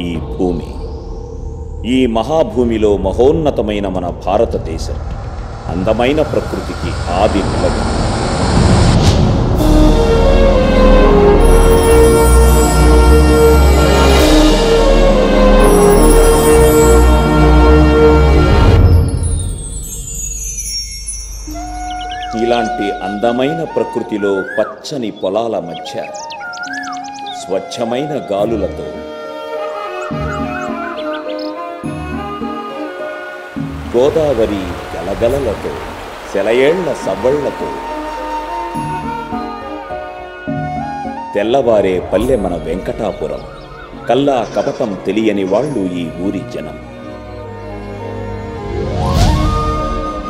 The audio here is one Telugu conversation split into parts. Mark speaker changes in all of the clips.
Speaker 1: ఈ భూమి. ఈ మహాభూమిలో మహోన్నతమైన మన భారతదేశం అందమైన ప్రకృతికి ఆది నిలయం. ఇలాంటి అందమైన ప్రకృతిలో పచ్చని పొలాల మధ్య స్వచ్ఛమైన గాలులతో గోదావరి గలగలలతో సెలయేళ్ళ సవ్వళ్ళతో. తెల్లవారే పల్లె మన వెంకటాపురం కల్లా కపటం తెలియని వాళ్ళు ఈ ఊరి జనం.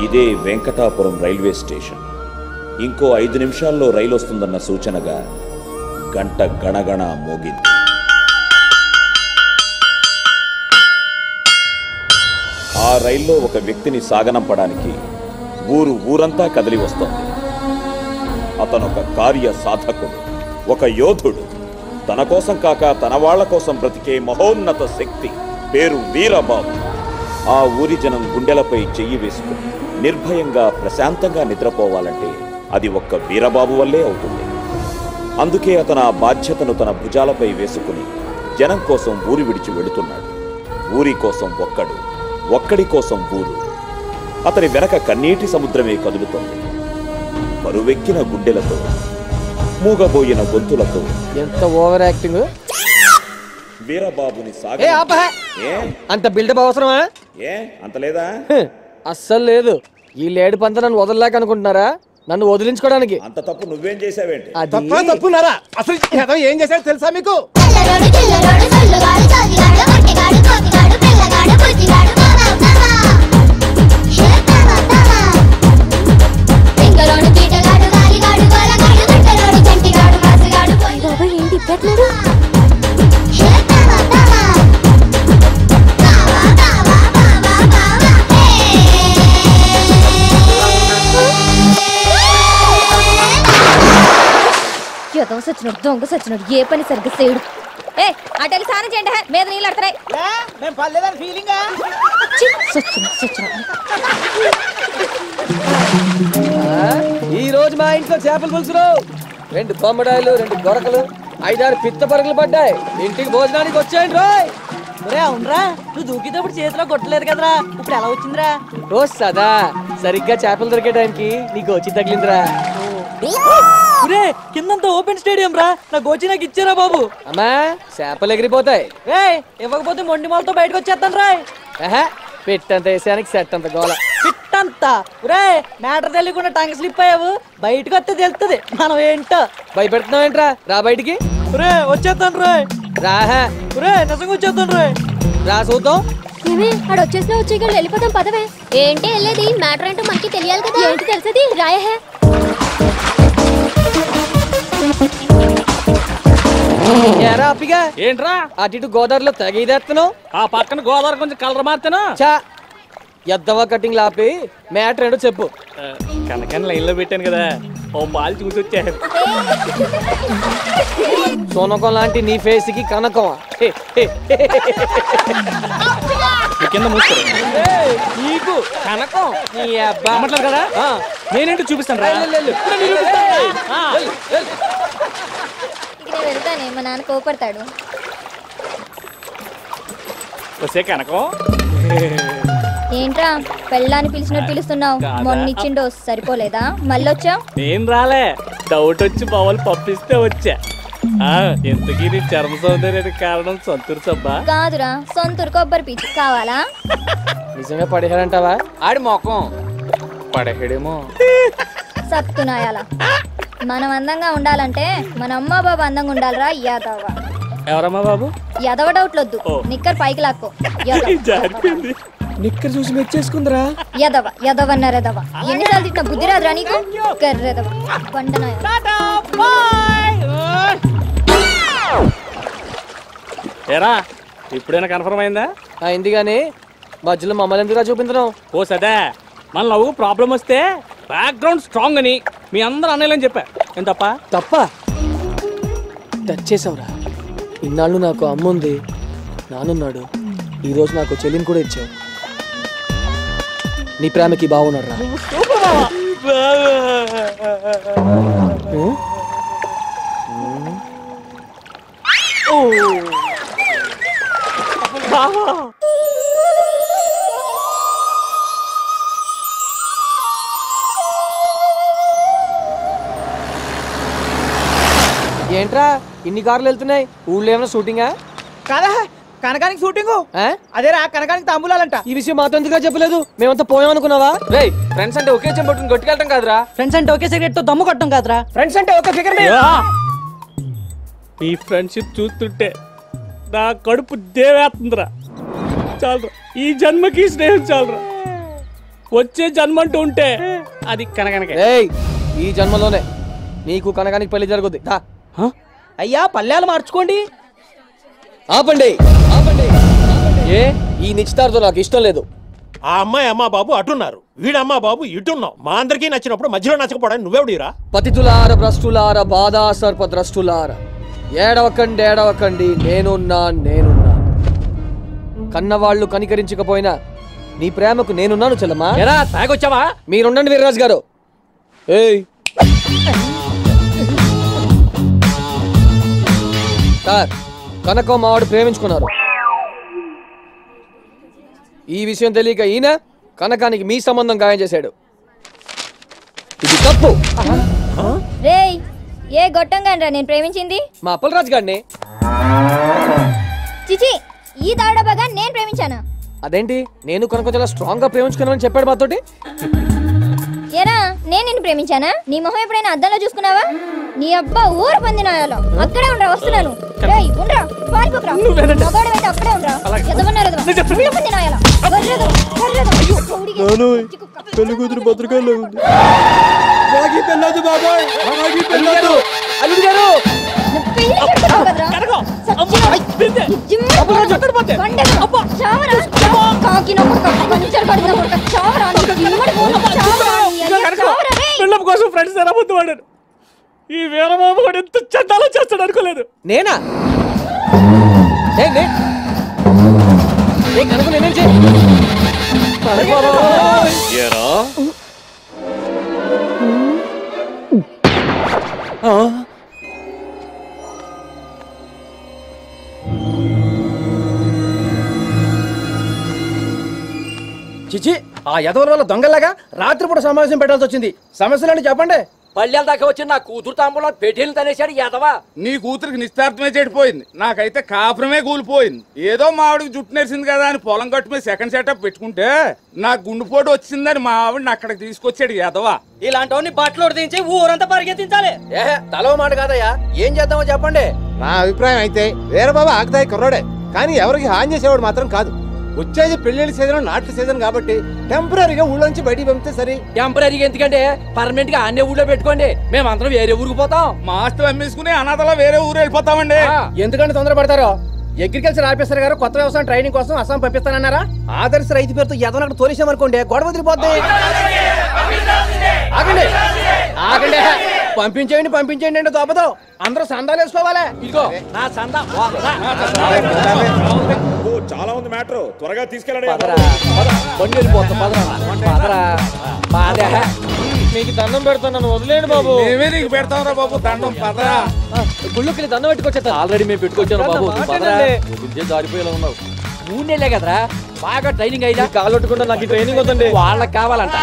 Speaker 1: ఇదే వెంకటాపురం రైల్వే స్టేషన్. ఇంకో ఐదు నిమిషాల్లో రైలు వస్తుందన్న సూచనగా గంట గణగణ మోగింది. రైల్లో ఒక వ్యక్తిని సాగనంపడానికి ఊరు ఊరంతా కదిలి వస్తోంది. అతనొక కార్య సాధకుడు ఒక యోధుడు. తన కోసం కాక తన వాళ్ళ కోసం బ్రతికే మహోన్నత శక్తి పేరు వీరబాబు. ఆ ఊరి జనం గుండెలపై చెయ్యి వేసుకుని నిర్భయంగా ప్రశాంతంగా నిద్రపోవాలంటే అది ఒక్క వీరబాబు వల్లే అవుతుంది. అందుకే అతను ఆ బాధ్యతను తన భుజాలపై వేసుకుని జనం కోసం ఊరి విడిచి వెళుతున్నాడు. ఊరి కోసం ఒక్కడు ఒక్కడి కోసం ఊరు అతని వెనక కన్నీటి సముద్రమే కదులుతోంది. బరువెక్కిన గుండెలతో మూగబోయిన గొంతులతో.
Speaker 2: ఎంత ఓవర్ యాక్టింగ్?
Speaker 1: వీరబాబుని సాగ
Speaker 2: అంత బిల్డప్ అవసరమా?
Speaker 1: ఏ? అంత లేదా?
Speaker 2: అస్సలు లేదు. ఈ లేడి పంత నన్ను వదలలేక అనుకుంటున్నారా నన్ను వదిలించుకోవడానికి.
Speaker 1: అంత తప్పు నువ్వేం చేసావేంటి?
Speaker 3: తప్ప తప్పున్నారా? అసలు ఏదో ఏం చేశారో తెలుసా మీకు?
Speaker 4: మామ
Speaker 5: యుద్ధం సచ్చినోడు దొంగ సచ్చినోడు ఏ పని సరిగ్గా చేయడు. ఏ అటెళ్ళి స్నానం చేయండి హే, మీద నీళ్ళు అడతాయి
Speaker 2: ఈ రోజు మా ఇంట్లో చేపల పులుసులు. రెండు కొమ్మడాయిలు రెండు గొరకలు ఐదారు పిత్త పరుగులు పడ్డాయి. ఇంటికి భోజనానికి వచ్చేయండి రోయ్!
Speaker 6: ఒరే అవునరా. నువ్వు దూకేటప్పుడు చేతిలో కొట్టలేదు కదరా. ఇప్పుడు ఎలా వచ్చిందిరా?
Speaker 2: ఓ సదా. సరిగ్గా చేపలు దొరికే టైంకి నీకు వచ్చి తగిలిందిరా.
Speaker 6: ఒరే కిందంతా ఓపెన్ స్టేడియం రా. నా గోచి నాకు ఇచ్చారా బాబు?
Speaker 2: అమ్మా చేపలు ఎగిరిపోతాయి.
Speaker 6: రే ఇవ్వకపోతే మొండి మాలతో బయటకు వచ్చేస్తాను రా
Speaker 2: పెట్టంత వేసానికి సెట్ అంత గోల.
Speaker 6: పిట్టంతా ఒరే మ్యాటర్ తెలియకుండా టంగ్ స్లిప్ అయ్యావు. బయటకు వస్తే తెలుస్తుంది మనం ఏంటో.
Speaker 2: భయపెడుతున్నావేంట్రా రా బయటికి.
Speaker 6: ఒరే వచ్చేస్తాను రా.
Speaker 2: రాహా
Speaker 6: ఒరే నిజంగా వచ్చేస్తాను రా.
Speaker 2: రా చూద్దాం.
Speaker 5: వచ్చేసినా వచ్చేయగలడు వెళ్ళిపోతాం పదవే. ఏంటి వెళ్ళేది? మ్యాటర్ ఏంటో మనకి తెలియాలి కదా. ఏంటి తెలిసేది? రాయహే
Speaker 2: ఏరా అప్పిగా?
Speaker 7: ఏంట్రా?
Speaker 2: అటు ఇటు గోదావరిలో తెగేదేస్తున్నావు
Speaker 7: ఆ పక్కన గోదావరి కొంచెం కలర్ మార్తేనా.
Speaker 2: చా ఎద్దవా కటింగ్ లాపి మ్యాటర్ ఏంటో చెప్పు.
Speaker 7: కనకని లైన్లో పెట్టాను కదా ఓ పాలు చూసి వచ్చారు
Speaker 2: సోనకం లాంటి నీ ఫేస్కి కనకం
Speaker 7: కింద మూస్తారు
Speaker 2: నీకు కనకం? నీ అబ్బా.
Speaker 7: నమ్మట్లేదు కదా?
Speaker 2: ఆ,
Speaker 7: నేనేంటో చూపిస్తాను రా.
Speaker 5: నేను వెళ్తానే మా నాన్న కోపడతాడు. ఏంట్రా పెళ్ళాన్ని పిలిచినట్టు పిలుస్తున్నావు? మొన్న ఇచ్చిండో సరిపోలేదా? మళ్ళొచ్చావు
Speaker 7: నేను రాలే. డౌట్ వచ్చి బావలు పంపిస్తే వచ్చా. ఆ ఎంతకీ నీ చర్మ సౌందర్యానికి కారణం సంతూర్ సబ్బా?
Speaker 5: కాదురా సొంతూరు కొబ్బరి పీచు. కావాలా?
Speaker 2: నిజంగా పడిహారంటావా? ఆడి మొఖం. పడేయడేమో
Speaker 5: సత్తునాయాల మనం అందంగా ఉండాలంటే మన అమ్మ బాబు అందంగా ఉండాలిరా యాదవ
Speaker 7: ఎవరమ్మా బాబు?
Speaker 5: యాదవ డౌట్లొద్దు. నిక్కర్ పైకి లాక్కో.
Speaker 2: నిక్కర్ చూసి మెచ్చేసుకుందిరా.
Speaker 5: యదవ యదవన్నరెదవ ఎన్నిసార్లు తిట్టిన బుద్ధి రాదురా నీకు? కర్రెదవ బండనాయ.
Speaker 7: ఏరా ఇప్పుడైనా కన్ఫర్మ్ అయిందా?
Speaker 2: అయింది కానీ మధ్యలో మమ్మల్ని ఎందుకురా చూపించడం?
Speaker 7: ఓ సదా మన లవ్ ప్రాబ్లం వస్తే బ్యాక్గ్రౌండ్ స్ట్రాంగ్ అని మీ అందరూ అన్నయ్యలని చెప్పా. ఏం తప్ప?
Speaker 2: తప్ప? టచ్ చేసావురా. ఇన్నాళ్ళు నాకు అమ్మ ఉంది నానున్నాడు. ఈ రోజు నాకు చెల్లిని కూడా ఇచ్చావు. నీ ప్రేమకి బాగున్నాడు రా ఏంట్రా? ఇన్ని కార్లు వెళ్తున్నాయి. ఊళ్ళో ఏమైనా షూటింగా
Speaker 8: కాదా? కనకానికి షూటింగ్
Speaker 2: ఆ?
Speaker 8: అదేరా కనకానికి తాంబూలాలంట.
Speaker 2: ఈ విషయం మాతో ఎందుకు చెప్పలేదు? మేమంతా పోయామనుకున్నావా రే ఫ్రెండ్స్ అంటే ఒకే చెంపట్టుకుని గట్టుకెళ్ళటం కాదురా.
Speaker 6: ఫ్రెండ్స్ అంటే ఒకే సిగరెట్తో దమ్ము కొట్టం కాదురా.
Speaker 2: ఫ్రెండ్స్ అంటే ఒక ఫిగర్!
Speaker 7: మీ ఫ్రెండ్షిప్ చూస్తుంటే నా కడుపు దేవేస్తుందిరా చాలరా. ఈ జన్మకి స్నేహం చాలరా. వచ్చే జన్మ అంటూ ఉంటే అది కనకనకే.
Speaker 2: ఏయ్ ఈ జన్మలోనే నీకు కనకానికి పెళ్ళి జరుగుద్ది.
Speaker 8: అయ్యా పల్లెలు మార్చుకోండి.
Speaker 2: ఆపండి. ఆపండి. ఏ? ఈ నిశ్చితార్థం నాకు ఇష్టం లేదు.
Speaker 9: ఆ అమ్మాయి అమ్మా బాబు అటున్నారు. వీడమ్మ బాబు ఇటున్నావు మా అందరికీ నచ్చినప్పుడు మధ్యలో నచ్చకపోవడానికి నువ్వెవడిరా
Speaker 2: పతితులార భ్రష్టులార బాధా సర్ప ద్రష్టులార. ఏడవకండి ఏడవకండి. నేనున్నా నేనున్నా. కన్నవాళ్ళు కనికరించకపోయినా నీ ప్రేమకు నేనున్నాను చెల్లమ్మా.
Speaker 7: ఎరా తాగొచ్చావా?
Speaker 2: మీరుండండి వీర్రాజు గారు. ఏయ్ సార్ కనకం మావాడు ప్రేమించుకున్నారు. ఈ విషయం తెలియక ఈయన కనకానికి మీ సంబంధం గాయం చేశాడు. ఇది తప్పు.
Speaker 10: రేయ్ ఏ గొట్టంగా నేను ప్రేమించింది?
Speaker 2: మా అప్పలరాజు గారిని.
Speaker 10: చిచి ఈ దాడబగా నేను ప్రేమించాను?
Speaker 2: అదేంటి? నేను కనుక చాలా స్ట్రాంగ్గా ప్రేమించుకున్నానని చెప్పాడు మాతోటి?
Speaker 10: ఏరా నేను నిన్ను ప్రేమించానా? నీ మొహం ఎప్పుడైనా అద్దంలో చూసుకున్నావా? నీ అబ్బా ఊరు పొందినాయాలో అక్కడే ఉండరా వస్తున్నాను. రేయ్ ఉండరా? పారిపోకరా. మగాడు అయితే అక్కడే ఉండరా? ఎదవన్నారు ఎదవ ఊరు పొందినాయాలా గొర్రెదు గొర్రెదు ఉడిగి, కుక్క.
Speaker 2: పెళ్ళి కూతురు భద్రకాల్లో ఉంది. అల్లుడు గారు.
Speaker 7: కోసం ఫ్రెండ్స్ ఎలా వాడాను ఈ వీరమామ కూడా ఎంత చందాలో చేస్తాడు అనుకోలేదు.
Speaker 2: నేనా?
Speaker 1: ఏరా?
Speaker 8: చిచి ఆ యదవుల వల్ల దొంగలాగా రాత్రిపూట సమావేశం పెట్టాల్సి వచ్చింది. సమస్యలని చెప్పండి.
Speaker 2: పల్లెల దాకా వచ్చి నా కూతురు తాంబూలం పెట్టేలు తనేశాడు యాదవా?
Speaker 11: నీ కూతురికి నిశ్చార్థమే చెడిపోయింది. నాకైతే కాపురమే కూలిపోయింది ఏదో మా ఆవిడకి జుట్టు నేర్చింది కదా అని పొలం కట్టు మీద సెకండ్ సెటప్ పెట్టుకుంటే నాకు గుండెపోటు వచ్చిందని మా ఆవిడని అక్కడికి తీసుకొచ్చాడు ఎదవా
Speaker 2: ఇలాంటి బట్టలు దించి ఊరంతా పరిగెత్తించాలి.
Speaker 8: ఏహే తలవ మాట కాదయ్యా. ఏం చేద్దామో చెప్పండి.
Speaker 12: నా అభిప్రాయం అయితే వేరే బాబా ఆకతాయి కుర్రాడే. కానీ ఎవరికి హాని చేసేవాడు మాత్రం కాదు. వచ్చేది పెళ్ళిళ్ళ సీజన్ నాట్ల సీజన్ కాబట్టి టెంపరీగా ఊళ్ళోంచి బయటికి పంపితే సరి.
Speaker 2: టెంపరీగా ఎందుకంటే పర్మనెంట్గా అన్ని ఊళ్ళో పెట్టుకోండి. మేమందరం వేరే ఊరికి పోతాం.
Speaker 11: మా ఆస్తులు అమ్మేసుకుని అనాథలా వేరే ఊరు వెళ్ళిపోతామండి.
Speaker 8: ఎందుకంటే తొందరపడతారో? అగ్రికల్చర్ ఆఫీసర్ గారు కొత్త వ్యవసాయం ట్రైనింగ్ కోసం అస్సాం పంపిస్తానన్నారా? ఆదర్శ రైతు పేరుతో ఎదవ అక్కడ తోలేసామనుకోండి గొడవ వదిలిపోద్ది. ఆగండి. ఆగండి. పంపించేయండి పంపించేయండి అంటే దోపదో అందరూ సందాలు వేసుకోవాలి.
Speaker 2: ఇదిగో నా సందా.
Speaker 1: చాలా ఉంది మ్యాటర్. త్వరగా తీసుకెళ్ళండి.
Speaker 2: పదరా. పదరా. మీకు దండం పెడతాను వదిలేండి బాబు.
Speaker 11: మేమే నీకు పెడతాంరా బాబు దండం పదరా.
Speaker 2: గుళ్ళుకి దండం పెట్టుకొచ్చా ఆల్రెడీ మేము పెట్టుకొచ్చాను బాబు నువ్వు పదరా. నువ్వు జారిపోయేలా ఉన్నావు. మూడు నెలలే కదరా బాగా ట్రైనింగ్ అయ్యా కాలొట్టుకుంటా నాకు ట్రైనింగ్ వద్దండి. వాళ్ళకి కావాలంట.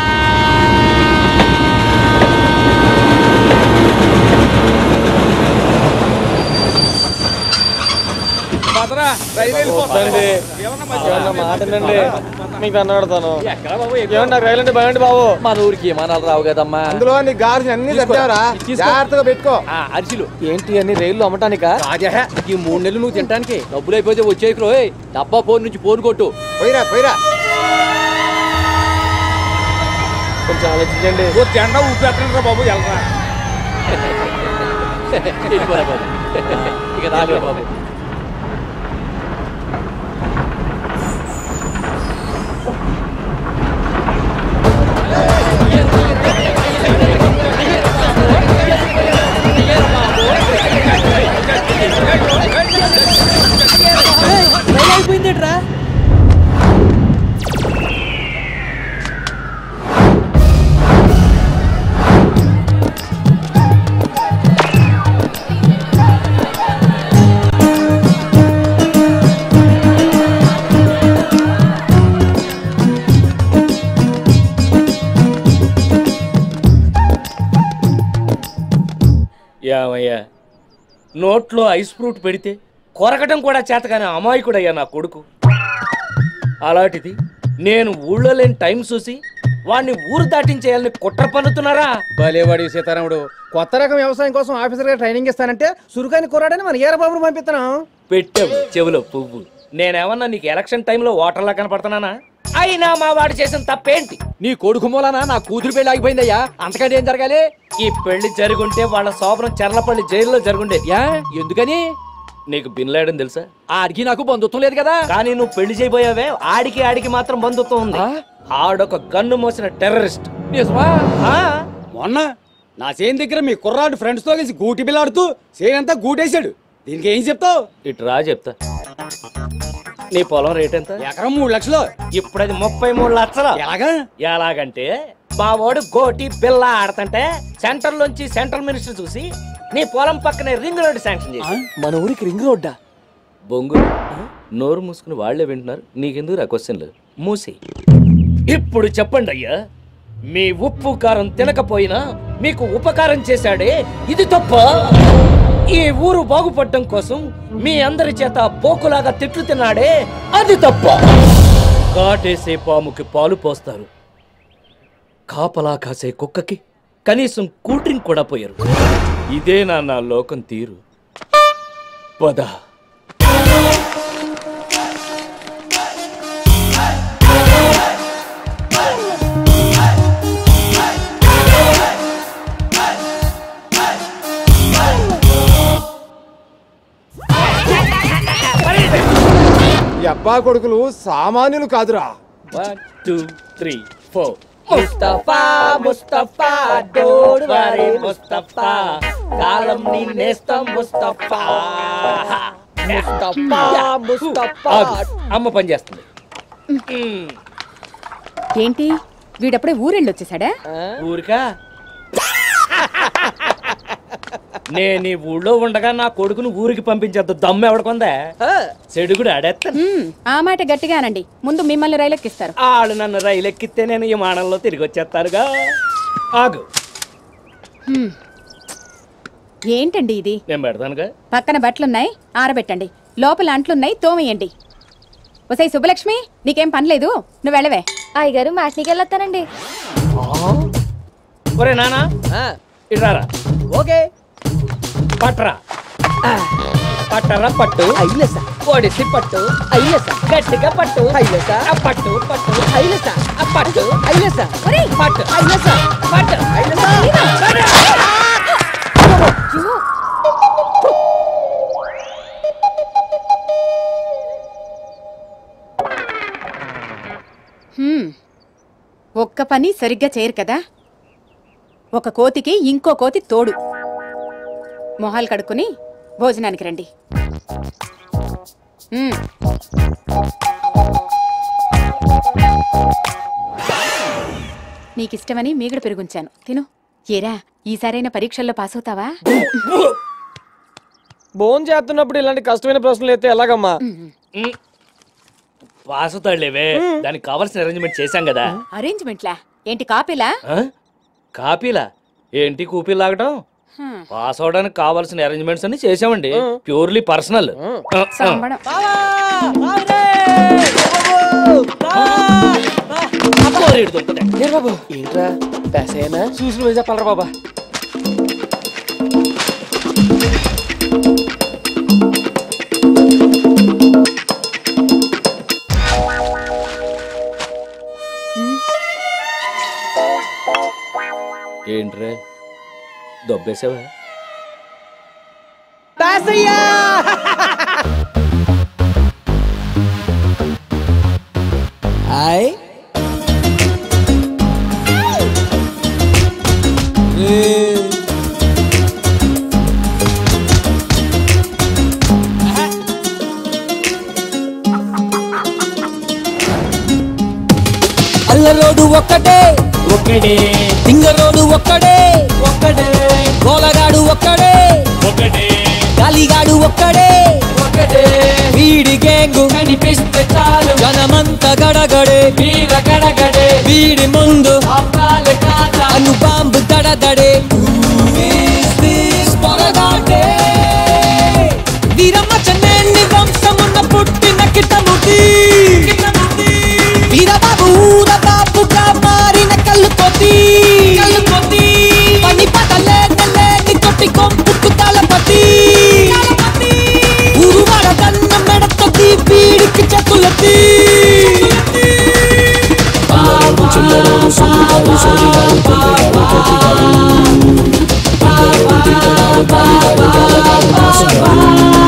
Speaker 11: పదరా రైలు వెళ్ళిపోతుంది ఏమన్నా మధ్య-
Speaker 2: మాటనండి మీకు పెడతాను ఏమన్నా రైలు అంటే భయండి బాబు. మన ఊరికి విమానాలు రావు కదమ్మా?
Speaker 12: అందులో నీ గార్జు అన్ని
Speaker 2: తీసుకో.
Speaker 12: జాగ్రత్తగా పెట్టుకో.
Speaker 2: ఆ, అరిసిలు. ఏంటి అన్ని రైళ్ళు అమ్మటానికా?
Speaker 8: రాజా ఈ మూడు నెలలు నువ్వు తినడానికి
Speaker 2: డబ్బులు అయిపోతే వచ్చేకి రోయ్ డబ్బా ఫోన్ నుంచి ఫోన్ కొట్టు.
Speaker 12: పోయిరా పోయిరా.
Speaker 2: కొంచెం ఆలోచించండి.
Speaker 11: ఓ జెండా ఊపేస్తాను బాబు వెళ్ళరా.
Speaker 2: వెళ్ళిపోరా బాబు. అయిపోయిందిట్రా ఏమయ్యా
Speaker 13: నోట్లో ఐస్ ఫ్రూట్ పెడితే కొరకటం కూడా చేతగానే అమాయకుడయ్యా నా కొడుకు. అలాంటిది నేను ఊళ్ళో లేని టైం చూసి వాడిని ఊరు దాటించేయాలని కుట్ర పన్నుతున్నారా?
Speaker 8: భలేవాడి సీతారాముడు. కొత్త రకం వ్యవసాయం కోసం ఆఫీసర్గా ట్రైనింగ్ ఇస్తానంటే సురుకాని కుర్రాడని మన ఏరబాబును పంపిస్తున్నాం.
Speaker 13: పెట్టావు చెవిలో పువ్వు. నేనేమన్నా నీకు ఎలక్షన్ టైంలో ఓటర్లా కనపడుతున్నానా? అయినా మా వాడు చేసిన తప్పేంటి?
Speaker 2: నీ కొడుకు మూలాన నా కూతురు పెళ్ళి ఆగిపోయిందయ్యా? అంతకంటే ఏం జరగాలి?
Speaker 13: ఈ పెళ్ళి జరుగుంటే వాళ్ళ శోభనం చర్లపల్లి జైల్లో జరుగుండేది.
Speaker 2: యా? ఎందుకని?
Speaker 13: నీకు బిన్లాడని తెలుసా?
Speaker 2: ఆడికి నాకు బంధుత్వం లేదు కదా.
Speaker 13: కానీ నువ్వు పెళ్ళి చేయబోయావే ఆడికి ఆడికి మాత్రం బంధుత్వం ఉంది? ఆడొక గన్ను మోసిన టెర్రరిస్ట్?
Speaker 2: మొన్న నా సేన్ దగ్గర మీ కుర్రాడు ఫ్రెండ్స్తో కలిసి గూటి బిల్లాడుతూ సేన్ అంతా గూటేశాడు. దీనికి ఏం చెప్తావు?
Speaker 13: ఇటు రా చెప్తా. నీ పొలం రేట్ ఎంత?
Speaker 2: ఎకరం మూడు లక్షలు.
Speaker 13: ఇప్పుడు అది ముప్పై మూడు లక్షలు.
Speaker 2: ఎలాగా?
Speaker 13: ఎలాగంటే మా వాడు గోటి బిల్ల ఆడతంటే సెంటర్ లోంచి సెంట్రల్ మినిస్టర్ చూసి నీ పొలం పక్కనే రింగ్ రోడ్ శాంక్షన్ చేసి.
Speaker 2: మన ఊరికి రింగ్ రోడ్డా?
Speaker 13: బొంగు నోరు మూసుకుని వాళ్ళే వింటున్నారు. నీకెందుకు రా క్వశ్చన్లు? మూసి ఇప్పుడు చెప్పండి అయ్యా మీ ఉప్పు కారం తినకపోయినా మీకు ఉపకారం చేశాడే. ఇది తప్ప ఈ ఊరు బాగుపడ్డం కోసం మీ అందరి చేత పోకులాగా తిట్లు తిన్నాడే. అది తప్ప కాటేసే పాముకి పాలు పోస్తారు. కాపలా కాసే కుక్కకి కనీసం కూల్ డ్రింక్ కూడా పోయారు. ఇదే నా నా లోకం తీరు. పద.
Speaker 12: ఈ అబ్బా కొడుకులు సామాన్యులు కాదురా.
Speaker 13: One two three four
Speaker 2: Mustafa Mustafa డోడు worry
Speaker 13: Mustafa. కాలం నీ నేస్తం ముస్తఫా.
Speaker 2: ముస్తఫా ముస్తఫా.
Speaker 13: అమ్మ పని చేస్తుంది.
Speaker 14: ఏంటి? వీడప్పుడే ఊరెళ్ళి వచ్చేసాడా
Speaker 13: ఊరికా? నేను ఈ ఊళ్ళో ఉండగా నా కొడుకును ఊరికి పంపించేద్ద దమ్ము ఎవడకొందా? చెడుగుడు ఆడేస్తాను
Speaker 14: హ్మ్, ఆ మాట గట్టిగా అనండి. ముందు మిమ్మల్ని రైలెక్కిస్తారు.
Speaker 13: ఆళ్ళు నన్ను రైలు ఎక్కితే నేను విమానంలో తిరిగి వచ్చేస్తారుగా ఆగు.
Speaker 14: ఏంటండి ఇది?
Speaker 13: నేను పెడతానుగా.
Speaker 14: పక్కన బట్టలున్నాయి ఆరబెట్టండి. లోపల అంట్లున్నాయి తోమేయండి. ఒసై సుబ్బలక్ష్మి నీకేం పని లేదు? నువ్వు వెళ్ళవే.
Speaker 5: అయ్యగారు మ్యాట్నికి వెళ్ళొస్తానండి.
Speaker 13: ఒరే నానా. ఇట్రారా?
Speaker 2: ఓకే.
Speaker 13: పట్రా. పట్టరా పట్టు?
Speaker 2: ఐలస
Speaker 13: ఒడిసి పట్టు.
Speaker 2: ఐలస
Speaker 13: గట్టిగా పట్టు.
Speaker 2: ఐలస
Speaker 13: ఆ పట్టు పట్టు.
Speaker 2: ఐలస
Speaker 13: ఆ పట్టు.
Speaker 2: ఐలస
Speaker 13: పట్టు.
Speaker 2: ఐలస
Speaker 13: పట్టు.
Speaker 14: ఒక్క పని సరిగ్గా చేయరు కదా? ఒక కోతికి ఇంకో కోతి తోడు. మొహాలు కడుక్కుని భోజనానికి రండి. హ్మ్. నీకిష్టమని మీగడ పెరుగుంచాను. తిను. ఏరా ఈసారైనా పరీక్షల్లో పాస్ అవుతావా
Speaker 2: భోజనం చేస్తున్నప్పుడు ఇలాంటి కష్టమైన ప్రశ్నలు అయితే ఎలాగమ్మా?
Speaker 13: వాసుతాడులేవే దానికి కావాల్సిన అరేంజ్మెంట్ చేశాం కదా.
Speaker 14: అరేంజ్మెంట్లా ఏంటి కాపీలా?
Speaker 13: ఆ? కాపీలా? ఏంటి కూపీ లాగటం. పాస్ అవడానికి కావాల్సిన అరేంజ్మెంట్స్ అన్ని చేసామండి ప్యూర్లీ పర్సనల్
Speaker 2: బాబు! ఏంట్రా? పేసేనా చూసి నువ్వే చెప్పాలరా బాబా.
Speaker 13: ఏంట్రే? దొబ్బేసావా?
Speaker 2: పేసయ్యా హాయ్. అల్లరోడు ఒక్కటే.
Speaker 13: ఒకటే
Speaker 2: సింగరోడు ఒక్కడే.
Speaker 13: ఒకటే
Speaker 2: గోలగాడు ఒక్కడే.
Speaker 13: ఒకటే
Speaker 2: గాలిగాడు ఒక్కడే.
Speaker 13: ఒకటే
Speaker 2: వీడి గ్యాంగు
Speaker 13: కనిపిస్తే చాలు.
Speaker 2: జనమంత గడగడే.
Speaker 13: వీర గడగడే.
Speaker 2: వీడి ముందు అను బాంబు దడదడే. Bye.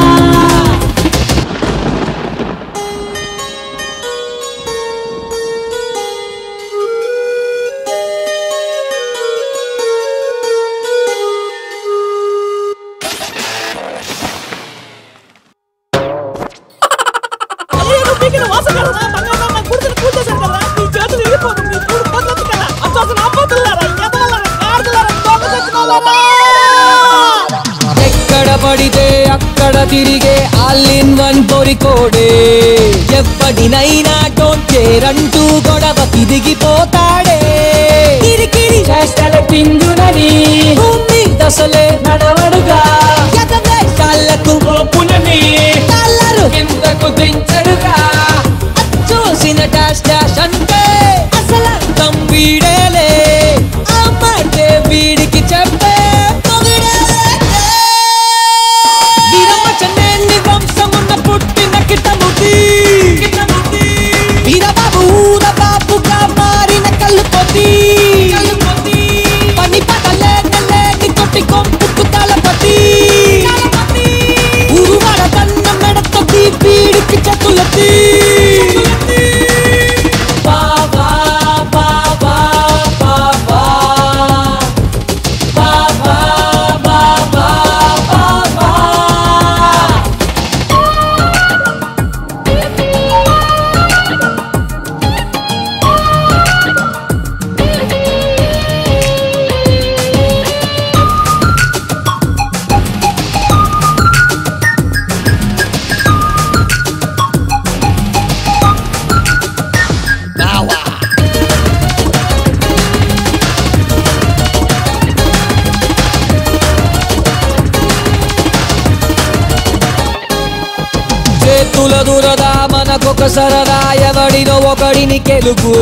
Speaker 2: సరదా ఎవడినో ఒకడిని కెలుగు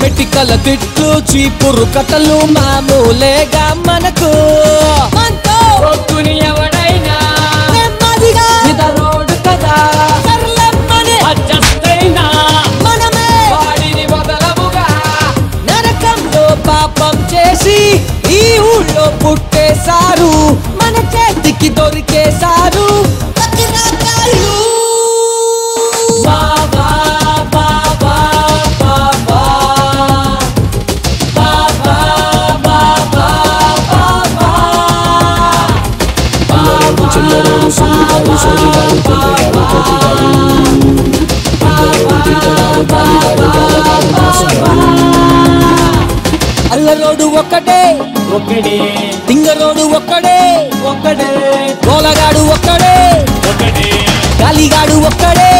Speaker 2: మెట్టికల తిట్లు చీపురు కట్టలు మామూలేగా మనకు. ఎవడైనా రోడ్డు కదా. ఈ ఊళ్ళో పుట్టేశారు. మన చేతికి దొరికేశారు. అల్లరోడు ఒక్కటే ఒక్కడే. తింగరోడు ఒక్కడే. ఒక్కడే. గోలగాడు ఒక్కడే. ఒక్కడే. గాలిగాడు ఒక్కడే.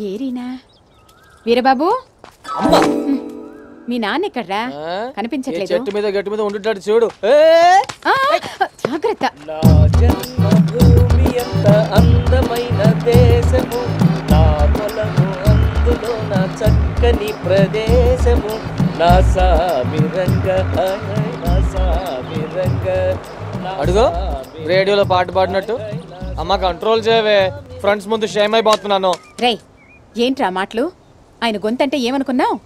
Speaker 14: ఏరీనా? వీరబాబు? మీ నాన్న ఎక్కడ్రా? కనిపించట్లేదు.
Speaker 2: చెట్టు మీద గట్టు మీద ఉండుంటాడు చూడు.
Speaker 14: జాగ్రత్త.
Speaker 2: అందమైన దేశము నా పొలము అందులో నా చక్కని ప్రదేశము. నా సామిరంగ నా సామిరంగ అడుగో రేడియోలో పాట పాడినట్టు. అమ్మ కంట్రోల్ చేయవే. ఫ్రెండ్స్ ముందు షేమ్ అయిపోతున్నాను.
Speaker 14: రేయ్ ఏంట్రా మాటలు? ఆయన గొంతంటే ఏమనుకున్నావు?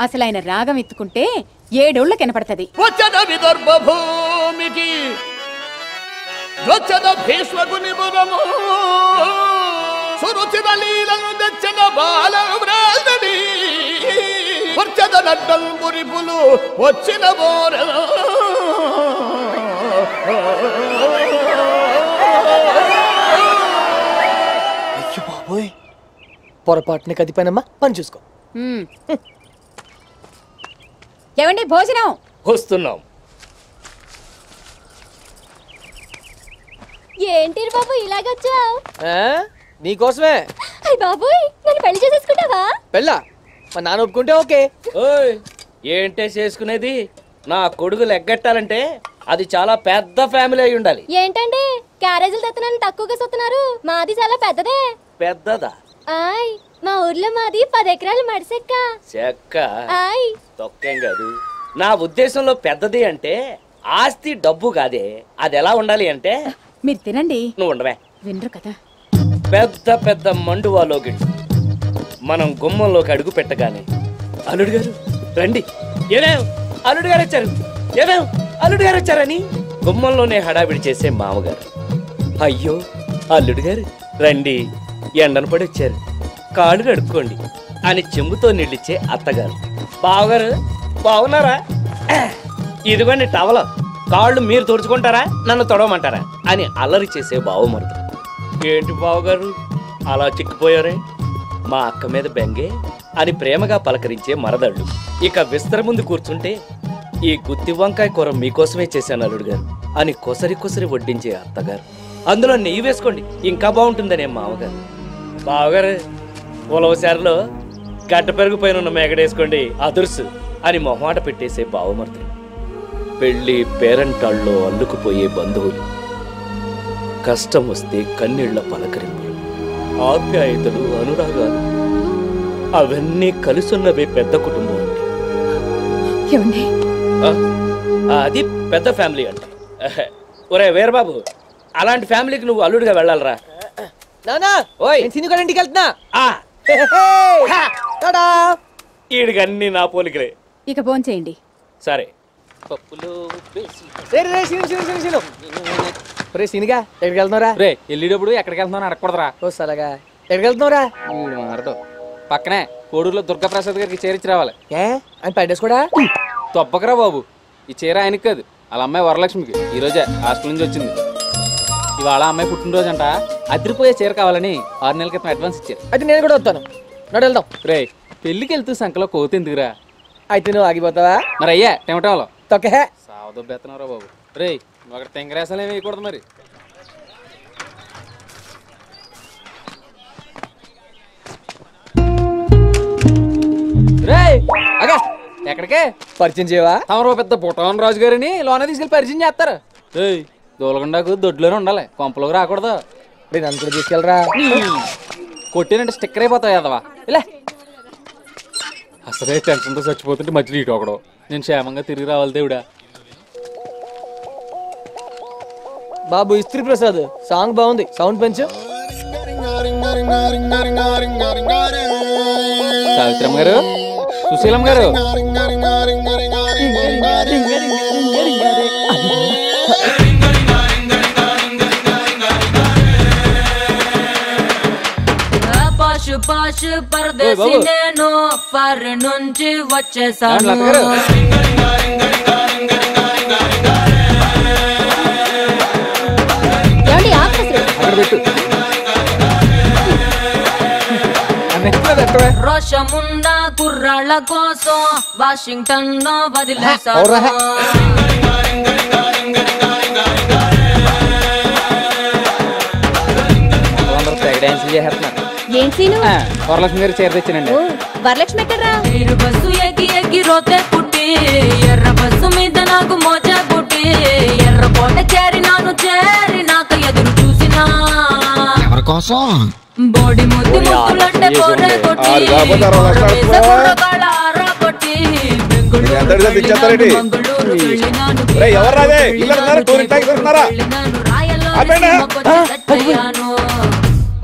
Speaker 14: అసలు ఆయన రాగం ఎత్తుకుంటే ఏడోళ్ళ కనపడుతుంది.
Speaker 15: వచ్చద విదర్భ భూమికి వచ్చద భీష్మకుని బురము సురుచిత లీలను తెచ్చద బాల వ్రాతడి వచ్చద నడ్డల్ మురిపులు వచ్చిన బోర.
Speaker 2: పొరపాటుని కదిపోయినమ్మా పని చూసుకో.
Speaker 14: హ్మ్. ఏమండి భోజనం?
Speaker 15: వస్తున్నాం.
Speaker 10: ఏంటి బాబు ఇలాగొచ్చావు?
Speaker 2: నీకోసమే?
Speaker 10: అయ్య బాబోయ్ నన్ను పెళ్ళి చేసేసుకుంటావా?
Speaker 2: పెళ్ళా? మా నాన్న ఒప్పుకుంటే ఓకే.
Speaker 13: ఓయ్ ఏంటే చేసుకునేది? నా కొడుకులు ఎగ్గట్టాలంటే అది చాలా పెద్ద ఫ్యామిలీ అయి ఉండాలి.
Speaker 10: ఏంటండి? క్యారేజీలు తెత్తనని తక్కువగా సొత్తున్నారు. మాది చాలా పెద్దదే.
Speaker 13: పెద్దదా?
Speaker 10: ఆయ్ మా ఊర్లో మాది పది ఎకరాలు మడిసెక్క.
Speaker 13: చెక్క?
Speaker 10: ఆయ్.
Speaker 13: తొక్కేం కాదు నా ఉద్దేశంలో పెద్దది అంటే ఆస్తి డబ్బు కాదే. అది ఎలా ఉండాలి అంటే?
Speaker 14: మీరు తినండి.
Speaker 13: నువ్వు ఉండవే.
Speaker 14: వినరు కదా.
Speaker 13: పెద్ద పెద్ద మండువాలో గిట్టు మనం గుమ్మంలోకి అడుగు పెట్టగానే అల్లుడు గారు రండి. ఏమేం? అల్లుడు గారు వచ్చారు. ఏమేం? అల్లుడు గారు వచ్చారని గుమ్మంలోనే హడావిడి చేసే మామగారు. అయ్యో అల్లుడు గారు రండి. ఎండను పడి వచ్చారు కాళ్ళు కడుక్కోండి అని చెంబుతో నీళ్ళిచ్చే అత్తగారు. బావగారు బాగున్నారా ఇదిగోండి టవల కాళ్ళు మీరు తుడుచుకుంటారా నన్ను తొడవమంటారా? అని అల్లరి చేసే బావమరుదు ఏంటి బావగారు అలా చిక్కిపోయారే? మా అక్క మీద బెంగే అని ప్రేమగా పలకరించే మరదళ్ళు. ఇక విస్తర ముందు కూర్చుంటే ఈ గుత్తి వంకాయ కూర మీకోసమే చేశాను అల్లుడు గారు అని కొసరి కొసరి వడ్డించే అత్తగారు. అందులో నెయ్యి వేసుకోండి ఇంకా బాగుంటుందనే మామగారు. బావగారు ఉలవసారిలో గడ్డ పెరుగు పైన ఉన్న మేగడేసుకోండి అదుర్సు అని మొహమాట పెట్టేసే బావమరుదులు. పెళ్ళి పేరంటాళ్ళలో అల్లుకుపోయే బంధువులు. కష్టం వస్తే కన్నీళ్ళ పలకరింపులు. ఆప్యాయతలు అనురాగాలు. అవన్నీ కలిసున్నవే పెద్ద కుటుంబం అండి అది పెద్ద ఫ్యామిలీ అంట. ఒరే వీరబాబు అలాంటి ఫ్యామిలీకి నువ్వు అల్లుడిగా వెళ్ళాలరా.
Speaker 2: నానా
Speaker 13: ఓయ్.
Speaker 2: ఇంటికి వెళ్తున్నా.
Speaker 13: ఈడికి అన్ని నా పోలికలే.
Speaker 5: ఇక ఫోన్ చేయండి.
Speaker 13: సరే. పప్పులు
Speaker 2: రే రే సీను సీను సీను సీను రే సీనుగా ఎక్కడికి వెళ్తున్నారా
Speaker 16: రే వెళ్ళేటప్పుడు ఎక్కడికి వెళ్తున్నావు అడగకూడదురా.
Speaker 2: ఓ సలగా. ఎక్కడికి వెళ్తున్నారా
Speaker 16: పక్కనే కోడూరులో దుర్గాప్రసాద్ గారికి చేరిచి రావాలి.
Speaker 2: ఏ? ఆయన పైడేస్ కూడా
Speaker 16: తప్పకరా బాబు. ఈ చీర ఆయనకి కాదు. వాళ్ళ అమ్మాయి వరలక్ష్మికి. ఈ రోజే హాస్టల్ నుంచి వచ్చింది. ఇవాళ అమ్మాయి పుట్టినరోజు అంట అదిరిపోయే చీర కావాలని ఆరు నెలల క్రితం అడ్వాన్స్ ఇచ్చారు.
Speaker 2: అయితే నేను కూడా వస్తాను. నడు వెళ్దాం.
Speaker 16: రే పెళ్ళికి వెళ్తూ సంకలో కోతి ఎందుకురా?
Speaker 2: అయితే నువ్వు ఆగిపోతావా?
Speaker 16: మరి అయ్యా టెమటంలో
Speaker 2: తొక్కే
Speaker 16: సావదో బెత్తనరా బాబు. రే నువ్వు అక్కడ తెంగరేసాలు ఏమి వేయకూడదు మరి. రే అగా ఎక్కడికే?
Speaker 2: పరిచయం చేయవా?
Speaker 16: తమరు పెద్ద పుట్టవన్ రాజు గారిని లోన తీసుకెళ్ళి పరిచయం చేస్తారు. ఏయ్ దూలగుండాకు దొడ్లోనే ఉండాలి. కొంపలోకి రాకూడదు.
Speaker 2: రే నన్ను కూడా తీసుకెళ్ళరా
Speaker 16: కొట్టినంటే స్టిక్కర్ అయిపోతావు అదవా ఇలా అసలే టెన్షన్తో చచ్చిపోతుంటే మధ్యలో ఇటు ఒకడు నేను క్షేమంగా తిరిగి రావాలి దేవుడా
Speaker 2: బాబు ఇస్త్రీ ప్రసాద్ సాంగ్ బాగుంది సౌండ్ పెంచు
Speaker 16: సావిత్రమ్మ గారు సుశీలమ్మ గారు
Speaker 17: పాషు పాషు
Speaker 16: ఓయ్
Speaker 17: పరదేశి
Speaker 16: బాబు.
Speaker 17: నేను ఫర్ నుంచి
Speaker 16: ఏమండి
Speaker 17: వచ్చేసాను
Speaker 16: లత గారు?
Speaker 10: ఏమండి ఆకలి
Speaker 16: అక్కడ పెట్టు నెక్స్ట్ ఎక్కడ
Speaker 17: రోషముండా కుర్రాళ్ళ కోసం వాషింగ్టన్లో వదిలేసాను
Speaker 2: అవురా?
Speaker 16: అందరూ తెగ డాన్సులు చేసేస్తున్నారు
Speaker 5: ఏం సీను?
Speaker 16: వరలక్ష్మి గారు చీర తెచ్చానండి.
Speaker 5: వరలక్ష్మి ఎక్కడ్రా?
Speaker 17: బస్సు ఎక్కి ఎక్కి రోతే పుట్టి ఎర్ర బస్సు మీద నాకు మోజా పుట్టి ఎర్ర కోట చేరి నాను చేరి నాకు ఎదురు చూసినా.
Speaker 18: ఎవరి కోసం?
Speaker 17: బోడి ముద్దు ముద్దులంటే బోరే కొట్టి
Speaker 19: అదే? ఇల్లరు ఉన్నారు, టూరిస్ట్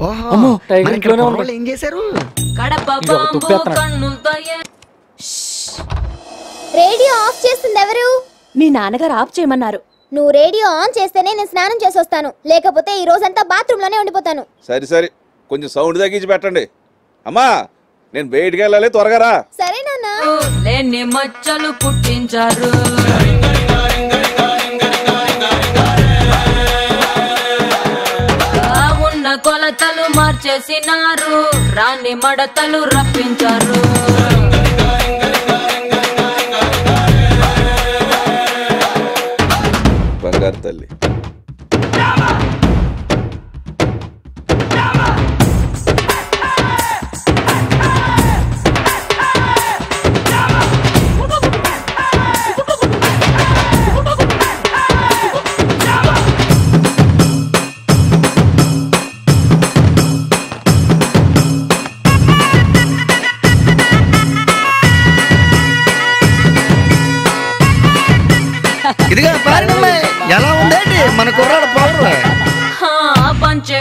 Speaker 18: ఓహో. ఇక్కడ. కుర్రోళ్ళు ఏం చేశారు?
Speaker 10: రేడియో ఆఫ్ చేస్తుంది ఎవరు
Speaker 5: మీ నాన్నగారు ఆఫ్ చేయమన్నారు.
Speaker 10: నువ్వు రేడియో ఆన్ చేస్తేనే నేను స్నానం చేసి వస్తాను లేకపోతే ఈ రోజంతా బాత్రూమ్లోనే ఉండిపోతాను.
Speaker 19: సరే సరే. కొంచెం సౌండ్ తగ్గించి పెట్టండి. అమ్మా నేను బయటికి వెళ్ళాలి త్వరగా రా.
Speaker 10: సరే నాన్న.
Speaker 17: మచ్చలు పుట్టించారు. చేసినారు. రాని మడతలు రప్పించారు.
Speaker 19: బంగారు తల్లి.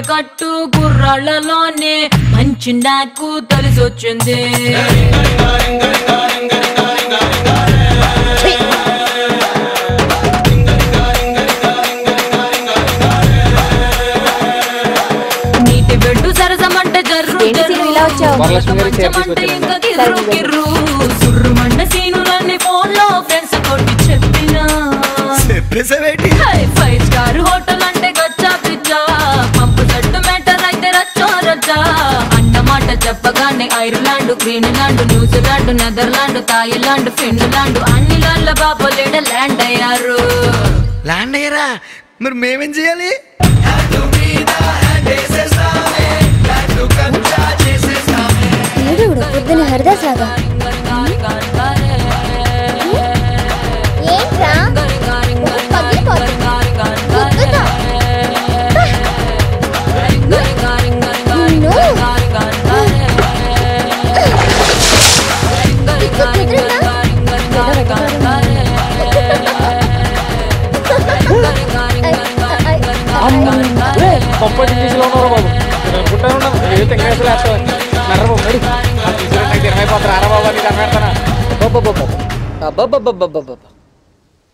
Speaker 17: కట్టు గుర్రాళ్ళలోనే మంచి నాకు తెలిసొచ్చింది. నీటి బెడ్డు
Speaker 16: సరసమంటే
Speaker 17: జర్రు జర్రు. ఇంకా సీనులన్నీ ఫోన్లో ఫ్రెండ్స్ కొట్టి చెప్పినా ఫైవ్ స్టార్ హోటల్ అంటే అన్నమాట చెప్పగానే Ireland Greenland New Zealand Netherland Thailand Finland అన్ని లాండ్ల బాబోలేడ ల్యాండ్ అయ్యారు
Speaker 20: ల్యాండ్ అయ్యారా మరి మేమేం చేయాలి?
Speaker 10: పొద్దున హరిదాస్ లాగా.
Speaker 16: పంపటి ఇంగ్లీష్లో ఉన్నారు బాబు. నేను అనుకుంటాను ఏ తెంగేసులు వేస్తావని నర్ర బాబు నడు. నాకు తీసుకురా, నాకు తినమైపోతారు ఆరా బాబు నీకు అన్నపెడతానా
Speaker 2: అబ్బబ్బబ్బబ్బబ్బబ్బబ్బ.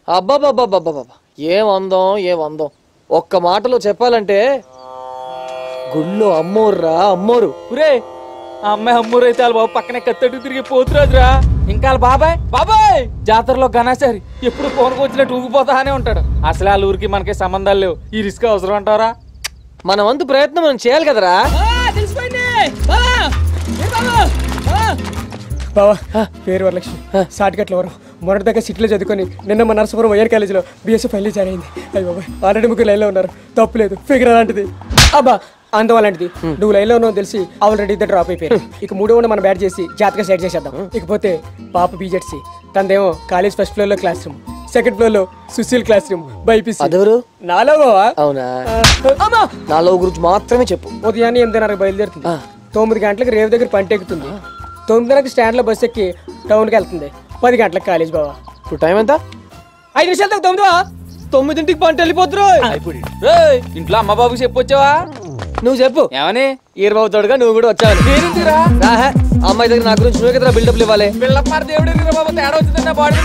Speaker 2: అబ్బబ్బబ్బబ్బబ్బబ్బ. ఏం అందం ఏం అందం. ఒక్క మాటలో చెప్పాలంటే గుళ్ళో అమ్మోర్రా అమ్మోరు.
Speaker 16: ఒరే ఆ అమ్మాయి అమ్మోరు అయితే వాళ్ళ బాబు పక్కనే కత్తట్టు తిరిగి పోతురాదురా ఇంకా వాళ్ళ బాబాయ్? బాబాయ్! జాతరలో ఘనాచారి ఎప్పుడు ఫోన్కి వచ్చినట్టు ఊగిపోతానే ఉంటాడు. అసలు వాళ్ళ ఊరికి మనకి సంబంధాలు లేవు. ఈ రిస్క్ అవసరం అంటారా
Speaker 2: మన వంతు ప్రయత్నం మనం చేయాలి కదరా?
Speaker 21: బావా పేరు వరలక్ష్మి. సాటికట్ల వరం. మొన్నటి దాకా సిటీలో చదువుకొని నిన్న మా నరసపురం వైఎన్ కాలేజీలో బీఎస్సీ ఫైల్ జాయిన్ అయింది. అయ్యి బాబాయ్ ఆల్రెడీ ముగ్గురు లైన్లో ఉన్నారు. తప్పులేదు ఫిగర్ అలాంటిది. అబ్బా అందం అలాంటిది. నువ్వు లైన్లో ఉన్నావు తెలిసి ఆల్రెడీ ఇద్దరు డ్రాప్ అయిపోయారు. ఇక మూడో ఉన్న మనం బ్యాట్ చేసి జాతక సెట్ చేసేద్దాం. ఇకపోతే పాప బీజెడ్సీ తనదేమో కాలేజ్ ఫస్ట్ ఫ్లోర్లో క్లాస్ రూమ్ సెకండ్ ఫ్లోర్లో సుశీల్ క్లాస్ రూమ్ బైపీసీ
Speaker 2: అదెవరు?
Speaker 21: నాలో
Speaker 2: అవునా? నాలో గురించి మాత్రమే చెప్పు.
Speaker 21: ఉదయాన్నే ఎనిమిదిన్నరకు బయలుదేరుతుంది. తొమ్మిది గంటలకు రేవు దగ్గర పంట ఎక్కుతుంది. తొమ్మిదిన్నరకు స్టాండ్లో బస్ ఎక్కి టౌన్కి వెళ్తుంది. పది గంటలకు కాలేజ్ బావా.
Speaker 2: ఇప్పుడు టైం ఎంత?
Speaker 21: ఐదు నిమిషాలు తొమ్మిది
Speaker 2: తొమ్మిదింటికి పంట వెళ్ళిపోతురు
Speaker 16: రేయ్, ఇంట్లో అమ్మ బాబుకి చెప్పొచ్చావా?
Speaker 2: నువ్వు చెప్పు.
Speaker 16: ఏమని?
Speaker 2: ఈరబాబు తోడుగా నువ్వు కూడా వచ్చావు అమ్మాయి దగ్గర నా గురించి నువ్వే కదా బిల్డప్లు ఇవ్వాలి.
Speaker 16: పిల్లప్ప మరి దేవుడు ఎదురురా బాబు తేడా బాడీ.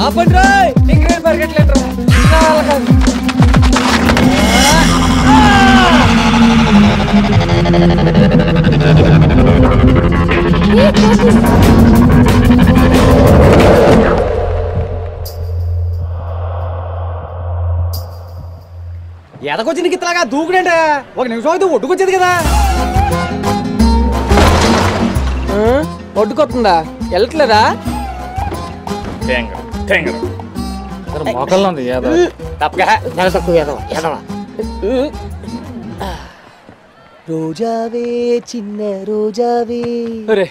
Speaker 2: ఆపండి రాయ్
Speaker 16: కాదు.
Speaker 8: ఎదకొచ్చిన గిత్తలాగా దూకుడంటే ఒక నిమిషం అయితే ఒడ్డుకొచ్చేది కదా.
Speaker 2: ఒడ్డుకొస్తుందా? వెళ్ళట్లేదా?
Speaker 16: మోకల్లో ఉంది ఏదో.
Speaker 2: రోజావే చిన్న రోజావే.
Speaker 16: ఒరే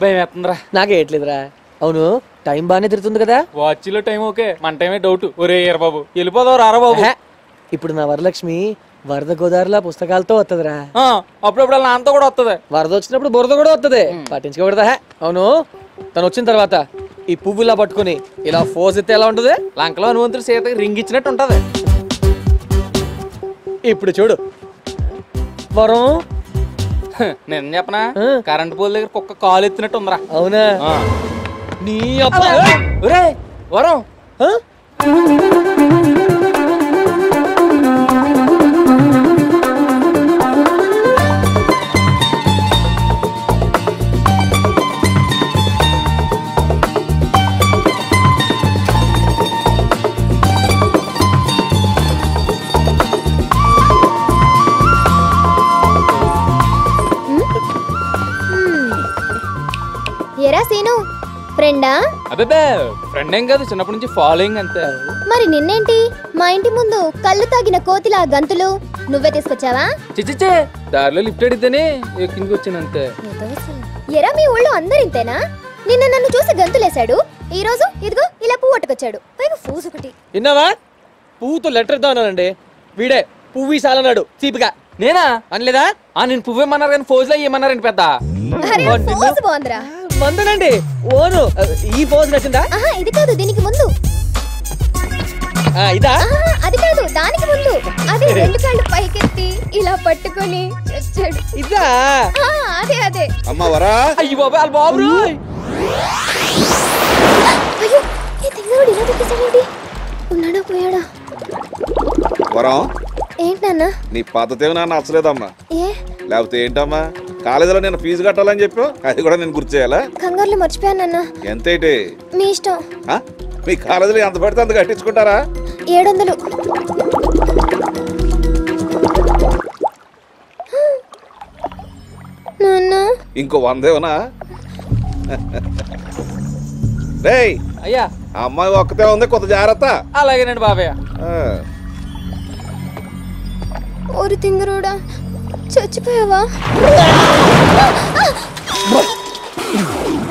Speaker 16: భయం వేస్తుందిరా.
Speaker 2: నాకేయట్లేదురా అవును టైం బాగానే తిరుగుతుంది కదా?
Speaker 16: వాచ్లో టైం ఓకే మన టైమే డౌట్ ఒరే బాబు వెళ్ళిపోదాం రారా బాబు.
Speaker 2: ఇప్పుడు నా వరలక్ష్మి వరద గోదావరిలో పుస్తకాలతో వస్తుందిరా
Speaker 16: అప్పుడప్పుడు వాళ్ళ నాన్నతో కూడా వస్తుంది
Speaker 2: వరద వచ్చినప్పుడు బురద కూడా వస్తుంది పట్టించుకోకూడదా? అవును. తను వచ్చిన తర్వాత ఈ పువ్వులా పట్టుకుని ఇలా ఫోజ్ ఎత్తే ఎలా ఉంటుంది?
Speaker 16: లంకలో హనుమంతుడు సీతకి రింగ్ ఇచ్చినట్టు ఉంటది.
Speaker 2: ఇప్పుడు చూడు. వరం
Speaker 16: నేను చెప్పనా? కరెంట్ పోల్ దగ్గర కుక్క కాలు ఎత్తినట్టు ఉందిరా.
Speaker 2: అవునా. నీ
Speaker 16: వరం
Speaker 10: సీను. ఫ్రెండా?
Speaker 16: అబ్బే ఫ్రెండ్ ఏం కాదు చిన్నప్పటి నుంచి ఫాలోయింగ్ అంతే.
Speaker 10: మరి నిన్నేంటి? మా ఇంటి ముందు కళ్ళు తాగిన కోతిలా గంతులు నువ్వే తీసుకొచ్చావా?
Speaker 16: చిచ్చిచ్చే దారిలో లిఫ్ట్ అడిగితేనే కిందకి వచ్చాను అంతే
Speaker 10: ఎరా మీ ఊళ్ళో అందరు ఇంతేనా? నిన్న నన్ను చూసి గంతులేశాడు. ఈ రోజు ఇదిగో ఇలా పువ్వు పట్టుకొచ్చాడు. పైగా ఫూజు ఒకటి.
Speaker 2: విన్నావా? పువ్వుతో లెటర్ ఇద్దామన్నానండి వీడే పువ్వు ఇసాలన్నాడు చీపిగా.
Speaker 16: నేనా?
Speaker 2: అనలేదా?
Speaker 16: ఆ నేను పువ్వేమన్నారు కానీ ఫోజులో ఏమన్నారండి పెద్ద.
Speaker 10: బాగుందిరా.
Speaker 2: మందనండి ఓను ఈ ఫోజ్ నచ్చిందా?
Speaker 10: ఆహా ఇది కాదు దీనికి ముందు.
Speaker 2: ఆ, ఇదా?
Speaker 10: ఆహా, అది కాదు దానికి ముందు. అది రెండు కాళ్ళు పైకెత్తి ఇలా పట్టుకొని చచ్చాడు.
Speaker 2: ఇదా?
Speaker 10: ఆ, అదే అదే.
Speaker 12: అమ్మ వరా.
Speaker 16: అయ్యి బాబా బాబు రోయ్.
Speaker 10: అయ్యో. ఈ తింగరుడు ఇలా దొరికేసాడేంటి ఉన్నాడా పోయాడా?
Speaker 12: వరం?
Speaker 10: ఏంటి నాన్న?
Speaker 12: నీ పద్ధతి నాకు నచ్చలేదమ్మా.
Speaker 10: ఏ?
Speaker 19: లేకపోతే ఏంటమ్మా? కాలేజీలో నేను ఫీజు కట్టాలని చెప్పావు? అది కూడా నేను గుర్తు చేయాలా?
Speaker 10: కంగారులో మర్చిపోయానన్నా
Speaker 19: ఎంత ఏంటి
Speaker 10: మీ ఇష్టం.
Speaker 19: ఆ? మీ కాలేజీలో ఎంత పడితే అంత కట్టించుకుంటారా?
Speaker 10: ఏడు వందలు నాన్న.
Speaker 19: ఇంకో వందేవనా రేయ్
Speaker 22: అయ్యా.
Speaker 19: అమ్మాయి ఒక్కతే ఉంది కొత్త జాగ్రత్త.
Speaker 22: అలాగేనండి బాబయ్య.
Speaker 19: ఆ.
Speaker 10: ఓరి తింగరోడా చచ్చిపోయావా?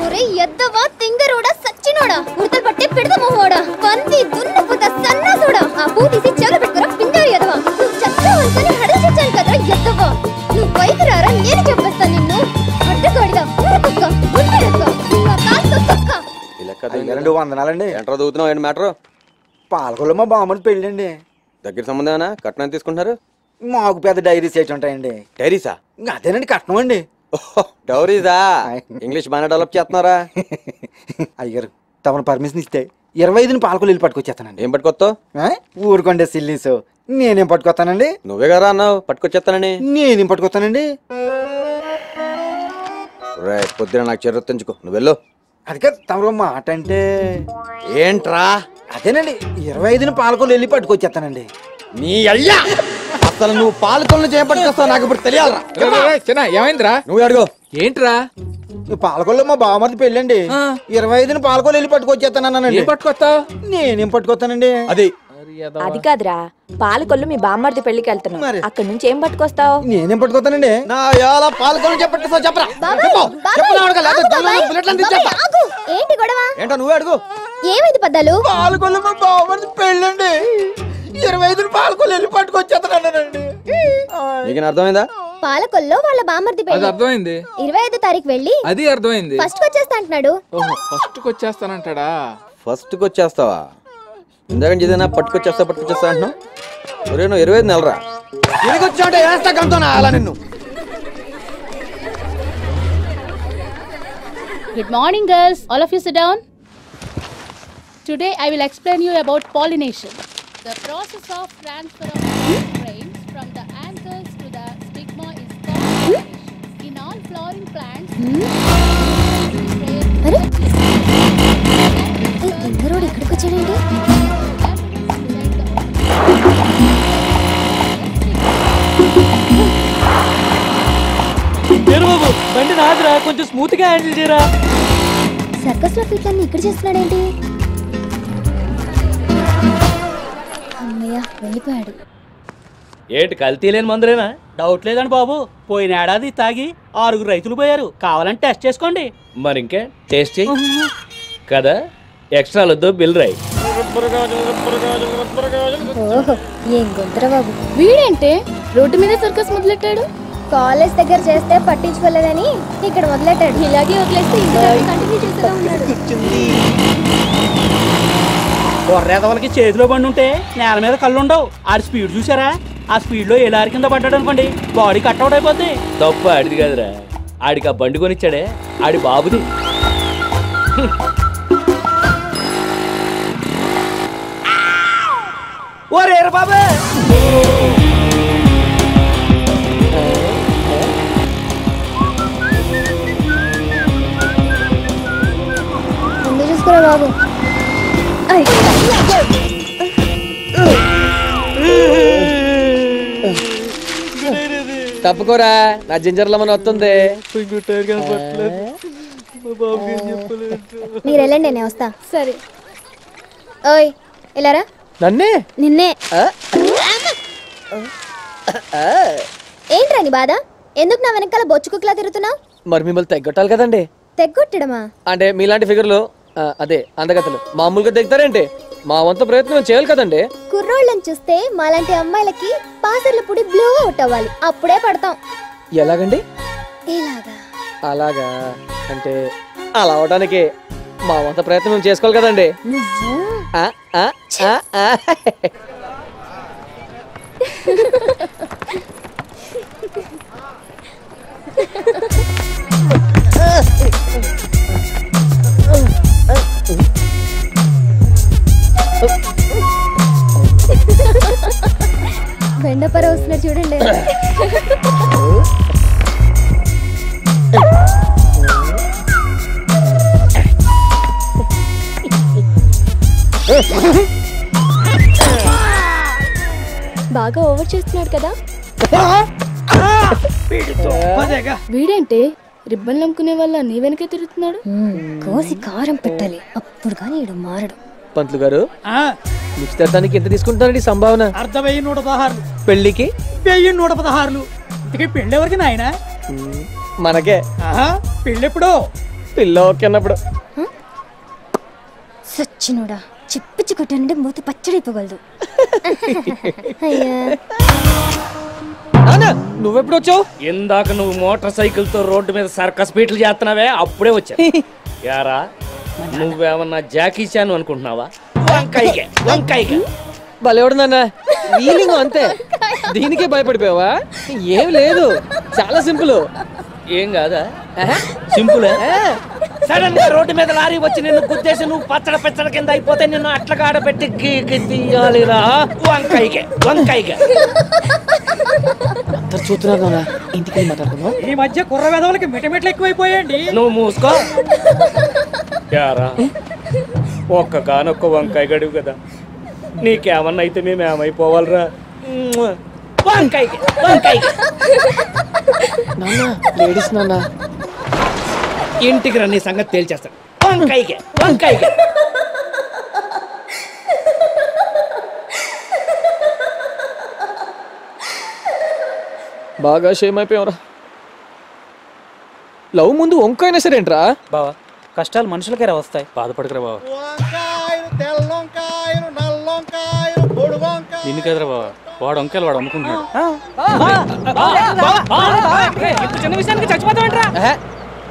Speaker 10: ఒరే ఎద్దవా తింగరోడా సచ్చినోడా? ఉడతలు పట్టే పిడత మొహోడా? పంది దున్నపోత సన్నాసోడా? ఆ పూ తీసి చెవులు పెట్టుకురా పిండారు ఎదవా? నువ్వు చచ్చావనుకొని హడలు చచ్చాను కదరా ఎద్దవా? నువ్వు పైకి రారా నేను చెప్పేస్తాను నిన్ను.
Speaker 18: అయ్యారండి వందనాలండి. ఎంటర్ చదువుతున్నావు ఏంటి మ్యాటర్? పాలకొల్లు మా బామ్మడి పెళ్ళండి. దగ్గర సంబంధమేనా కట్నం తీసుకుంటున్నారు? మాకు పెద్ద డైరీస్ ఏంటి ఉంటాయండి. డైరీసా? అదేనండి కట్నం అండి. డౌరీసా? ఇంగ్లీష్ బాగానే డెవలప్ చేస్తున్నారా? అయ్యారు తమను పర్మిషన్ ఇస్తే ఇరవై ఐదుని పాలకొల్లు వెళ్ళి పట్టుకొచ్చేస్తానండి. ఏం పట్టుకొస్తావు? ఊరుకోండి సిల్లీస్. నేనేం పట్టుకొస్తానండి? నువ్వే కదా అన్నావు పట్టుకొచ్చేస్తానని. నేనేం పట్టుకొస్తానండి? రే పొద్దున నాకు చెర్ర తెంచుకో నువ్వు వెళ్ళు. అది కాదు తమరు మాట అంటే ఏంట్రా? అదేనండి ఇరవై ఐదున పాలకొల్లు వెళ్ళి పట్టుకొచ్చేస్తానండి. నీ అయ్యా! అసలు నువ్వు పాలకొల్లు చేపట్టుకొస్తావు నాకు ఇప్పుడు తెలియాలరా.
Speaker 16: చిన్న ఏమైందిరా?
Speaker 18: నువ్వు అడుగు.
Speaker 16: ఏంట్రా?
Speaker 18: పాలకొల్లు మా బావమరిది పెళ్ళండి. ఇరవై ఐదున పాలకొల్లు వెళ్ళి పట్టుకొచ్చేస్తానండి
Speaker 16: ఏం పట్టుకొస్తావు?
Speaker 18: నేనేం పట్టుకొస్తానండి? అది
Speaker 5: అది కాదురా. పాలకొల్లు మీ బామ్మర్ది పెళ్ళికి వెళ్తున్నావు అక్కడి నుంచి ఏం పట్టుకొస్తావు?
Speaker 18: నేనేం పట్టుకొస్తానండి? నా యాల చెప్పరా? చెప్పు. చెప్పు. నా వాడుక, లేకపోతే దొంగలు బుల్లెట్లను తెచ్చేస్తా.
Speaker 10: ఏంటి గొడవ?
Speaker 18: ఏంటో నువ్వే అడుగు.
Speaker 10: ఏమైంది పద్దాలు?
Speaker 18: పాలకొల్లు మా బావమరిది పెళ్ళండి. ఇరవై ఐదున పాలకొల్లు వెళ్ళి పట్టుకొచ్చేస్తానండి నీకు అర్థమైందా?
Speaker 10: పాలకొల్లో వాళ్ళ బామర్ది
Speaker 16: అది
Speaker 10: పెళ్ళి
Speaker 16: అర్థమైంది.
Speaker 10: ఇరవై ఐదో తారీఖు వెళ్ళి
Speaker 16: అది అర్థమైంది.
Speaker 10: ఫస్ట్ వచ్చేస్తా అంటున్నాడు.
Speaker 16: ఫస్ట్ వచ్చేస్తానంటాడా
Speaker 18: ఫస్ట్కి వచ్చేస్తావా ఇందాక ఏదైనా పట్టుకొచ్చేస్తా పట్టుకొచ్చేస్తా అంటున్నావు ఒరే నువ్వు ఇరవై ఐదు నెలరా తిరిగి వచ్చావంటే వేస్తా గంతున్నా అలా నిన్ను
Speaker 23: Good morning, girls. All of you sit down. Today, I will explain you about pollination. The process of transfer of grains from the anthers to the stigma is called pollination. In all flowering plants,
Speaker 10: అరే తింగరోడు ఇక్కడికి వచ్చాడండి
Speaker 6: బండి నాదిరా కొంచెం స్మూత్గా హ్యాండిల్ చేయరా.
Speaker 10: సర్కస్లో ఫీట్లన్నీ ఇక్కడ చేస్తున్నాడేంటి? అమ్మయ్య వెళ్ళిపోయాడు.
Speaker 6: ఏంటి కల్తీ లేని మందులేనా? డౌట్ లేదండి బాబు. పోయిన ఏడాది తాగి ఆరుగురు రైతులు పోయారు. కావాలంటే టెస్ట్ చేసుకోండి.
Speaker 13: మరి ఇంకే టేస్ట్ చెయ్యి కదా? ఎక్స్ట్రా వద్దు బిల్ రాయి.
Speaker 10: ఏం గొంతురా బాబు.
Speaker 23: వీడేంటే రోడ్డు మీద సర్కస్ మొదలెట్టాడు?
Speaker 10: కాలేజ్ దగ్గర చేస్తే పట్టించుకోలేదని ఇక్కడ మొదలెట్టాడు ఇలాగే వదిలేస్తే కంటిన్యూ ఉన్నాడు.
Speaker 6: కొర్రేదవలకి చేతిలో బండి ఉంటే నేల మీద కళ్ళు ఉండవు ఆడి స్పీడ్ చూసారా ఆ స్పీడ్లో ఎలారి కింద పడ్డాడు అనుకోండి బాడీ కట్అవుట్ అయిపోద్ది.
Speaker 13: తప్పు ఆడిది కాదురా. ఆడికి ఆ బండి కొనిచ్చాడే ఆడి బాబుది.
Speaker 6: ఓరే బాబా.
Speaker 10: ముందు చూసుకురా బాబు
Speaker 2: తప్పుకోరా నా జింజర్ లెమన్ వస్తుంది.
Speaker 10: మీరు వెళ్ళండి నేను వస్తా. సరే. ఓయ్ ఇలారా
Speaker 2: నన్నే?
Speaker 10: నిన్నే. ఏంట్రా నీ బాధ? ఎందుకు నా వెనకాల బొచ్చు కుక్కలా తిరుగుతున్నావు?
Speaker 2: మరి మిమ్మల్ని తగ్గొట్టాలి కదండి.
Speaker 10: తెగ్గొట్టడమా?
Speaker 2: అంటే మీలాంటి ఫిగర్లు అదే అందగతలు మామూలుగా దిగుతారేంటి? మా వంత ప్రయత్నం చేయాలి కదండి.
Speaker 10: కుర్రోళ్ళని చూస్తే మాలాంటి అమ్మాయిలకి పాసర్ల పుడి బ్లూ అవుట్ అవ్వాలి. అప్పుడే పడతాం.
Speaker 2: ఎలాగండి?
Speaker 10: ఇలాగా
Speaker 2: అలాగా? అంటే అలా అవడానికి మా వంత ప్రయత్నం చేసుకోవాలి కదండి.
Speaker 10: నువ్వు?
Speaker 2: ఆ, ఆ, ఆ, ఆ.
Speaker 10: బెండపర వస్తున్నా చూడండి. బాగా ఓవర్ చేస్తున్నాడు కదా. వీడంటే? రిబ్బన్ నమ్ముకునే వల్ల నీ వెనకే తిరుగుతున్నాడు? కోసి కారం పెట్టాలి. అప్పుడు కానీ ఇడు మారడు.
Speaker 2: పంతులు గారు. నిశ్చితార్థానికి ఎంత తీసుకుంటారండి సంభావన?
Speaker 24: అర్ధ వెయ్యి నూట పదహారులు.
Speaker 2: పెళ్ళికి
Speaker 24: వెయ్యి నూట పదహారులు. ఇంతకీ పెళ్ళి ఎవరికి నాయన?
Speaker 2: మనకే.
Speaker 24: పెళ్ళి ఎప్పుడో?
Speaker 2: పిల్ల ఓకే అన్నప్పుడు.
Speaker 10: సచ్చినోడా చిప్పిచ్చి కొట్టానంటే మూతి పచ్చడైపోగలదు
Speaker 2: నువ్వెప్పుడు వచ్చావు?
Speaker 13: ఇందాక నువ్వు మోటార్ సైకిల్తో రోడ్డు మీద సర్కస్ బీట్లు చేస్తున్నావే అప్పుడే వచ్చా. యారా? నువ్వేమన్నా జాకీ చాన్ అనుకుంటున్నావా? వంకాయకే వంకాయకే.
Speaker 2: భలేవాడు నాన్న. ఫీలింగ్ అంతే. దీనికే భయపడిపోయావా? ఏం లేదు. చాలా సింపుల్.
Speaker 13: ఏం కాదా? సింపుల్. సడన్గా రోడ్డు మీద లారీ వచ్చి నిన్ను గుద్దేసి నువ్వు పచ్చడ పెచ్చడ కింద అయిపోతే నిన్ను అట్ల కాడబెట్టి గీకి తీయాలిరా వంకాయకే వంకాయకే.
Speaker 2: అందరు చూస్తున్నారు నాన్న ఇంటికి వెళ్ళి మాట్లాడుకుందాం.
Speaker 24: ఈ మధ్య కుర్ర వెదవులకి మిటమిట్లు ఎక్కువైపోయండి
Speaker 13: నువ్వు మూసుకో. యారా ఒక్క కానొక్క వంకాయ గడువు కదా. నీకేమన్నా అయితే మేము ఏమైపోవాలిరా వంకాయకి వంకాయకి.
Speaker 2: నాన్న లేడీస్ నాన్న.
Speaker 13: ఇంటికి రా నీ సంగతి తేల్చేస్తాడు వంకాయకి వంకాయకి.
Speaker 2: బాగా షేమ్ అయిపోయావురా. లవ్ ముందు వంకైనా సరేంట్రా?
Speaker 12: బావా కష్టాలు మనుషులకే రా వస్తాయి. బాధపడకరా బావా. నిన్ను కదరా బావా? వాడు వంకాయలు వాడు అమ్ముకుంటున్నాడు.
Speaker 2: చిన్న విషయానికి చచ్చిపోతామంట్రా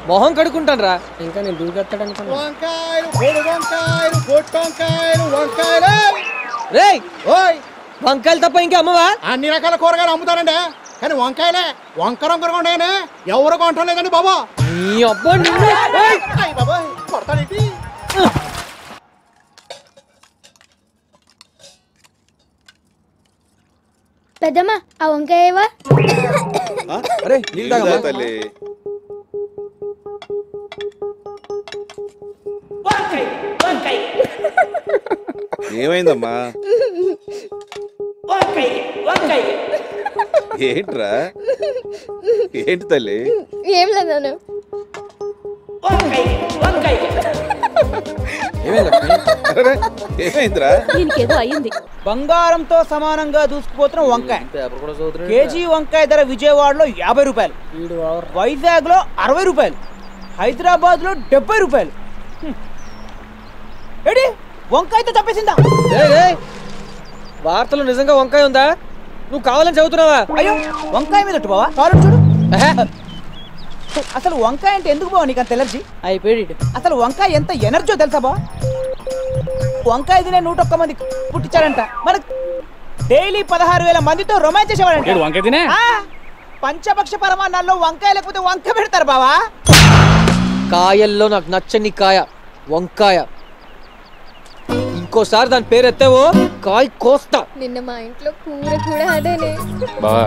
Speaker 2: మొహం కడుక్కుంటాను రా ఇంకా నేను దూకెత్తాడు అనుకున్నా.
Speaker 25: వంకాయలు
Speaker 2: తప్ప ఇంకా అమ్మవా?
Speaker 25: అన్ని రకాల కూరగాయలు అమ్ముతారండి. కానీ వంకాయలే వంకర వంకరగా ఉన్నాయనే ఎవరు కొంటం లేదండి బాబా.
Speaker 2: నీ అబ్బా
Speaker 25: బాబాయ్ కొడతానేంటి
Speaker 10: పెద్దమ్మ ఆ వంకాయవా
Speaker 19: అరే తల్లి. ఏమైందమ్మా? ఏంట్రా? ఏంటి తల్లి?
Speaker 10: ఏం లేదు
Speaker 19: ఏమైందిరా?
Speaker 6: దీనికేదో అయ్యింది. బంగారంతో సమానంగా దూసుకుపోతున్న వంకాయ. కేజీ వంకాయ ధర విజయవాడలో యాభై రూపాయలు. వైజాగ్లో అరవై రూపాయలు. హైదరాబాద్లో డెబ్బై రూపాయలు. ఏడి? వంకాయతో తప్పేసిందా!
Speaker 2: వార్తలు నిజంగా వంకాయ ఉందా? నువ్వు కావాలని చదువుతున్నావా?
Speaker 6: అయ్యో వంకాయ మీద బావా? కాలు చూడు. అసలు వంకాయ అంటే ఎందుకు బావ నీకు అంత ఎలర్జీ? అయిపోయాడు అసలు వంకాయ ఎంత ఎనర్జీ తెలుసా బావ? వంకాయ తినే నూట ఒక్క మంది పుట్టించారంట. మనకు డైలీ పదహారు వేల మందితో రొమాన్స్ చేసేవాడంట.
Speaker 12: ఏడు వంకాయ తినే?
Speaker 6: ఆ, పంచపక్ష పరమాన్నాల్లో వంకాయ లేకపోతే వంక పెడతారు బావా?
Speaker 2: కాయల్లో నాకు నచ్చని కాయ వంకాయ. ఇంకోసారి దాని పేరు ఎత్తావో? కాయ కోస్తా.
Speaker 10: నిన్న మా ఇంట్లో కూర కూడా అదేనే
Speaker 12: బావా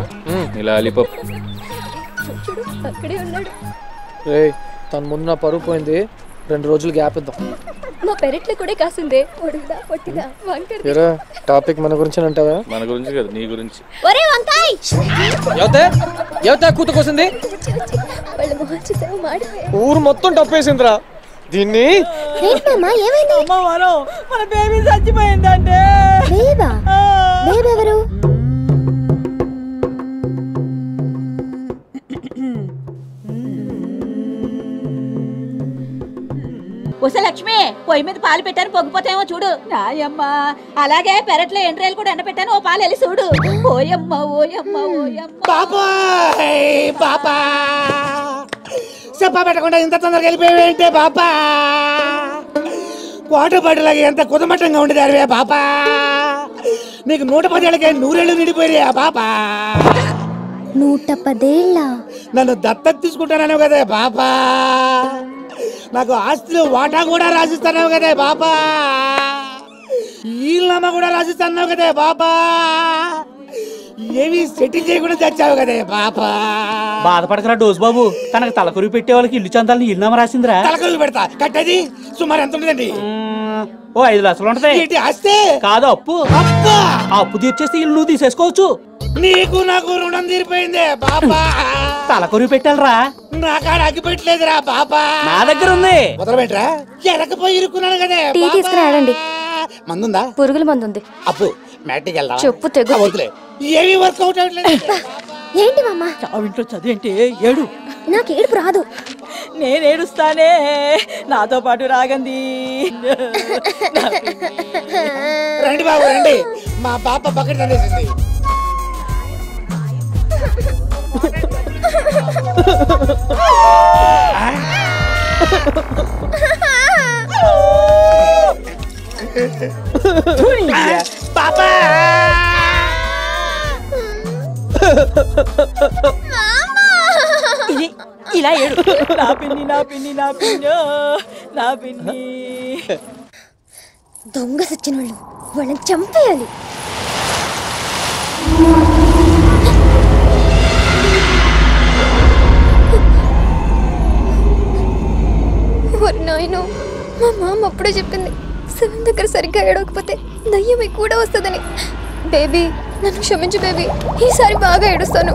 Speaker 12: ఇలా అలిపప్పు
Speaker 10: చూడు అక్కడే ఉన్నాడు.
Speaker 2: తన ముందు నా పరువు పోయింది. రెండు రోజులు గ్యాప్ ఇద్దాం.
Speaker 10: మా పెరట్లో కూడా కాసిందే. పొడుగుదా పొట్టిదా వంకర
Speaker 2: ఏరా టాపిక్ మన గురించి అంటావా?
Speaker 12: మన గురించి కదా నీ గురించి.
Speaker 10: ఒరే వంకాయ్!
Speaker 2: ఎవతే? ఎవతే కూత కోసింది?
Speaker 10: వాళ్ళ మొహం చూసావు? మాడిపోయా
Speaker 2: ఊరు మొత్తం టప్పేసిందిరా. దీన్ని?
Speaker 10: ఏంటమ్మా ఏమైంది?
Speaker 6: అమ్మ మనం మన బేబీ చచ్చిపోయిందంటే.
Speaker 10: బేబా బేబీ ఎవరు
Speaker 26: ఉస లక్ష్మి పొయ్యి మీద పాలు పెట్టాను పొగ్గిపోతాయేమో చూడు. నాయమ్మా అలాగే పెరట్లో ఎండ్రాయిలు కూడా ఎండబెట్టాను ఓ పాలు వెళ్ళి చూడు. ఓయమ్మ ఓయమ్మ ఓయమ్మ.
Speaker 25: బాబా చెప్పా పెట్టకుండా ఇంత తొందరగా వెళ్ళిపోయావేంటే బాబా కోట పట్టులాగా ఎంత కుదమట్టంగా ఉండేది అరవే బాబా నీకు నూట పదేళ్ళకే నూరేళ్ళు నిండిపోయా బాబా
Speaker 10: నూట పదేళ్ళ?
Speaker 25: నన్ను దత్తత తీసుకుంటానన్నావు కదే బాబా నాకు ఆస్తిలో వాటా కూడా రాసిస్తున్నావు కదే బాబా. ఈళ్ళమ్మ కూడా రాసిస్తున్నావు కదే బాబా. ఏవి సెటిల్ చేయకుండా చచ్చావు కదే బాబా.
Speaker 24: బాధపడకరా డోస్ బాబు. తనకు తలకొరి పెట్టే వాళ్ళకి ఇల్లు చందాలని ఇల్లు రాసిందిరా.
Speaker 25: తలకలు పెడతా. కట్టేది సుమారు ఎంత ఉంటుందండి?
Speaker 27: ఓ ఐదు లక్షలు ఉంటది.
Speaker 25: ఏంటి ఆస్తే?
Speaker 27: కాదు అప్పు.
Speaker 25: అబ్బా
Speaker 27: అప్పు తీర్చేస్తే ఇల్లు తీసేసుకోవచ్చు.
Speaker 25: నీకు నాకు రుణం తీరిపోయిందే బాబా.
Speaker 27: తలకొరి పెట్టాలరా.
Speaker 25: నా కాడ అగ్గి పెట్టలేదురా బాబా.
Speaker 27: నా దగ్గర ఉంది.
Speaker 25: వదలబెట్రా ఎరకపోయి ఇరుక్కున్నాను కదే
Speaker 15: టీ. తీసుకురాడండి.
Speaker 25: మందుందా?
Speaker 15: పురుగుల మందు ఉంది
Speaker 25: అప్పు మ్యాట్కి వెళ్దాం
Speaker 15: చెప్పు తెగు.
Speaker 25: వదిలే. ఏమి వర్కౌట్ అవ్వట్లేదు.
Speaker 15: ఏంటి మామ?
Speaker 6: ఇంట్లో చదివేంటి ఏడు.
Speaker 15: నాకు ఏడుపు రాదు.
Speaker 6: నేను ఏడుస్తానే. నాతో పాటు రాగంది.
Speaker 25: రండి బాబు రండి. మా పాప బకెట్ అనేసింది పాపా
Speaker 6: ఇది ఇలా ఏడు నా పిన్ని నా పిన్ని నా పిన్నో నా పిన్ని
Speaker 15: దొంగ సచ్చిన వాళ్ళు వాళ్ళని చంపేయాలి. ఓరి నాయనో. మా మామ అప్పుడే చెప్పింది. సెవెన్ దగ్గర సరిగ్గా ఏడవకపోతే దయ్యం కూడా వస్తుందని. బేబీ నన్ను క్షమించు బేబీ. ఈసారి బాగా ఏడుస్తాను.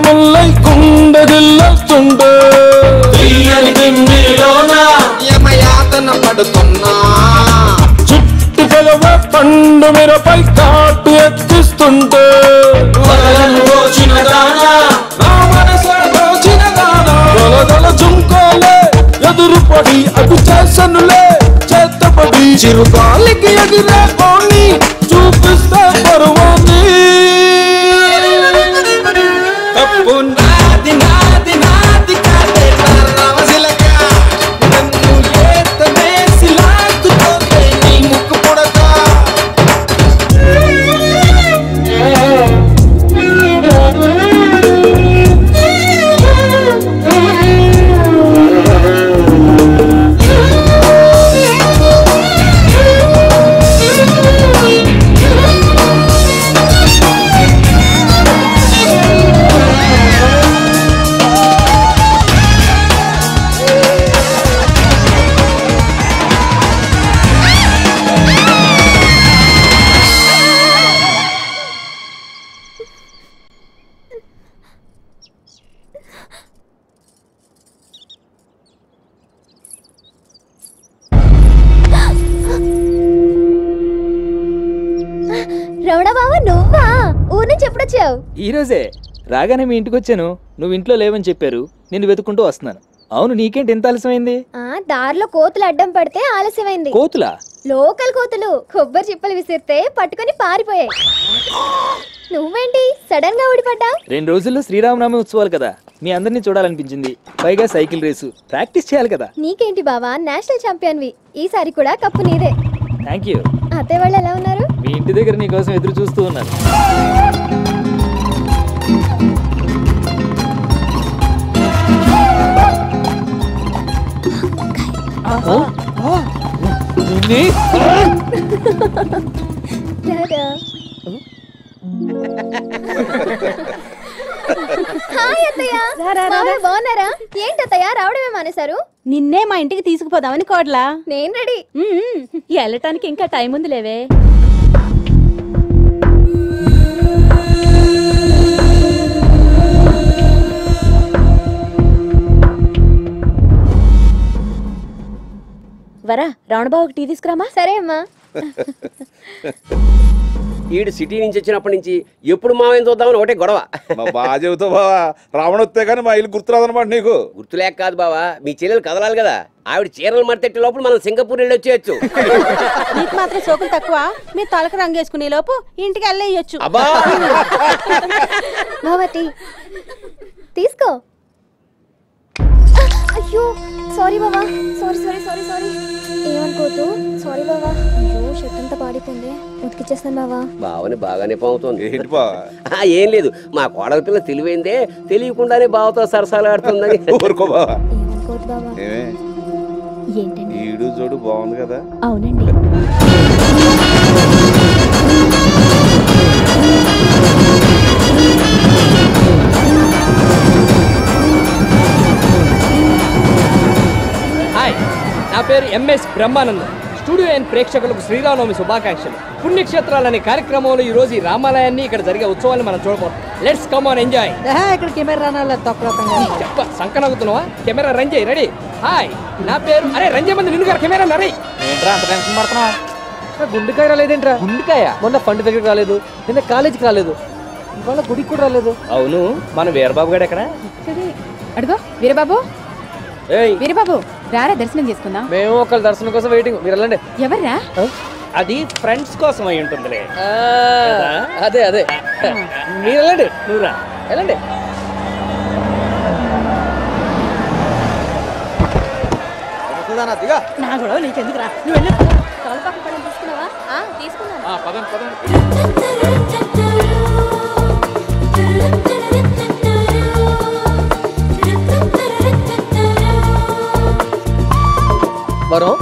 Speaker 28: గీతముల్లై కుండదిల్లొస్తుండే తీయని తిమ్మిలోన యమయాతన పడుతున్నా
Speaker 15: పండు మిరపై కాటు ఎత్తిస్తుంటే వదలను దోచిన దానా, నా మనసే దోచిన దానా. గలగల జుంకోలే ఎదురు పడి అటు చేసనులే చేతపడి చిరుగాలికి ఎగిరే పోని
Speaker 29: రాగానే మీ ఇంటికి వచ్చాను. నువ్వు ఇంట్లో లేవని చెప్పారు. నిన్ను వెతుకుంటూ వస్తున్నాను. అవును నీకేంటి ఎంత ఆలస్యమైంది?
Speaker 10: ఆ దారిలో కోతులు అడ్డం పడితే ఆలస్యమైంది.
Speaker 29: కోతులా?
Speaker 10: లోకల్ కోతులు. కొబ్బరి చిప్పలు విసిరితే పట్టుకొని పారిపోయాయి. నువ్వేంటి? సడన్గా ఊడిపడ్డా?
Speaker 29: రెండు రోజుల్లో శ్రీరామనవమి ఉత్సవాలు కదా. మీ అందరినీ చూడాలనిపించింది. పైగా సైకిల్ రేసు. ప్రాక్టీస్ చేయాలి కదా.
Speaker 10: నీకేంటి బావా? నేషనల్ ఛాంపియన్వి. ఈసారి కూడా కప్పు నీదే.
Speaker 29: థ్యాంక్ యూ
Speaker 10: అత్తయ్య వాళ్ళు ఎలా ఉన్నారు?
Speaker 29: మీ ఇంటి దగ్గర నీ కోసం ఎదురు చూస్తూ ఉన్నాను.
Speaker 10: హాయ్ అత్తయ్య. మామయ్య బాగున్నారా? ఏంటి అత్తయ్య? రావడమే మానేశారు?
Speaker 6: నిన్నే మా ఇంటికి తీసుకుపోదామని కోడలా.
Speaker 10: నేను రెడీ.
Speaker 6: వెళ్ళటానికి ఇంకా టైం ఉంది లేవే
Speaker 5: వరా రావణబాబుకి టీ తీసుకురామా?
Speaker 10: సరే అమ్మా.
Speaker 30: ఈడు సిటీ నుంచి వచ్చినప్పటి నుంచి ఎప్పుడు మామయ్య చూద్దామని ఒకటే గొడవ.
Speaker 19: బాగా చెబుతావు బావా. రావణ వస్తే కానీ మా ఇల్లు గుర్తురాదనమాట నీకు.
Speaker 30: గుర్తులేక కాదు బావా మీ చెల్లెలు కదలాలి కదా. ఆవిడ చీరలు మడతెట్టే లోపల మనం సింగపూర్ వెళ్ళి వచ్చేయచ్చు.
Speaker 6: నీకు మాత్రం సోకులు తక్కువ. మీ తలకు రంగేసుకునే లోపు ఇంటికి వెళ్ళేయచ్చు.
Speaker 30: అబ్బా!
Speaker 10: తీసుకో. అయ్యో సారీ బావా సారీ సారీ సారీ సారీ ఏమనుకోవద్దు సారీ బావా. అయ్యో షర్ట్ అంతా పాడిపోయింది. ఉతికిచ్చేస్తాను బావా.
Speaker 30: బావని బాగానే పాముతోంది
Speaker 19: ఏంటి బావా?
Speaker 30: ఆ, ఏం లేదు. మా కోడల పిల్ల తెలివైందే తెలియకుండానే బావతో సరసాలు ఆడుతుందని
Speaker 19: ఊరుకో బావా.
Speaker 10: ఏమనుకోవద్దు బావా.
Speaker 19: ఏమే?
Speaker 10: ఏంటండి?
Speaker 19: ఈడు జోడు బాగుంది కదా.
Speaker 10: అవునండి.
Speaker 2: ఎంఎస్ బ్రహ్మానందం స్టూడియో అండ్ ప్రేక్షకులకు శ్రీరామనవమి శుభాకాంక్షలు. పుణ్యక్షేత్రాలనే కార్యక్రమంలో ఈ రోజు ఈ రామాలయాన్ని ఇక్కడ జరిగే ఉత్సవాన్ని మనం చూడబోతున్నాం. లెట్స్ కమ్ ఆన్ ఎంజాయ్
Speaker 6: ఇక్కడ కెమెరా
Speaker 2: చెప్ప సంకనగుతున్నావా? Camera Ranjay ready. హాయ్ నా పేరు అరే రంజయ్ మంది నిన్ను గారు కెమెరా నరే.
Speaker 29: ఏంట్రా అంత టెన్షన్ పడుతున్నావు?
Speaker 2: గుండెకాయ రాలేదేంట్రా? గుండెకాయ? మొన్న ఫండ్ దగ్గరికి రాలేదు నిన్న కాలేజీకి రాలేదు. ఇవాళ గుడికి కూడా రాలేదు.
Speaker 29: అవును మన వీరబాబు గారు ఎక్కడ?
Speaker 14: అడుగో. వీరబాబు?
Speaker 2: ఏయ్.
Speaker 14: వీరబాబు? రారా దర్శనం చేసుకుందాం
Speaker 2: మేము ఒకళ్ళ దర్శనం కోసం వెయిటింగ్ మీరు వెళ్ళండి
Speaker 14: ఎవర్రా
Speaker 13: అది ఫ్రెండ్స్ కోసం అయి ఉంటుందిలే
Speaker 2: అదే అదే మీరు వెళ్ళండి
Speaker 13: నువ్వు రా
Speaker 2: వెళ్ళండి
Speaker 6: నా గొడవ నీకెందుకు రా నువ్వు వెళ్ళు
Speaker 10: తోలపాకు పళ్ళం తీసుకున్నావా ఆ, తీసుకున్నాను
Speaker 19: పదండి పదండి
Speaker 2: వరం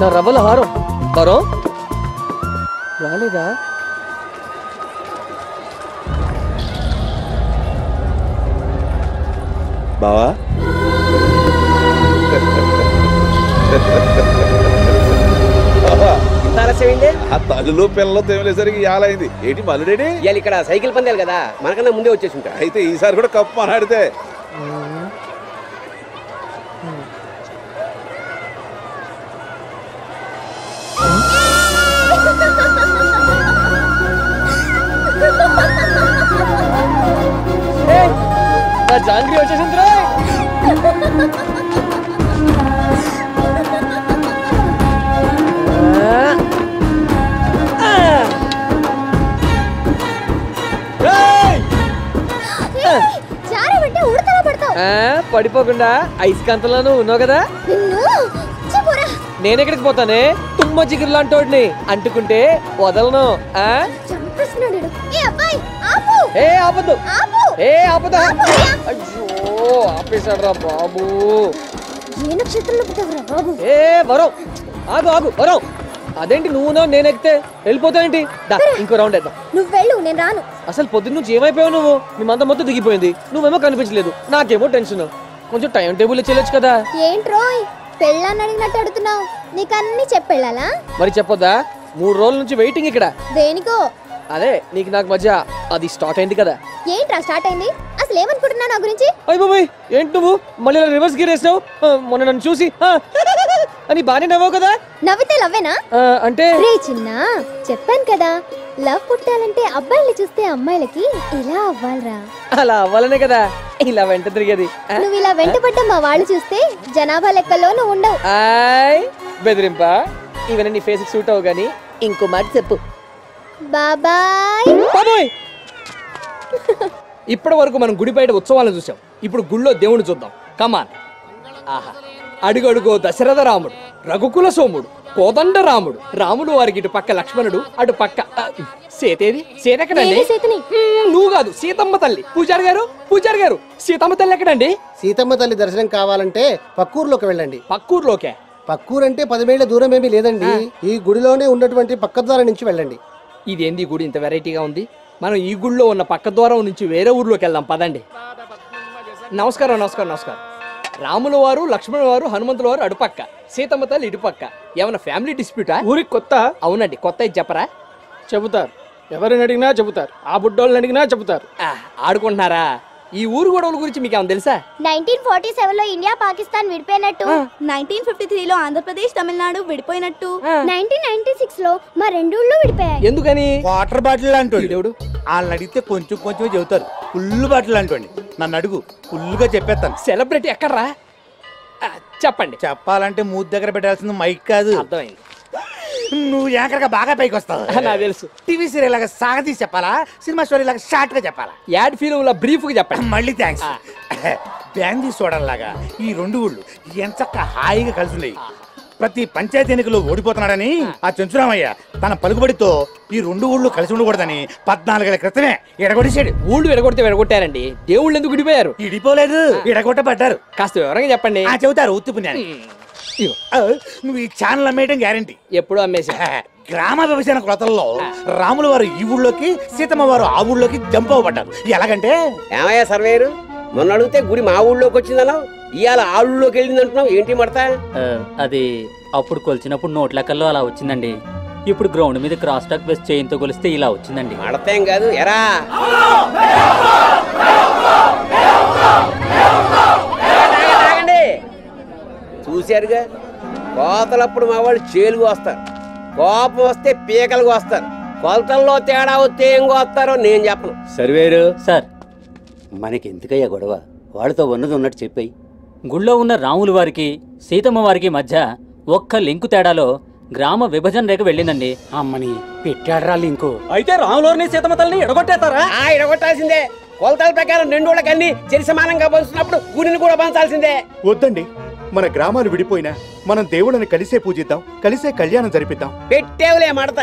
Speaker 2: నా రవ్వల హారం. వరం రాలేదా?
Speaker 19: బావా? తల్లులు పిల్లలు తెమిలేసరికి ఇయాలైంది ఏంటి మల్లుడేడి?
Speaker 30: ఇవాళ ఇక్కడ సైకిల్ పందాలు కదా మనకన్నా ముందే వచ్చేసి ఉంటా
Speaker 19: అయితే ఈసారి కూడా కప్పు మనాడితే
Speaker 2: జాంగ్రీ వచ్చేసింది రా పడిపోకుండా ఐస్ కంతలోనూ ఉన్నావు కదా. నేను ఎక్కడికి పోతానే? తుమ్మ చిగురు లాంటోడిని అంటుకుంటే వదలను.
Speaker 10: ఏ అబ్బాయి ఆపు.
Speaker 2: ఏ ఆపదు
Speaker 10: ఆపు.
Speaker 2: ఏ ఆపదా అయ్యో ఆపేశాడు రా బాబు.
Speaker 10: ఏ నక్షత్రంలో పుట్టావురా బాబు?
Speaker 2: ఏ వరం ఆగు ఆగు వరం అదేంటి నువ్వు నా నేను ఎక్కితే వెళ్ళిపోతావేంటి? దా ఇంకో రౌండ్ వేద్దాం.
Speaker 10: నువ్వు వెళ్ళు నేను రాను.
Speaker 2: అసలు పొద్దున్న నుంచి ఏమైపోయావు నువ్వు? మీ మంద మొత్తం దిగిపోయింది. నువ్వేమో కనిపించలేదు. నాకేమో టెన్షన్. కొంచెం టైం టేబుల్ ఇచ్చేయచ్చు కదా.
Speaker 10: ఏంట్రోయ్ పెళ్ళాన్ని అడిగినట్టు అడుగుతున్నావు. నీకు అన్ని చెప్పెళ్ళాలా
Speaker 2: మరి చెప్పొద్దా? మూడు రోజుల నుంచి వెయిటింగ్ ఇక్కడ.
Speaker 10: దేనికో?
Speaker 2: అదే నీకు నాకు మధ్య అది స్టార్ట్ అయింది కదా.
Speaker 10: ఏంట్రా స్టార్ట్ అయింది? అసలు ఏమనుకుంటున్నావు నా గురించి?
Speaker 2: అయ్య బాబాయ్ ఏంటి నువ్వు? మళ్ళీ రివర్స్ గేర్ వేసినావు? ఆ, మొన్న నన్ను చూసి అని బాగానే నవ్వావు కదా?
Speaker 10: నవ్వితే లవ్వేనా?
Speaker 2: అంటే?
Speaker 10: రే చిన్న చెప్పాను కదా లవ్ పుట్టాలంటే అబ్బాయిల్ని చూస్తే అమ్మాయిలకి ఇలా అవ్వాలిరా.
Speaker 2: అలా అవ్వాలనే కదా ఇలా వెంట తిరిగేది?
Speaker 10: నువ్వు ఇలా వెంటపడ్డ మా వాళ్ళు చూస్తే జనాభా లెక్కల్లో నువ్వు ఉండవు.
Speaker 2: బెదిరింప? ఇవన్నీ నీ ఫేస్ సూట్ అవ్వు కానీ ఇంకో మాట చెప్పు.
Speaker 10: బాబాయ్.
Speaker 2: బాబోయ్!
Speaker 8: ఇప్పటి వరకు మనం గుడి బయట ఉత్సవాలను చూసాం ఇప్పుడు గుళ్ళో దేవుని చూద్దాం. కమాన్ ఆహా. అడుగడుగో దశరథ రాముడు రఘుకుల సోముడు కోదండ రాముడు. రాముడు వారికి ఇటు పక్క లక్ష్మణుడు అటు పక్క ఆ, సీతేది? సీత ఎక్కడండి
Speaker 10: నేనే సీతని.
Speaker 8: మ్మ్, నువ్వు కాదు సీతమ్మ తల్లి. పూజారి గారు? పూజారి గారు సీతమ్మ తల్లి ఎక్కడండి?
Speaker 31: సీతమ్మ తల్లి దర్శనం కావాలంటే పక్కూరులోకి వెళ్ళండి.
Speaker 8: పక్కూరులోకే?
Speaker 31: పక్కూరు అంటే పదివేల దూరం ఏమీ లేదండి. ఈ గుడిలోనే ఉన్నటువంటి పక్క ద్వారం నుంచి వెళ్ళండి.
Speaker 8: ఇదేంది ఈ గుడి? ఇంత వెరైటీగా ఉంది. మనం ఈ గుడిలో ఉన్న పక్క ద్వారం నుంచి వేరే ఊర్లోకి వెళ్దాం పదండి. నమస్కారం నమస్కారం నమస్కారం. రాముల వారు లక్ష్మణుల వారు హనుమంతుల వారు అటుపక్క సీతమ్మ తల్లి ఇటుపక్క. ఏమైనా ఫ్యామిలీ డిస్ప్యూటా
Speaker 7: ఊరికి కొత్త?
Speaker 8: అవునండి కొత్త ఇది చెప్పరా?
Speaker 7: చెబుతారు. ఎవరిని అడిగినా చెబుతారు. ఆ బుడ్డోళ్ళని అడిగినా చెబుతారు.
Speaker 8: ఆడుకుంటున్నారా? ఈ ఊరు గొడవల గురించి మీకు ఏమైనా తెలుసా?
Speaker 10: నైన్టీన్ ఫార్టీ సెవెన్లో ఇండియా పాకిస్తాన్ విడిపోయినట్టు.
Speaker 32: నైన్టీన్ ఫిఫ్టీ త్రీలో ఆంధ్రప్రదేశ్ తమిళనాడు విడిపోయినట్టు.
Speaker 10: నైన్టీన్ నైన్టీ సిక్స్లో మా రెండు ఊళ్ళు విడిపోయాయి.
Speaker 8: ఎందుకని?
Speaker 25: వాటర్ బాటిల్ అంటోడు వాళ్ళని అడిగితే కొంచెం కొంచెం చెబుతారు. ఫుల్ బాటిల్ అంటోండి నన్ను అడుగు ఫుల్గా చెప్పేస్తాను.
Speaker 8: సెలబ్రిటీ ఎక్కడ్రా? చెప్పండి.
Speaker 25: చెప్పాలంటే మూతి దగ్గర పెట్టాల్సింది మైక్ కాదు.
Speaker 8: అర్థమైంది.
Speaker 25: నువ్వు యాంకర్గా బాగా పైకి వస్తావు.
Speaker 8: నాకు తెలుసు.
Speaker 25: టీవీ సీరియల్ లాగా సాగతీసి చెప్పాలా? సినిమా స్టోరీ లాగా షార్ట్గా చెప్పాలా?
Speaker 8: యాడ్ ఫిల్మ్లో బ్రీఫ్గా చెప్పండి
Speaker 25: మళ్ళీ థ్యాంక్స్ బ్యాందీ లాగా ఈ రెండు ఊళ్ళు ఎంచక్క హాయిగా కలిసి ఉన్నాయి ప్రతి పంచాయతీ ఎన్నికలు ఓడిపోతున్నాడని ఆ. చెంచురామయ్య తన పలుకుబడితో ఈ రెండు ఊళ్ళు కలిసి ఉండకూడదని పద్నాలుగేళ్ళ క్రితమే ఎడగొడిచాడు
Speaker 8: ఊళ్ళు విడగొడితే విడగొట్టారండి దేవుళ్ళు ఎందుకు విడిపోయారు?
Speaker 25: ఇడిపోలేదు ఎడగొట్టబడ్డారు
Speaker 8: కాస్త వివరంగా చెప్పండి.
Speaker 25: ఆ చెబుతారు ఉత్తి పుణ్యాన్ని ఆ, నువ్వు ఈ ఛానల్ అమ్మేయడం గ్యారంటీ
Speaker 8: ఎప్పుడు అమ్మేసా.
Speaker 25: గ్రామ విభజన కొలతల్లో రాముల వారు ఈ ఊళ్ళోకి సీతమ్మ వారు ఆ ఊళ్ళోకి జంప్ అవ్వబడ్డారు. ఎలాగంటే
Speaker 30: ఏమయ్యా సర్వేరు? మొన్న అడిగితే గుడి మా ఊళ్ళోకి వచ్చిందన్నావు? ఇవాళ ఆ ఊళ్ళోకి వెళ్ళింది అంటున్నావు ఏంటి మడతా?
Speaker 33: అది అప్పుడు కొలిచినప్పుడు నోట్ లెక్కల్లో అలా వచ్చిందండి. ఇప్పుడు గ్రౌండ్ మీద క్రాస్ టాక్ ప్లస్ చైన్తో కొలిస్తే ఇలా వచ్చిందండి.
Speaker 30: మడతేం కాదు ఎరా. చూశారుగా? కోతలప్పుడు మా వాళ్ళు చేలుగు వస్తారు. కోపం వస్తే పీకలు వస్తారు. కొలతల్లో తేడా వస్తే ఏం కోస్తారో నేను చెప్పను.
Speaker 33: సర్వేరు. సార్. మనకి ఎందుకయ్యా గొడవ? వాళ్ళతో ఉన్నది ఉన్నట్టు చెప్పాయి. గుళ్ళో ఉన్న రాముల వారికి సీతమ్మ వారికి మధ్య ఒక్క లింకు తేడాలో గ్రామ విభజన రేఖ వెళ్ళిందండి.
Speaker 25: అమ్మని పెట్టాడరా లింకు.
Speaker 34: అయితే రాములోని సీతమ్మ తల్లిని ఎడగొట్టేస్తారా?
Speaker 30: ఆ ఇడగొట్టాల్సిందే కొలతల ప్రకారం రెండు వాళ్ళకన్నీ చెరి సమానంగా పంచుతున్నప్పుడు గుడిని కూడా పంచాల్సిందే.
Speaker 35: వద్దండి. మన గ్రామాలు విడిపోయినా మనం దేవుళ్ళని కలిసే పూజిద్దాం కలిసే కళ్యాణం జరిపిద్దాం.
Speaker 30: పెట్టేవులే మడత.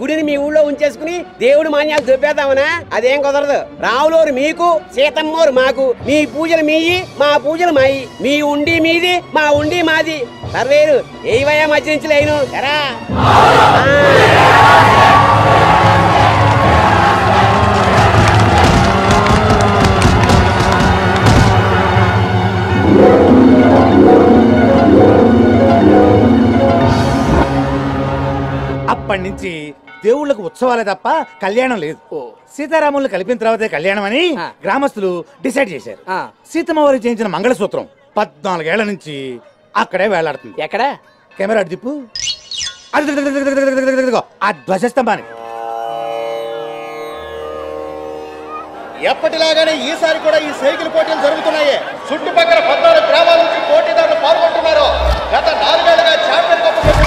Speaker 30: గుడిని మీ ఊళ్ళో ఉంచేసుకుని దేవుడి మాన్యాలు దొబ్బేద్దామనా? అదేం కుదరదు. రావులోరు మీకు సీతమ్మోరు మాకు. మీ పూజలు మీయి మా పూజలు మాయి. మీ ఉండి మీది మా ఉండి మాది. సర్వేరు ఏవయ్యా మధ్య నుంచి లేను ఎరా
Speaker 25: అప్పటి నుంచి దేవుళ్ళకు ఉత్సవాలే తప్ప కళ్యాణం లేదు. సీతారాములు కలిపిన తర్వాతే కళ్యాణం అని గ్రామస్తులు డిసైడ్ చేశారు. సీతమ్మ వారికి చేయించిన మంగళసూత్రం పద్నాలుగేళ్ళ నుంచి అక్కడే వేలాడుతుంది.
Speaker 8: ఎక్కడ?
Speaker 25: కెమెరా అది ఆ ధ్వజస్తంభానికి.
Speaker 35: ఎప్పటిలాగానే ఈసారి కూడా ఈ సైకిల్ పోటీలు జరుగుతున్నాయి. చుట్టుపక్కల పద్నాలుగు గ్రామాల నుంచి పోటీదారులు పాల్గొంటున్నారు. గత నాలుగేళ్ళుగా ఛాంపియన్ కప్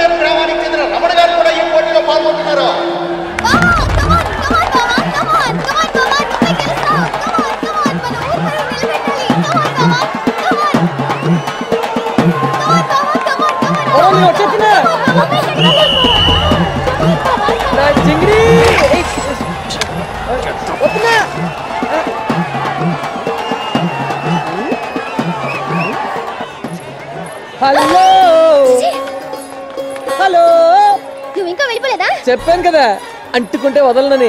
Speaker 35: లంకలకోడేరు గ్రామానికి చెందిన రమణ గారు కూడా ఈ పోటీలో పాల్గొంటున్నారు
Speaker 2: హలో హలో.
Speaker 10: నువ్వు ఇంకా వెళ్ళిపోలేదా?
Speaker 2: చెప్పాను కదా అంటుకుంటే వదలనని.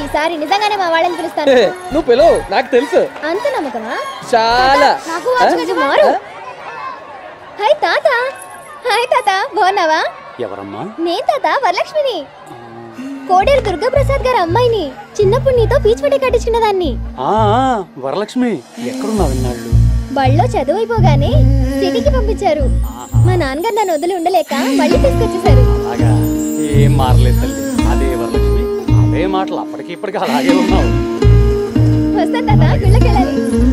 Speaker 10: ఈసారి నిజంగానే మా వాళ్ళని పిలుస్తాను.
Speaker 2: నువ్వు పిలువు నాకు తెలుసు.
Speaker 10: అంత నమ్మకమా?
Speaker 2: చాలా.
Speaker 10: నాకు మారు. హాయ్ తాత. హాయ్ తాత బాగున్నావా?
Speaker 33: ఎవరమ్మా?
Speaker 10: నేను తాత వరలక్ష్మిని. కోడేరు దుర్గాప్రసాద్ గారి అమ్మాయిని. చిన్నప్పుడు నీతో పీచ్ పట్టి కట్టించిన దాన్ని
Speaker 33: వరలక్ష్మి ఎక్కడున్నావు ఇన్నాళ్ళు?
Speaker 10: బళ్ళో చదువు అయిపోగానే సిటీకి పంపించారు. మా నాన్నగారు నన్ను వదిలి ఉండలేక మళ్ళీ తీసుకొచ్చేసారు.
Speaker 33: అలాగా? ఏం మారలేదు తల్లి. అదే వరలక్ష్మి. అవే మాటలు అప్పటికి ఇప్పటికి అలాగే ఉన్నావు.
Speaker 10: వస్తాను తాత గుళ్ళకెళ్ళాలి. అయ్యో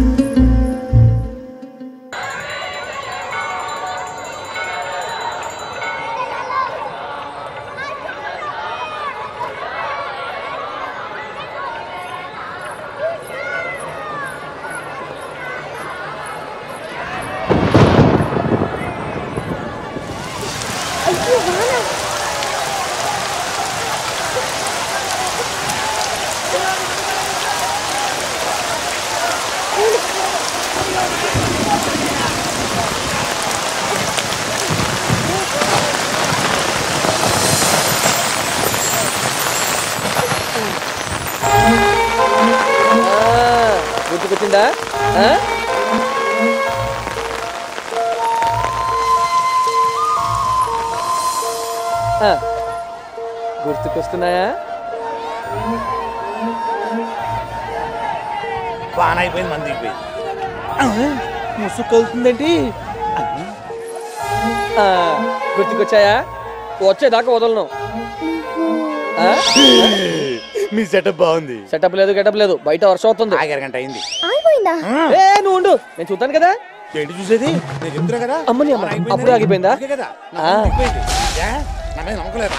Speaker 2: ఆ. గుర్తుకొస్తున్నాయా?
Speaker 25: బాగా అయిపోయింది మంది అయిపోయింది
Speaker 2: ముసుగు కలుతుందేంటి ఆ, గుర్తుకొచ్చాయా? వచ్చేదాకా వదలను?
Speaker 25: మీ సెటప్ బాగుంది.
Speaker 2: సెటప్ లేదు గెటప్ లేదు. బయట వర్షం అవుతుంది.
Speaker 25: ఆగరగంట అయింది.
Speaker 10: ఆగిపోయిందా
Speaker 2: ఏ నువ్వు ఉండు. నేను చూద్దాను కదా.
Speaker 25: ఏంటి చూసేది? నేను చెప్తున్నా కదా.
Speaker 2: అమ్మని అమ్మ. అప్పుడు ఆగిపోయిందా?
Speaker 25: అందుకే కదా. నా
Speaker 2: ఆ.
Speaker 25: ముందు అయిపోయింది. ఏ? నా మీద నమ్మకం లేదా?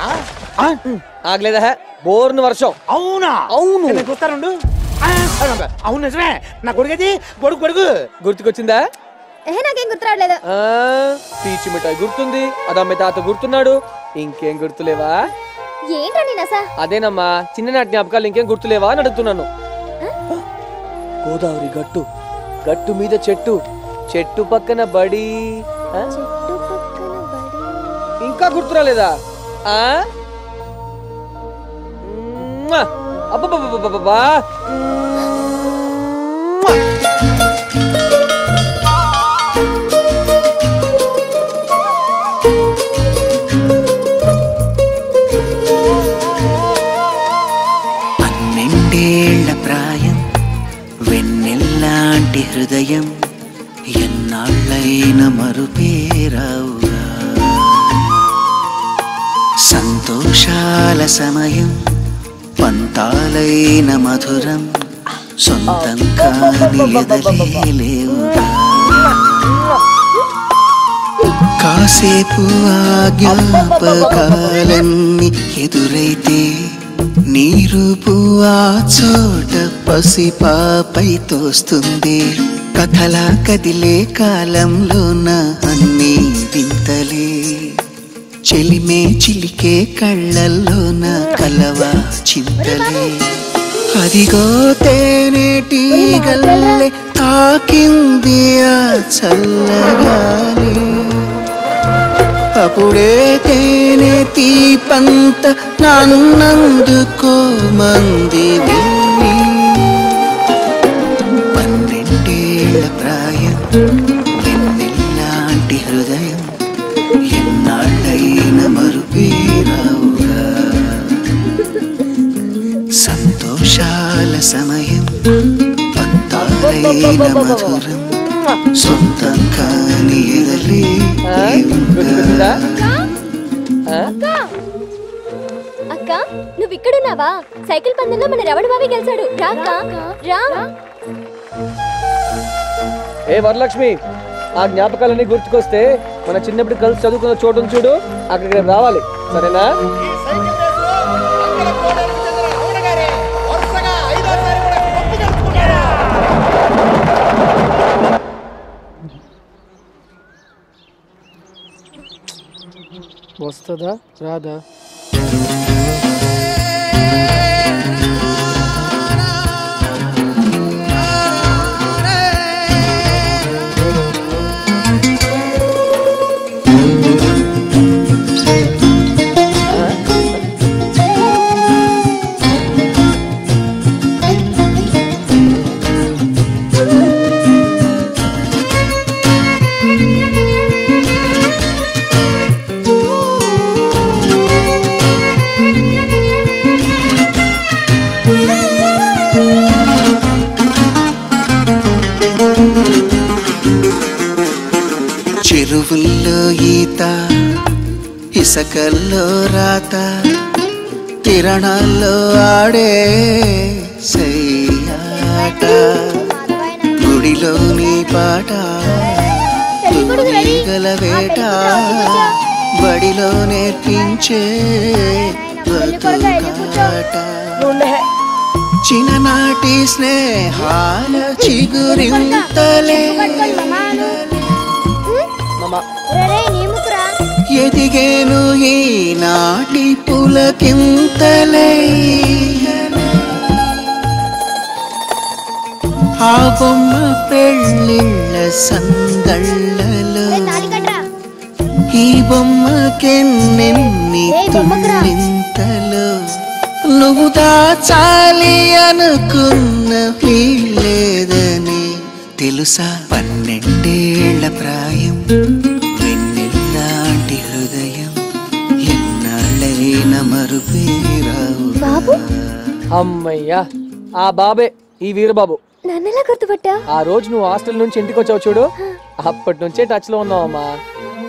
Speaker 2: ఆగలేదా? బోర్ని వర్షం.
Speaker 25: అవునా?
Speaker 2: అవును.
Speaker 25: నేను చూస్తానుండు ఆ, అవును నిజమే. నా కొడుకది కొడుకు కొడుకు
Speaker 2: గుర్తుకొచ్చిందా?
Speaker 10: ఏ నాకేం గుర్తురావట్లేదు.
Speaker 2: ఆ, పీచు మిఠాయి గుర్తుంది. అదమ్మ తాత గుర్తున్నాడు. ఇంకేం గుర్తులేవా?
Speaker 10: ఏంట్రా నేను అసా
Speaker 2: అదేనమ్మా చిన్ననాటి జ్ఞాపకాలు ఇంకేం గుర్తులేవా అని అడుగుతున్నాను. గోదావరి గట్టు. గట్టు మీద చెట్టు. చెట్టు పక్కన బడి. ఆ? ఇంకా గుర్తురాలేదా? ఆ. అబ్బబ్బబ్బబ్బబ్బా
Speaker 36: వెన్నెల్లాంటి హృదయం ఎన్నాళ్ళైన మరుపేరావుగా సంతోషాల సమయం పంతాలైన మధురం సొంతం కాని ఎదలేవుగా కాసేపు ఆ జ్ఞాపకాలన్నీ ఎదురైతే నీరుపు ఆ చోట పసిపాపై తోస్తుంది. కథలా కదిలే కాలంలోన అన్నీ వింతలే. చెలిమే చిలికే కళ్ళల్లోన కలవా చింతలే. అదిగో తేనెటీగల్లే తాకింది ఆ చల్లగాలి. అప్పుడే తేనె తీపంత నన్నందుకో మంది వెళ్ళి పన్నెండేళ్ళ ప్రాయం వెన్నెల్లాంటి హృదయం ఎన్నాళ్ళైన మరుపేరావుగా సంతోషాల సమయం పంతాలైన మధురం సొంతం కాని ఎదలే
Speaker 10: అక్క?
Speaker 37: నువ్వు ఇక్కడున్నావా సైకిల్ పందెంలో మన రవణ బావి గెలిచాడు. రా అక్క. రా.
Speaker 2: ఏ వరలక్ష్మి ఆ జ్ఞాపకాలన్నీ గుర్తుకొస్తే మన చిన్నప్పుడు కలిసి చదువుకున్న చోటును చూడు. అక్కడికి రావాలి. సరేనా? వస్తుందా రాదా
Speaker 36: చెరువుల్లో ఈత ఇసకల్లో రాత కిరణాల్లో ఆడే సయ్యాట. గుడిలోని పాట గల వేట బడిలో నేర్పించే బతుకాట. చిన్ననాటి స్నేహాల చిగురింతలే. ఎదిగేను ఈనాటి పులకింతలై. ఆ బొమ్మ పెళ్ళిళ్ళ సందళ్ళలో ఈ బొమ్మకెన్నెన్ని తుళ్ళింతలు. నువ్వు దాచాలి అనుకున్న లేదని తెలుసా? పన్నెండేళ్ళ ప్రాయం. వెన్నెల్లాంటి హృదయం ఎన్నాళ్ళైన మరుపేరావు
Speaker 37: బాబు?
Speaker 2: అమ్మయ్యా ఆ బాబే ఈ వీరబాబు.
Speaker 37: నన్నెలా గుర్తుపట్టా
Speaker 2: ఆ రోజు నువ్వు హాస్టల్ నుంచి ఇంటికి వచ్చావు చూడు. అప్పటి నుంచే టచ్లో ఉన్నావమ్మా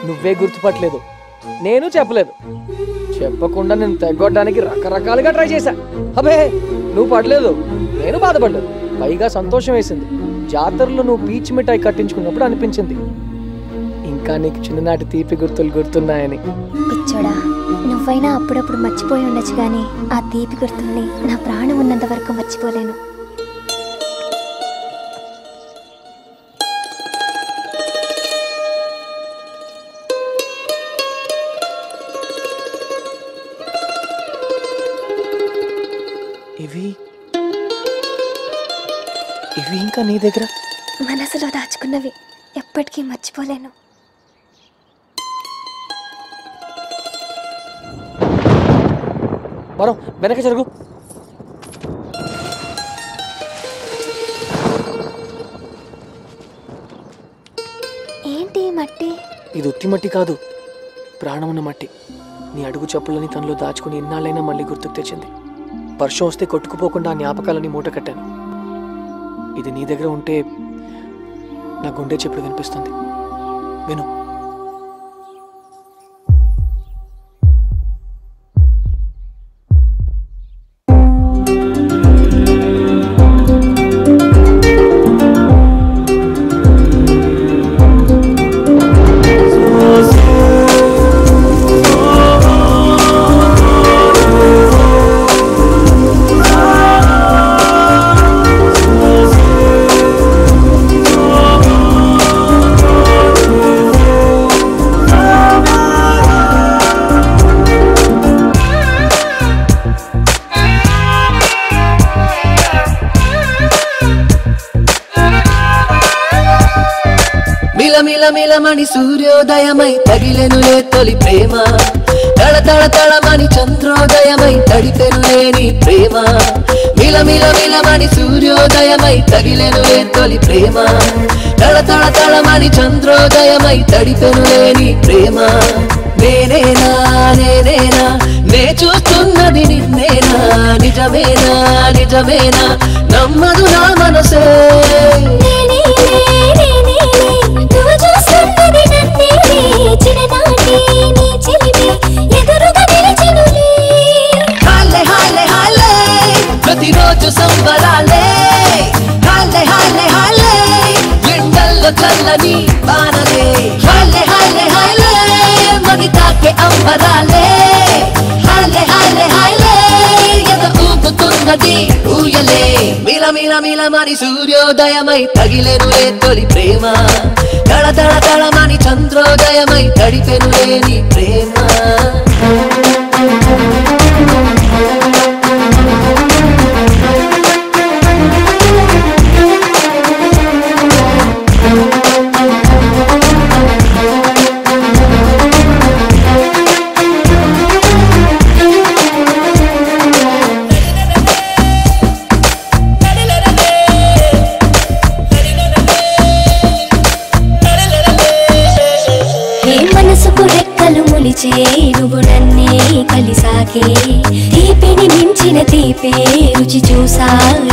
Speaker 2: నువ్వే గుర్తుపట్టలేదు. నేను చెప్పలేదు. చెప్పకుండా నేను తెగొట్టడానికి రకరకాలుగా ట్రై చేశా. అబే నువ్వు పడలేదు. నేను బాధపడలేదు పైగా సంతోషం వేసింది. జాతరలో నువ్వు పీచ్ మిఠాయి కట్టించుకున్నప్పుడు అనిపించింది. ఇంకా నీకు చిన్ననాటి తీపి గుర్తులు గుర్తున్నాయని.
Speaker 37: పిచ్చోడా నువ్వైనా అప్పుడప్పుడు మర్చిపోయి ఉండొచ్చు కానీ ఆ తీపి గుర్తుల్ని నా ప్రాణం ఉన్నంత వరకు మర్చిపోలేను.
Speaker 2: ఇవి? ఇవి ఇంకా నీ దగ్గర?
Speaker 37: మనసులో దాచుకున్నవి ఎప్పటికీ మర్చిపోలేను.
Speaker 2: మరో వెనక జరుగు.
Speaker 37: ఏంటి మట్టి?
Speaker 2: ఇది ఉత్తి మట్టి కాదు ప్రాణమున్న మట్టి. నీ అడుగు చెప్పులని తనలో దాచుకుని ఇన్నాళ్ళైనా మళ్ళీ గుర్తుకు తెచ్చింది. వర్షం వస్తే కొట్టుకుపోకుండా ఆ జ్ఞాపకాలని మూట కట్టాను. ఇది నీ దగ్గర ఉంటే నా గుండె చెప్పుడు వినిపిస్తుంది. విను.
Speaker 38: మిల సూర్యోదయమై తగిలెనులే తొలి ప్రేమ. తళ తళ తళమని చంద్రోదయమై తడిపెనులే నీ ప్రేమ. మిలమిల మిల మిలమణి సూర్యోదయమై తగిలెనులే తొలి ప్రేమ. తళ తళ తళమని చంద్రోదయమై తడిపెనులే నీ ప్రేమ. నేనేనా నేనేనా నే చూస్తున్నది నిన్నేనా నిజమేనా నిజమేనా నమ్మదు నా మనసే.
Speaker 37: చిరనాటి నీ చెలిమే ఎదురుగా నిలిచెనులే
Speaker 38: హాలే హాలే హాలే ప్రతిరోజు సంబరాలే. హాలే హాలే హాలే ఎండల్లో చల్లని బాణలే హాలే హాలే
Speaker 5: హాలే మగి తాకే అంబరాలే. ఒకటి ఊయలే. మిల మిల మిలమని
Speaker 38: సూర్యోదయమై తగిలేనులే తొలి ప్రేమ. తడ తడ తడమని చంద్రోదయమై తడిపెను లేని ప్రేమ.
Speaker 5: తీపే రుచి చూసా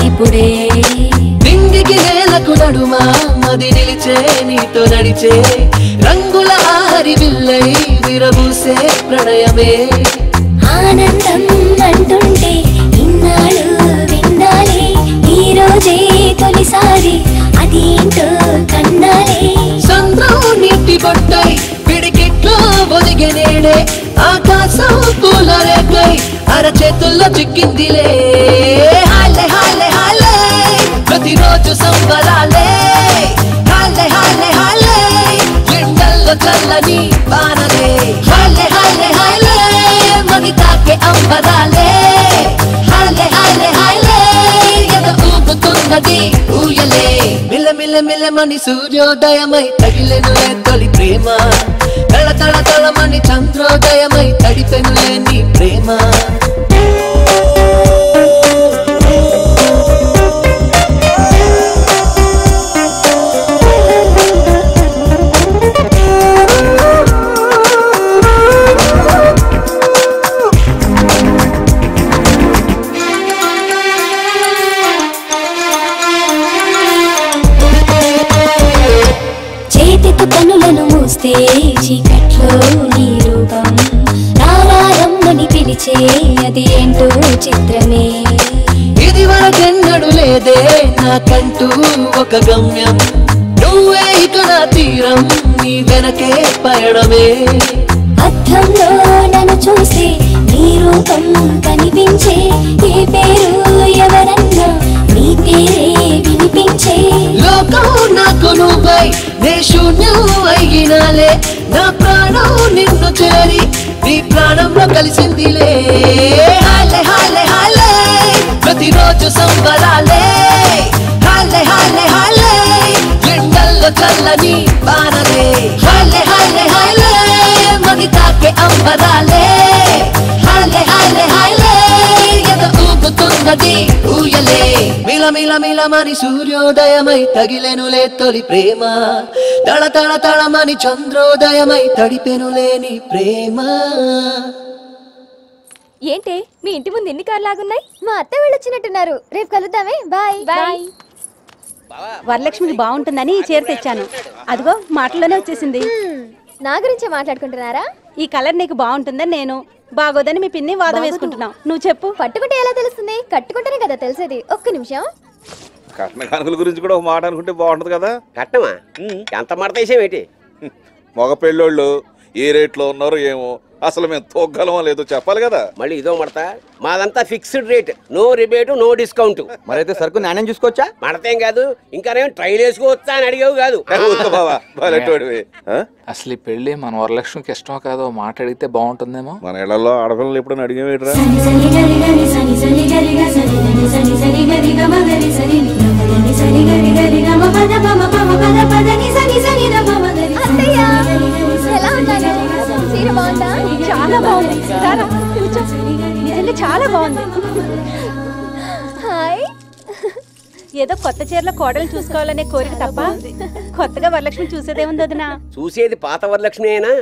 Speaker 5: ఇప్పుడే
Speaker 38: నింగికి నేలకు నడుమా మది నిలిచే నీతో నడిచే రంగుల ఆరి విల్లై విరబూసే ప్రణయమే.
Speaker 5: ఆనందం అంటుంటే ఇన్నాళ్ళు విన్నాలే ఈ రోజే తొలిసారి అదేంటో కన్నాలే.
Speaker 38: చంద్రం నీటి బొట్టై పిడికిట్లో ఒదిగే నేడే ఆకాశం పూల రేఖై అరచేతుల్లో చిక్కిందిలే. హాలే హాలే హాలే. ప్రతిరోజు సంబరాలే. హాలే హాలే హాలే. ఎండల్లో చల్లని బాణలే హాలే హాలే హాలే. మది తాకే అంబరాలే. హాలే హాలే హాలే. ఎద ఊపుతున్నది ఊయలే. మిల మిల మిలమని సూర్యోదయమై తగిలెనులే తొలి ప్రేమ. తళ తళ తళమని చంద్రోదయమై తడిపెనులే నీ ప్రేమ.
Speaker 5: చేతితో కనులను మూస్తే చీకట్లో నీ రూపం రారారమ్మని పిలిచే అది ఏంటో చిత్రమే.
Speaker 38: ఇది వరకెన్నడు లేదే నాకంటూ ఒక గమ్యం. నువ్వే ఇక నా తీరం నీ వెనకే పయడమే
Speaker 5: అద్దంలో నన్ను చూసి నీ రూపం కనిపించే ఏ పేరు ఎవరన్నా నీ పేరే వినిపించే.
Speaker 38: లోకం నాకు నువ్వై నే శూన్యం అయినాలే నా ప్రాణం నిన్ను చేరి నీ ప్రాణంలో కలిసిందిలే. హాలే హాలే హాలే ప్రతిరోజు సంబరాలే. హాలే హాలే హాలే ఎండల్లో చల్లని బాణలే హాలే హాలే హాలే మది తాకే అంబరాలే హాలే హాలే హాలే ఎద ఊపుతున్నది ఊయలే మిల మిల మిలమని సూర్యోదయమై తగిలెనులే తొలి ప్రేమ తళ తళ తళమని చంద్రోదయమై తడిపెనులే నీ ప్రేమ
Speaker 10: ఏంటే? మీ ఇంటి ముందు ఎన్ని కార్లు ఆగున్నాయి మా అత్త వెళ్ళొచ్చినట్టున్నారు. రేపు కలుద్దామే. బాయ్. బాయ్.
Speaker 32: వరలక్ష్మికి బాగుంటుందని ఈ చీర తెచ్చాను. అదిగో మాటల్లోనే వచ్చేసింది.
Speaker 10: నా గురించే మాట్లాడుకుంటున్నారా?
Speaker 32: ఈ కలర్ నీకు బాగుంటుందని నేను బాగోదని మీ పిన్ని వాదం వేసుకుంటున్నావు. నువ్వు చెప్పు.
Speaker 10: పట్టుకుంటే ఎలా తెలుస్తుంది? కట్టుకుంటేనే కదా తెలిసేది. ఒక్క నిమిషం.
Speaker 19: కట్న కానుకల గురించి కూడా ఒక మాట అనుకుంటే బాగుంటది కదా.
Speaker 30: కట్టమా? ఎంత మడతేసాం ఏంటి
Speaker 19: మగ పెళ్ళోళ్ళు ఏ రేట్లో ఉన్నారో ఏమో అసలు మేము తోగ్గలమో లేదో చెప్పాలి కదా.
Speaker 30: మళ్ళీ ఇదో మడత. మాదంతా fixed rate no rebate no discount
Speaker 39: మరైతే సరుకు నాణ్యం చూసుకోవచ్చా?
Speaker 30: మడతేం కాదు ఇంకా నేను ట్రైల్ వేసుకోవచ్చా అని అడిగావు కాదు.
Speaker 19: బావా?
Speaker 40: అసలు ఈ పెళ్ళి మన వరలక్ష్మికి ఇష్టమో కాదో మాట అడిగితే బాగుంటుందేమో?
Speaker 19: మన ఇళ్ళలో ఆడపిల్లలు ఎప్పుడైనా అడిగేవేట్రా?
Speaker 10: చీర బాగుందా
Speaker 32: చాలా బాగుంది. రారా. నిజంగా చాలా బాగుంది.
Speaker 10: హాయ్.
Speaker 32: ఏదో కొత్త చీరలో కోడలు చూసుకోవాలనే కోరిక తప్ప కొత్తగా వరలక్ష్మి చూసేదేముంది వదినా?
Speaker 30: చూసేది పాత వరలక్ష్మి అయినా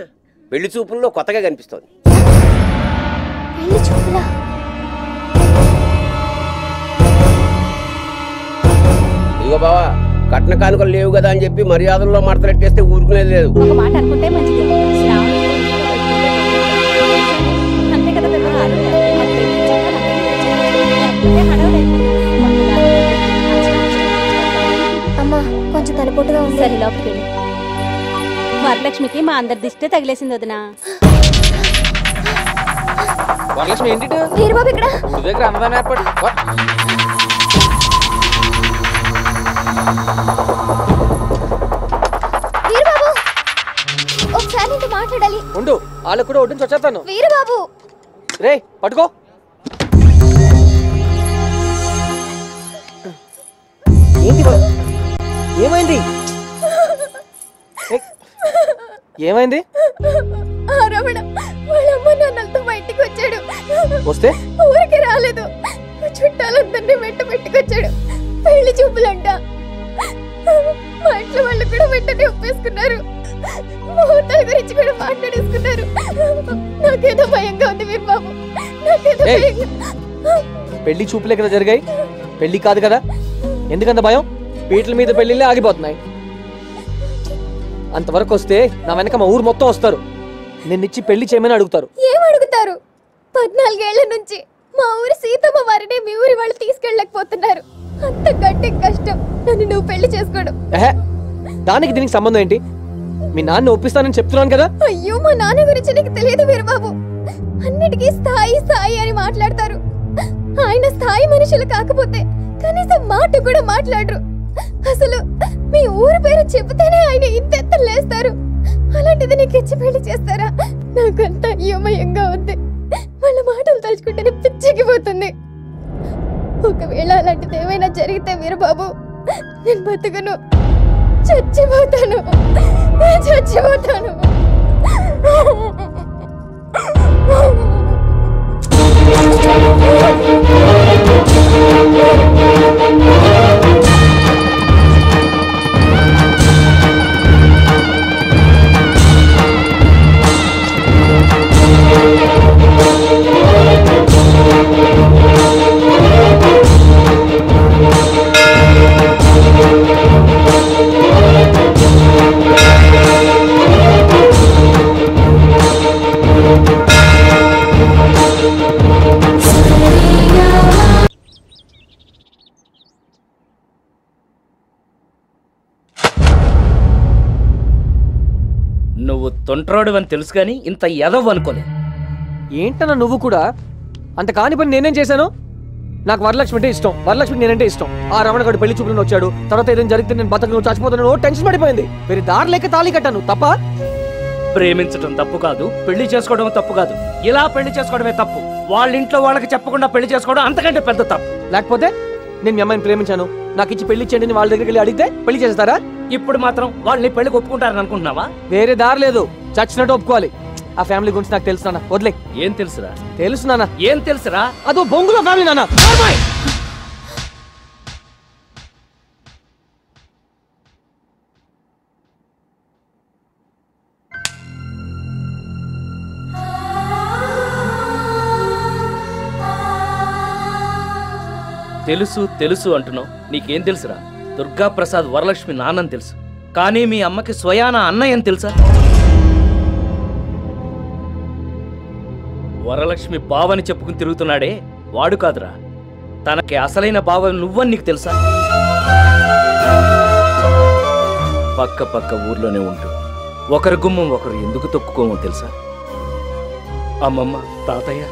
Speaker 30: పెళ్ళి చూపుల్లో కొత్తగా కనిపిస్తోంది.
Speaker 10: పెళ్ళి చూపులా?
Speaker 30: ఇదిగో బావా కట్న కానుకలు లేవు కదా అని చెప్పి మర్యాదల్లో మడతలెట్టేస్తే ఊరుకునేది లేదు.
Speaker 32: ఒక మాట అనుకుంటే మంచిది.
Speaker 10: అమ్మా కొంచెం తలపోటుగా ఉంది.
Speaker 32: సరే లోపలికి వెళ్ళు. వరలక్ష్మికి మా అందరి దిష్టే తగిలేసింది వదినా.
Speaker 16: వరలక్ష్మి ఏంటి
Speaker 10: ఇక్కడ.
Speaker 16: నువ్వు దగ్గర అన్నదానం ఏర్పాటు
Speaker 10: వీరబాబు ఒకసారి మాట్లాడాలి.
Speaker 2: ఉండు వాళ్ళకు కూడా ఒడ్డుని వచ్చేస్తాను.
Speaker 10: వీరబాబు
Speaker 2: రే పట్టుకో. ఏంటి ఏమైంది? ఏమైంది?
Speaker 10: బయటికి వచ్చాడు.
Speaker 2: వస్తే?
Speaker 10: ఊరికి రాలేదు. చుట్టాలందరినీ వెంట పెట్టుకొచ్చాడు. పెళ్ళి చూపులంట. మా ఇంట్లో వాళ్ళు కూడా వెంటనే ఒప్పేసుకున్నారు. ముహూర్తాల గురించి కూడా మాట్లాడేసుకున్నారు. నాకేదో భయంగా ఉంది మీరు బాబు. నాకేదో
Speaker 2: పెళ్ళి చూపులే కదా జరిగాయి? పెళ్ళి కాదు కదా? ఎందుకంత భయం? పీటల మీద పెళ్ళిళ్ళే ఆగిపోతున్నాయి. అంతవరకు వస్తే నా వెనక మా ఊరు మొత్తం వస్తారు. నిన్నిచ్చి పెళ్ళి చేయమని అడుగుతారు.
Speaker 10: ఏం అడుగుతారు? పద్నాలుగేళ్ళ నుంచి మా ఊరి సీతమ్మ వారిని మీ ఊరి వాళ్ళు తీసుకెళ్ళలేకపోతున్నారు అంత గట్టి కష్టం. నన్ను నువ్వు పెళ్ళి చేసుకోవడం.
Speaker 2: ఎహే దానికి దీనికి సంబంధం ఏంటి? మీ నాన్న ఒప్పిస్తానని చెప్తున్నాను కదా?
Speaker 10: అయ్యో మా నాన్న గురించి నీకు తెలియదు వీరబాబు. అన్నిటికీ స్థాయి స్థాయి అని మాట్లాడతారు. ఆయన స్థాయి మనుషులు కాకపోతే కనీసం మాట కూడా మాట్లాడరు. అసలు మీ ఊరు పేరు చెబితేనే ఆయన ఇంతెంత లేస్తారు. అలాంటిది నీకు ఇచ్చి పెళ్ళి చేస్తారా? నాకంత అయోమయంగా ఉంది. వాళ్ళ మాటలు తలుచుకుంటేనే పిచ్చికిపోతుంది ఒకవేళ అలాంటిది ఏమైనా జరిగితే మీరు బాబు నేను బతుకను. చచ్చిపోతాను. చచ్చిపోతాను.
Speaker 13: నువ్వు తొంట్రాడు అని తెలుసు కానీ ఇంత ఎదవ్ అనుకోలేదు
Speaker 2: ఏంటన్నా నువ్వు కూడా? అంత కాని పని నేనేం చేశాను? నాకు వరలక్ష్మి అంటే ఇష్టం. వరలక్ష్మి నేనంటే ఇష్టం. ఆ రమణగాడు పెళ్ళి చూపులను వచ్చాడు. తర్వాత ఏదైనా జరిగితే నేను బతకను చచ్చిపోతాను టెన్షన్ పడిపోయింది. వేరే దారి లేక తాళి కట్టాను తప్ప?
Speaker 13: ప్రేమించడం తప్పు కాదు పెళ్ళి చేసుకోవడం తప్పు కాదు. ఇలా పెళ్ళి చేసుకోవడమే తప్పు. వాళ్ళ ఇంట్లో వాళ్ళకి చెప్పకుండా పెళ్ళి చేసుకోవడం అంతకంటే పెద్ద తప్పు.
Speaker 2: లేకపోతే నేను మీ అమ్మాయిని ప్రేమించాను. నాకు ఇచ్చి పెళ్ళి చేయండి వాళ్ళ దగ్గరికి వెళ్ళి అడిగితే పెళ్ళి చేస్తారా
Speaker 13: ఇప్పుడు మాత్రం వాళ్ళని పెళ్ళికి ఒప్పుకుంటారని అనుకుంటున్నావా?
Speaker 2: వేరే దారి లేదు. చచ్చినట్టు ఒప్పుకోవాలి. ఆ ఫ్యామిలీ గురించి నాకు తెలుసు నాన్న. వదిలే.
Speaker 13: ఏం తెలుసురా?
Speaker 2: తెలుసు నాన్న.
Speaker 13: ఏం తెలుసురా?
Speaker 2: అదో బొంగులో ఫ్యామిలీ నాన్న.
Speaker 13: తెలుసు తెలుసు అంటున్నావు. నీకేం తెలుసురా? దుర్గాప్రసాద్ వరలక్ష్మి నాన్నని తెలుసు. కానీ మీ అమ్మకి స్వయాన అన్నయ్య అని తెలుసా? వరలక్ష్మి బావని చెప్పుకుని తిరుగుతున్నాడే వాడు కాదురా. తనకి అసలైన బావ నువ్వని నీకు తెలుసా? పక్క పక్క ఊర్లోనే ఉంటూ ఒకరి గుమ్మం ఒకరు ఎందుకు తొక్కుకోమో తెలుసా? అమ్మమ్మ తాతయ్య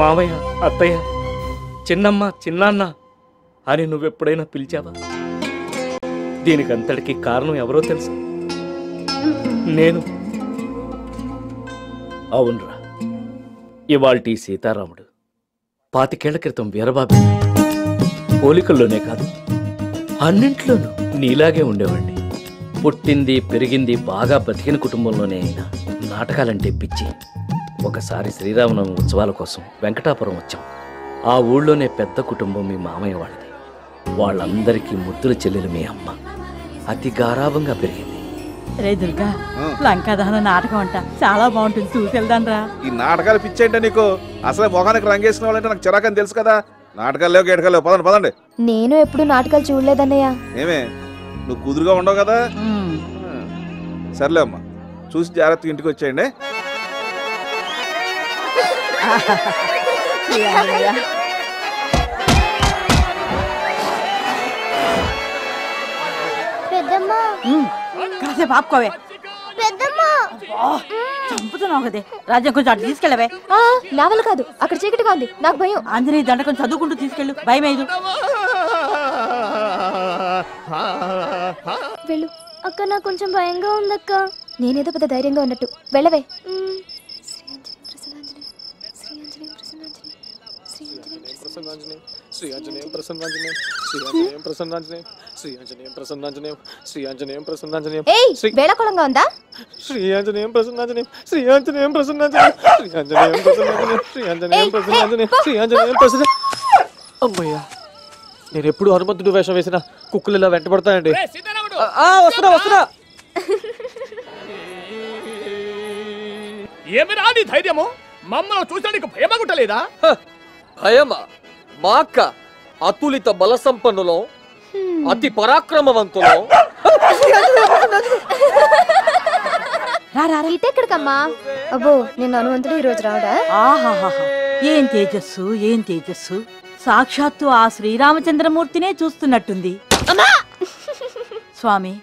Speaker 13: మామయ్య అత్తయ్య చిన్నమ్మ చిన్నాన్న అని నువ్వెప్పుడైనా పిలిచావా? దీనికంతటికి కారణం ఎవరో తెలుసా? నేను. అవునరా. ఇవాల్టి సీతారాముడు పాతికేళ్ళ క్రితం వీరబాబు. పోలికల్లోనే కాదు అన్నింట్లోనూ నీలాగే ఉండేవాడిని పుట్టింది పెరిగింది బాగా బతికిన కుటుంబంలోనే అయినా నాటకాలంటే పిచ్చి. ఒకసారి శ్రీరామనవమి ఉత్సవాల కోసం వెంకటాపురం వచ్చాం. ఆ ఊళ్ళోనే పెద్ద కుటుంబం మీ మామయ్య వాళ్ళది. వాళ్ళందరికీ ముద్దుల చెల్లెలు మీ అమ్మ. అతి గారాభంగా పెరిగింది.
Speaker 41: రే దుర్గా లంకాదహన నాటకం అంట. చాలా బాగుంటుంది. చూసి వెళ్దాం రా
Speaker 19: ఈ నాటకాలు పిచ్చేంటే నీకు? అసలు మొహానికి రంగేసిన వాళ్ళంటే నాకు చిరాకని తెలుసు కదా. నాటకాలు లేవు గేటకాలు లేవు పదండి పదండి.
Speaker 10: నేను ఎప్పుడు నాటకాలు చూడలేదన్నయ్య.
Speaker 19: ఏమే? నువ్వు కుదురుగా ఉండవు కదా? సర్లే అమ్మా. చూసి జాగ్రత్తగా ఇంటికి వచ్చేయండి.
Speaker 10: పెద్దమ్మా.
Speaker 41: కాసేపు ఆపుకోవే. చంపుతున్నావు కదే. రాజ్యం కొంచెం అటు తీసుకెళ్ళవే.
Speaker 10: నా వల్ల కాదు అక్కడ చీకటిగా ఉంది. నాకు భయం.
Speaker 41: ఆంజనేయ దండ కొంచెం చదువుకుంటూ తీసుకెళ్ళు. భయం లేదు
Speaker 37: వెళ్ళు. అక్క నాకు కొంచెం భయంగా ఉందక్క. నేనేదో పెద్ద ధైర్యంగా ఉన్నట్టు. వెళ్ళవే.
Speaker 2: శ్రీ ఆంజనేయం ప్రసన్నాంజనేయం శ్రీ ఆంజనేయం ప్రసన్నాంజనేయం శ్రీ ఆంజనేయం ప్రసన్నాంజనేయం శ్రీ ఆంజనేయం ప్రసన్నాంజనేయం
Speaker 37: ఏయ్
Speaker 2: శ్రీ
Speaker 37: వేళకోళంగా ఉందా?
Speaker 2: శ్రీ ఆంజనేయం ప్రసన్నాంజనేయం శ్రీ ఆంజనేయం ప్రసన్నాంజనేయం శ్రీ ఆంజనేయం ప్రసన్నాంజనేయం శ్రీ ఆంజనేయం ప్రసన్నాంజనేయం శ్రీ ఆంజనేయం ప్రసన్న అమ్మయ్యా. నేను ఎప్పుడు హనుమంతుడు వేషం వేసిన కుక్కలు ఇలా వెంటబడతాయండి ఆ, వస్తున్నా వస్తున్నా.
Speaker 7: ఏమి రాని ధైర్యము? మమ్మల్ని చూసిన నీకు భయమగుట్టలేదా?
Speaker 2: భయమా? మా అక్క అతులిత బల సంపన్నులో అతి పరాక్రమవంతులో.
Speaker 37: అబ్బో నేను హనుమంతుడు ఈ రోజు రావడా?
Speaker 41: ఏం తేజస్సు ఏం తేజస్సు? సాక్షాత్తు ఆ శ్రీరామచంద్రమూర్తినే చూస్తున్నట్టుంది. స్వామి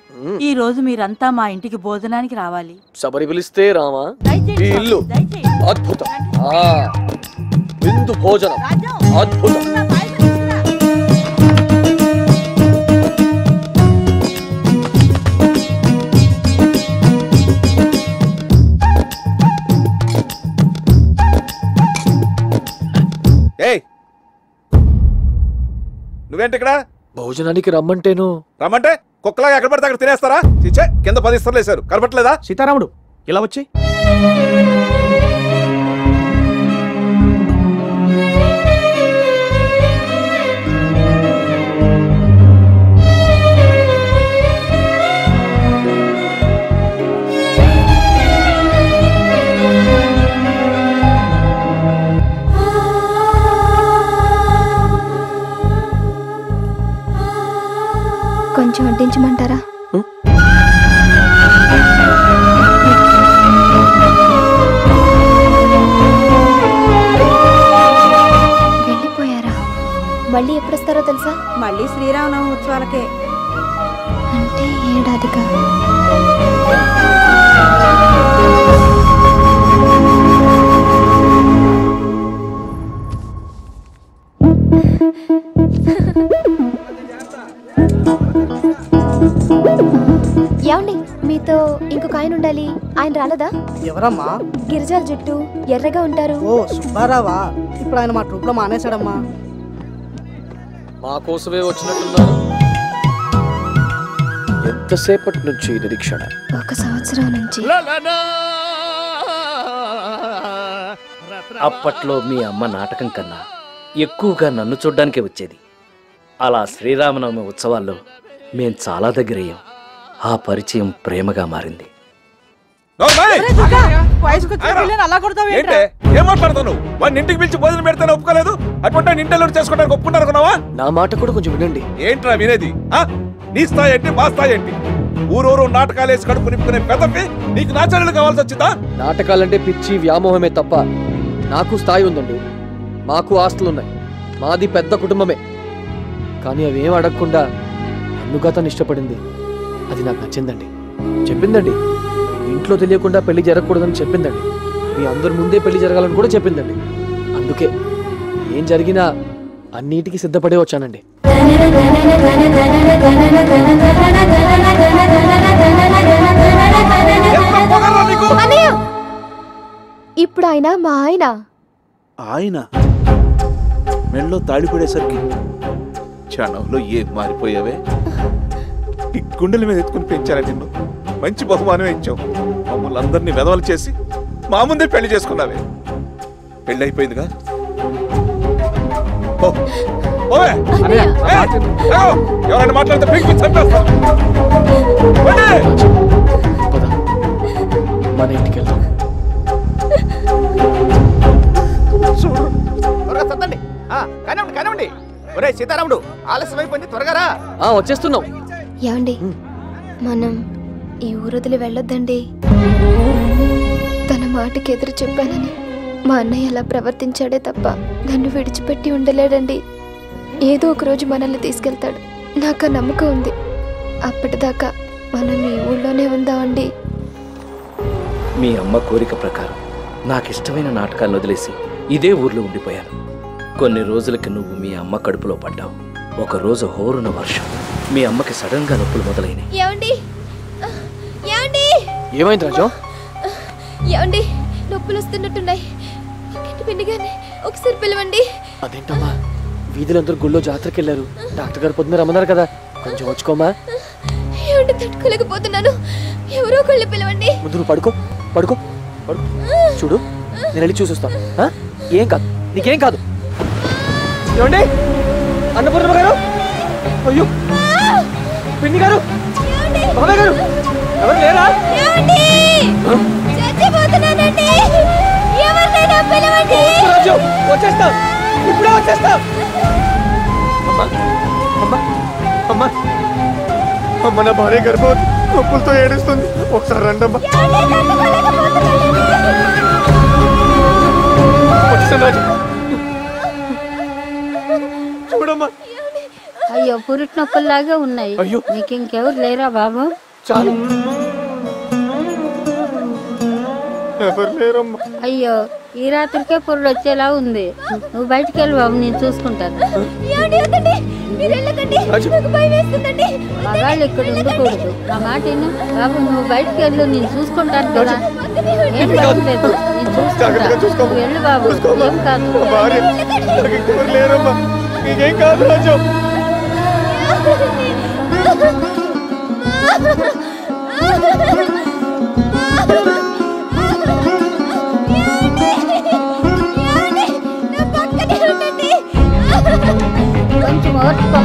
Speaker 41: ఈ రోజు మీరంతా మా ఇంటికి భోజనానికి రావాలి.
Speaker 2: శబరి పిలిస్తే రామా? ఈ ఇల్లు అద్భుతం. ఆ, విందు భోజనం. అద్భుతం.
Speaker 19: ఏయ్! నువ్వేంటి ఇక్కడ?
Speaker 2: భోజనానికి రమ్మంటేను.
Speaker 19: రమ్మంటే కుక్కలాగా ఎక్కడ పడితే అక్కడ తినేస్తారా? చిచ్చే కింద పది ఇస్తర్లు వేశారు కనపట్లేదా
Speaker 7: సీతారాముడు ఇలా వచ్చి
Speaker 37: కొంచెం వడ్డించమంటారా? వెళ్ళిపోయారా? మళ్ళీ ఎప్పుడు వస్తారో తెలుసా?
Speaker 32: మళ్ళీ శ్రీరామనవమి ఉత్సవాలకే.
Speaker 37: అంటే ఏడాదిగా. ఏమండి మీతో ఇంకొక ఆయన ఉండాలి. ఆయన రాలేదా?
Speaker 42: ఎవరమ్మా?
Speaker 37: గిరిజాల జుట్టు ఎర్రగా ఉంటారు.
Speaker 42: ఓ సుబ్బారావా? ఇప్పుడు ఆయన మా ట్రూప్లో మానేశాడమ్మా.
Speaker 2: మా కోసమే వచ్చినట్టున్నారు. ఎంతసేపటి నుంచి ఈ నిరీక్షణ?
Speaker 37: ఒక సంవత్సరం నుంచి.
Speaker 13: అప్పట్లో మీ అమ్మ నాటకం కన్నా ఎక్కువగా నన్ను చూడ్డానికే వచ్చేది. అలా శ్రీరామనవమి ఉత్సవాల్లో మేం చాలా దగ్గరయ్యాం. ఆ పరిచయం ప్రేమగా మారింది.
Speaker 41: అలా కొడతావు
Speaker 19: ఏంటే? ఏం మాట్లాడతావు నువ్వు? వాడిని ఇంటికి పిలిచి భోజనం పెడితేనే ఒప్పుకోలేదు? అటువంటి చేసుకోవడానికి ఒప్పుకున్నారు అనుకున్నావా?
Speaker 2: నా మాట కూడా కొంచెం వినండి.
Speaker 19: ఏంట్రా వినేది? ఆ? నీ స్థాయి ఏంటి? మా స్థాయి ఏంటి? ఊరూరు నాటకాలు వేసి కడుపు నింపుకునే నీకు నాచారులు కావాల్సి వచ్చిందా?
Speaker 2: నాటకాలంటే పిచ్చి వ్యామోహమే తప్ప నాకు స్థాయి ఉందండి. మాకు ఆస్తులున్నాయి. మాది పెద్ద కుటుంబమే. కానీ అవి ఏం అడగకుండా నన్నుగా తను ఇష్టపడింది అది నాకు నచ్చిందండి. చెప్పిందండి. ఇంట్లో తెలియకుండా పెళ్ళి జరగకూడదని చెప్పిందండి. మీ అందరి ముందే పెళ్ళి జరగాలని కూడా చెప్పిందండి. అందుకే ఏం జరిగినా అన్నిటికీ సిద్ధపడే వచ్చానండి.
Speaker 37: ఇప్పుడు ఆయన మా ఆయన.
Speaker 19: ఆయన? మెళ్ళలో తాడిపడేసరికి క్షణంలో ఏం మారిపోయావే? ఈ గుండెల మీద ఎత్తుకుని పెంచారా నిన్ను? మంచి బహుమానం ఇచ్చావు. మమ్మల్ని అందరినీ వెదవలు చేసి మా ముందే పెళ్ళి చేసుకున్నావే. పెళ్ళి అయిపోయిందిగా ఎవరైనా మాట్లాడితే పీకి చంపేస్తాం. పోండి.
Speaker 2: మన ఇంటికి
Speaker 35: చూడు. త్వరగా చదండి కానివ్వండి కానివ్వండి. ఒరే సీతారాముడు ఆలస్యం అయిపోయింది త్వరగా రా.
Speaker 2: ఆ వచ్చేస్తున్నాం.
Speaker 37: ఏమండి? మనం ఈ ఊరు వదిలి వెళ్ళొద్దండి. తన మాటకి ఎదురు చెప్పానని మా అన్నయ్య అలా ప్రవర్తించాడే తప్ప నన్ను విడిచిపెట్టి ఉండలేడండి. ఏదో ఒక రోజు మనల్ని తీసుకెళ్తాడు. నాకు ఆ నమ్మకం ఉంది. అప్పటిదాకా మనం ఈ ఊళ్ళోనే ఉందామండి.
Speaker 13: మీ అమ్మ కోరిక ప్రకారం నాకిష్టమైన నాటకాలను వదిలేసి ఇదే ఊర్లో ఉండిపోయాను. కొన్ని రోజులకి నువ్వు మీ అమ్మ కడుపులో పడ్డావు. ఒక రోజు హోరున వర్షం. మీ అమ్మకి సడన్గా నొప్పులు మొదలైనవి
Speaker 37: ఏమండి ఏమండి
Speaker 2: ఏమైంది రాజు?
Speaker 37: ఏమండి నొప్పులు వస్తున్నట్టున్నాయి. పక్కింటి పిండి గాని ఒకసారి పిలవండి.
Speaker 2: అదేంటమ్మా? వీధులందరూ గుళ్ళో జాతరకి వెళ్ళారు డాక్టర్ గారు పొద్దున్న రమ్మన్నారు కదా. కొంచెం వచ్చుకోమా
Speaker 37: ఏమండి తట్టుకోలేకపోతున్నాను. ఎవరో ఒకళ్ళు పిలవండి.
Speaker 2: ముందు నువ్వు పడుకో. పడుకో. పడుకో. చూడు. నేను వెళ్ళి చూసొస్తాను ఆ? ఏం కాదు. నీకేం కాదు. ఏమండి అన్నపూర్ణమ్మ గారు? అయ్యో! పిండి గారు? బాబాయ్ గారు? ఎవరు లేరా? రాజు వచ్చేస్తా. ఇప్పుడే వచ్చేస్తా. అమ్మా అమ్మా అమ్మా. అమ్మ నా భార్య గర్భవతి నొప్పులతో ఏడుస్తుంది. ఒకసారి రండమ్మా. వచ్చేసాను రాజు
Speaker 43: అయ్యో పురిటి నొప్పుల్లాగే ఉన్నాయి.
Speaker 2: అయ్యో.
Speaker 43: నీకు ఇంకెవరు లేరా బాబు?
Speaker 2: చాలు. ఎవరు లేరమ్మా?
Speaker 43: అయ్యో ఈ రాత్రికే పురుడు వచ్చేలా ఉంది. నువ్వు బయటికి వెళ్ళి బాబు నేను చూసుకుంటాను. మగాళ్ళు ఇక్కడ ఉండకూడదు. నా మాట విను. బాబు నువ్వు బయటికి వెళ్ళు నేను చూసుకుంటాను కదా. ఏం భయం లేదు నేను చూసుకుంటా. నువ్వు వెళ్ళు బాబు. ఏం కాదు.
Speaker 2: నీకేం కాదు రాజు.
Speaker 43: కొంచెం ఓర్చుకోమ్మా ఓర్చుకో.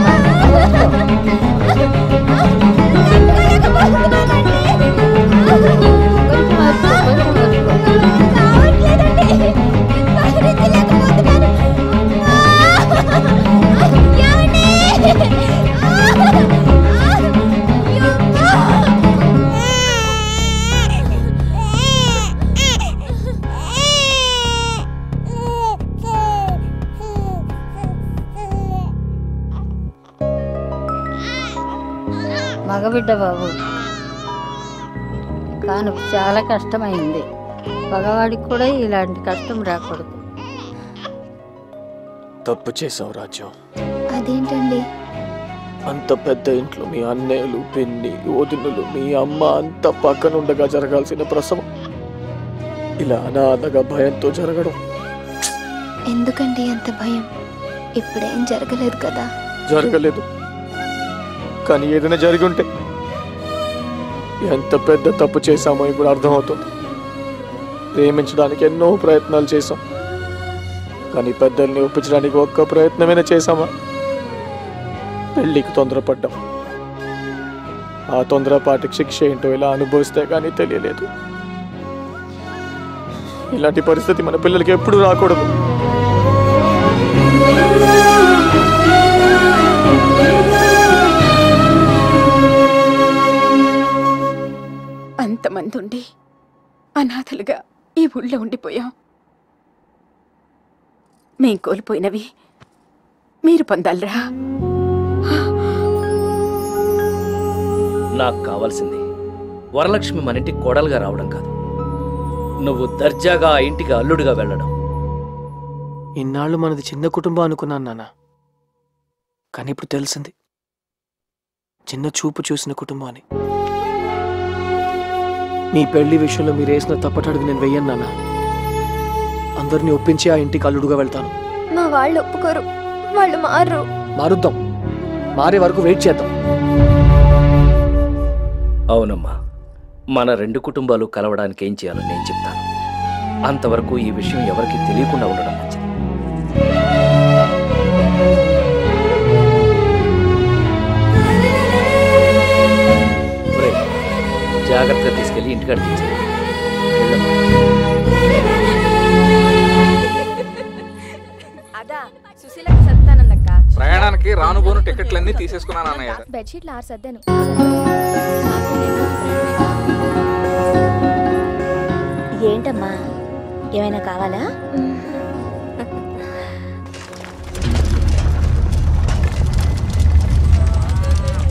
Speaker 43: కాను చాలా కష్టమైంది. మగవాడికి కూడా ఇలాంటి కష్టం రాకూడదు.
Speaker 2: తప్పు చేసావు రాజ్యం.
Speaker 37: అదేంటండి?
Speaker 2: అంత పెద్ద ఇంట్లో మీ అన్నయ్యలు పిన్ని వదినులు మీ అమ్మ అంత పక్కనుండగా జరగాల్సిన ప్రసవం. ఇలా అనాథగా భయంతో జరగడం.
Speaker 37: ఎందుకండి అంత భయం? ఇప్పుడేం జరగలేదు కదా.
Speaker 2: జరగలేదు. కానీ ఏదైనా జరిగి ఉంటే ఎంత పెద్ద తప్పు చేశామో ఇప్పుడు అర్థమవుతుంది. ప్రేమించడానికి ఎన్నో ప్రయత్నాలు చేశాం. కానీ పెద్దల్ని ఒప్పించడానికి ఒక్క ప్రయత్నమైనా చేశామా? పెళ్ళికి తొందరపడ్డాం. ఆ తొందరపాటికి శిక్ష ఏంటో ఇలా అనుభవిస్తే కానీ తెలియలేదు. ఇలాంటి పరిస్థితి మన పిల్లలకి ఎప్పుడూ రాకూడదు.
Speaker 44: అంతమంది ఉండి అనాథలుగా ఈ ఊళ్ళో ఉండిపోయాం. మేం కోల్పోయినవి మీరు పొందాలరా?
Speaker 13: నాకు కావాల్సింది వరలక్ష్మి మన ఇంటికి కోడలుగా రావడం కాదు. నువ్వు దర్జాగా ఆ ఇంటికి అల్లుడిగా వెళ్ళడం.
Speaker 2: ఇన్నాళ్ళు మనది చిన్న కుటుంబం అనుకున్నాను నాన్న. కానీ ఇప్పుడు తెలిసింది. చిన్న చూపు చూసిన కుటుంబం అని. మీ పెళ్ళి విషయంలో మీరు వేసిన తప్పటడుగు నేను వెయ్యను నాన్న. అందరినీ ఒప్పించి ఆ ఇంటికి అల్లుడుగా వెళ్తాను.
Speaker 37: మా వాళ్ళు ఒప్పుకోరు. వాళ్ళు మారు
Speaker 2: మారుద్దాం. మారే వరకు వెయిట్ చేద్దాం.
Speaker 13: అవునమ్మా. మన రెండు కుటుంబాలు కలవడానికి ఏం చేయాలో నేను చెప్తాను. అంతవరకు ఈ విషయం ఎవరికి తెలియకుండా ఉండడం మంచిది. ఇంటికాడ
Speaker 32: అదా సుశీలకి సత్తానందక్క
Speaker 40: ప్రయాణానికి రాను పోను టికెట్లన్నీ తీసేసుకున్నాను అన్నయ్య.
Speaker 37: బెడ్షీట్లు ఆరు సర్దాను.
Speaker 45: ఏంటమ్మా? ఏమైనా కావాలా?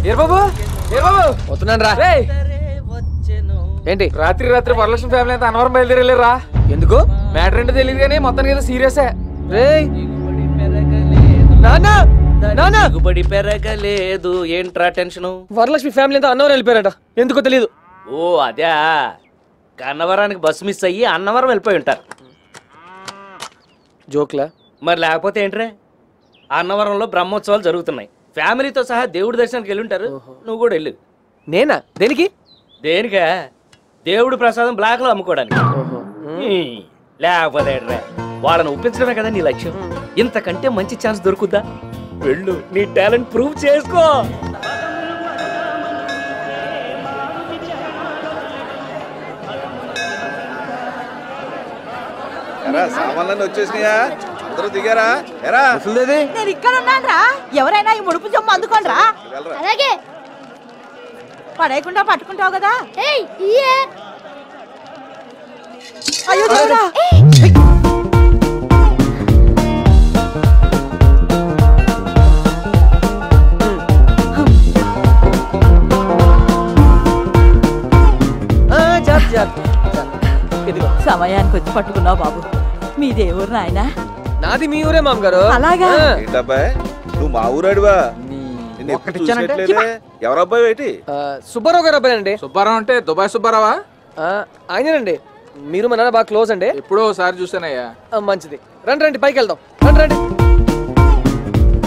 Speaker 16: ఏర్ బాబు ఏర్ బాబు.
Speaker 2: వస్తున్నాను రా. ఏంటి?
Speaker 16: రాత్రి రాత్రి వరలక్ష్మి ఫ్యామిలీ అంతా అనవరం బయలుదేరేలేరా?
Speaker 2: ఎందుకు?
Speaker 16: మ్యాటర్ ఏంటో తెలియదు కానీ మొత్తానికి ఏదో సీరియసే.
Speaker 2: నానా
Speaker 13: దిగుబడి పెరగలేదు. ఏంట్రా టెన్షను?
Speaker 2: వరలక్ష్మి ఫ్యామిలీ అంతా అన్నవరం వెళ్ళిపోయారట. ఎందుకో తెలియదు
Speaker 13: ఓ అదే. కన్నవరానికి బస్సు మిస్ అయ్యి అన్నవరం వెళ్ళిపోయి ఉంటారు.
Speaker 2: జోక్లా?
Speaker 13: మరి లేకపోతే ఏంట్రే? అన్నవరంలో బ్రహ్మోత్సవాలు జరుగుతున్నాయి. ఫ్యామిలీతో సహా దేవుడి దర్శనానికి వెళ్ళి ఉంటారు. నువ్వు కూడా వెళ్ళు.
Speaker 2: నేనా? దేనికి?
Speaker 13: దేనికా? దేవుడి ప్రసాదం బ్లాక్లో అమ్ముకోవడానికి. లేకపోతే వాళ్ళని ఒప్పించడమే కదా నీ లక్ష్యం. ఇంతకంటే మంచి ఛాన్స్ దొరుకుద్దా? వెళ్ళు నీ టాలెంట్ ప్రూవ్ చేసుకో.
Speaker 19: సామాన్లన్నీ వచ్చేసినాయా? అందరూ దిగారా? ఎరా.
Speaker 41: ఎవరైనా ఈ ముడుపు జమ్ము అందుకోండి రా
Speaker 10: అలాగే.
Speaker 41: పడేయకుండా పట్టుకుంటావు కదా?
Speaker 10: ఏయ్ ఇయే
Speaker 41: అయ్యో దేవుడా. సమయానికి వచ్చి పట్టుకున్నావు బాబు. మీ దేవుడు నాయనా?
Speaker 2: నాది మీ ఊరే మామగారు.
Speaker 41: అలాగా?
Speaker 19: నువ్వు మా ఊరాడివా? ఏంటి
Speaker 2: ఆ, సుబ్బారావు గారు అబ్బాయి అండి
Speaker 40: సుబ్బారావు అంటే దుబాయ్ సుబ్బారావా
Speaker 2: ఆయనండి మీరు మా నాన్న బాగా క్లోజ్ అండి
Speaker 40: ఎప్పుడో ఒకసారి చూసానయ్యా
Speaker 2: మంచిది రండి రండి పైకి వెళ్దాం రండి రండి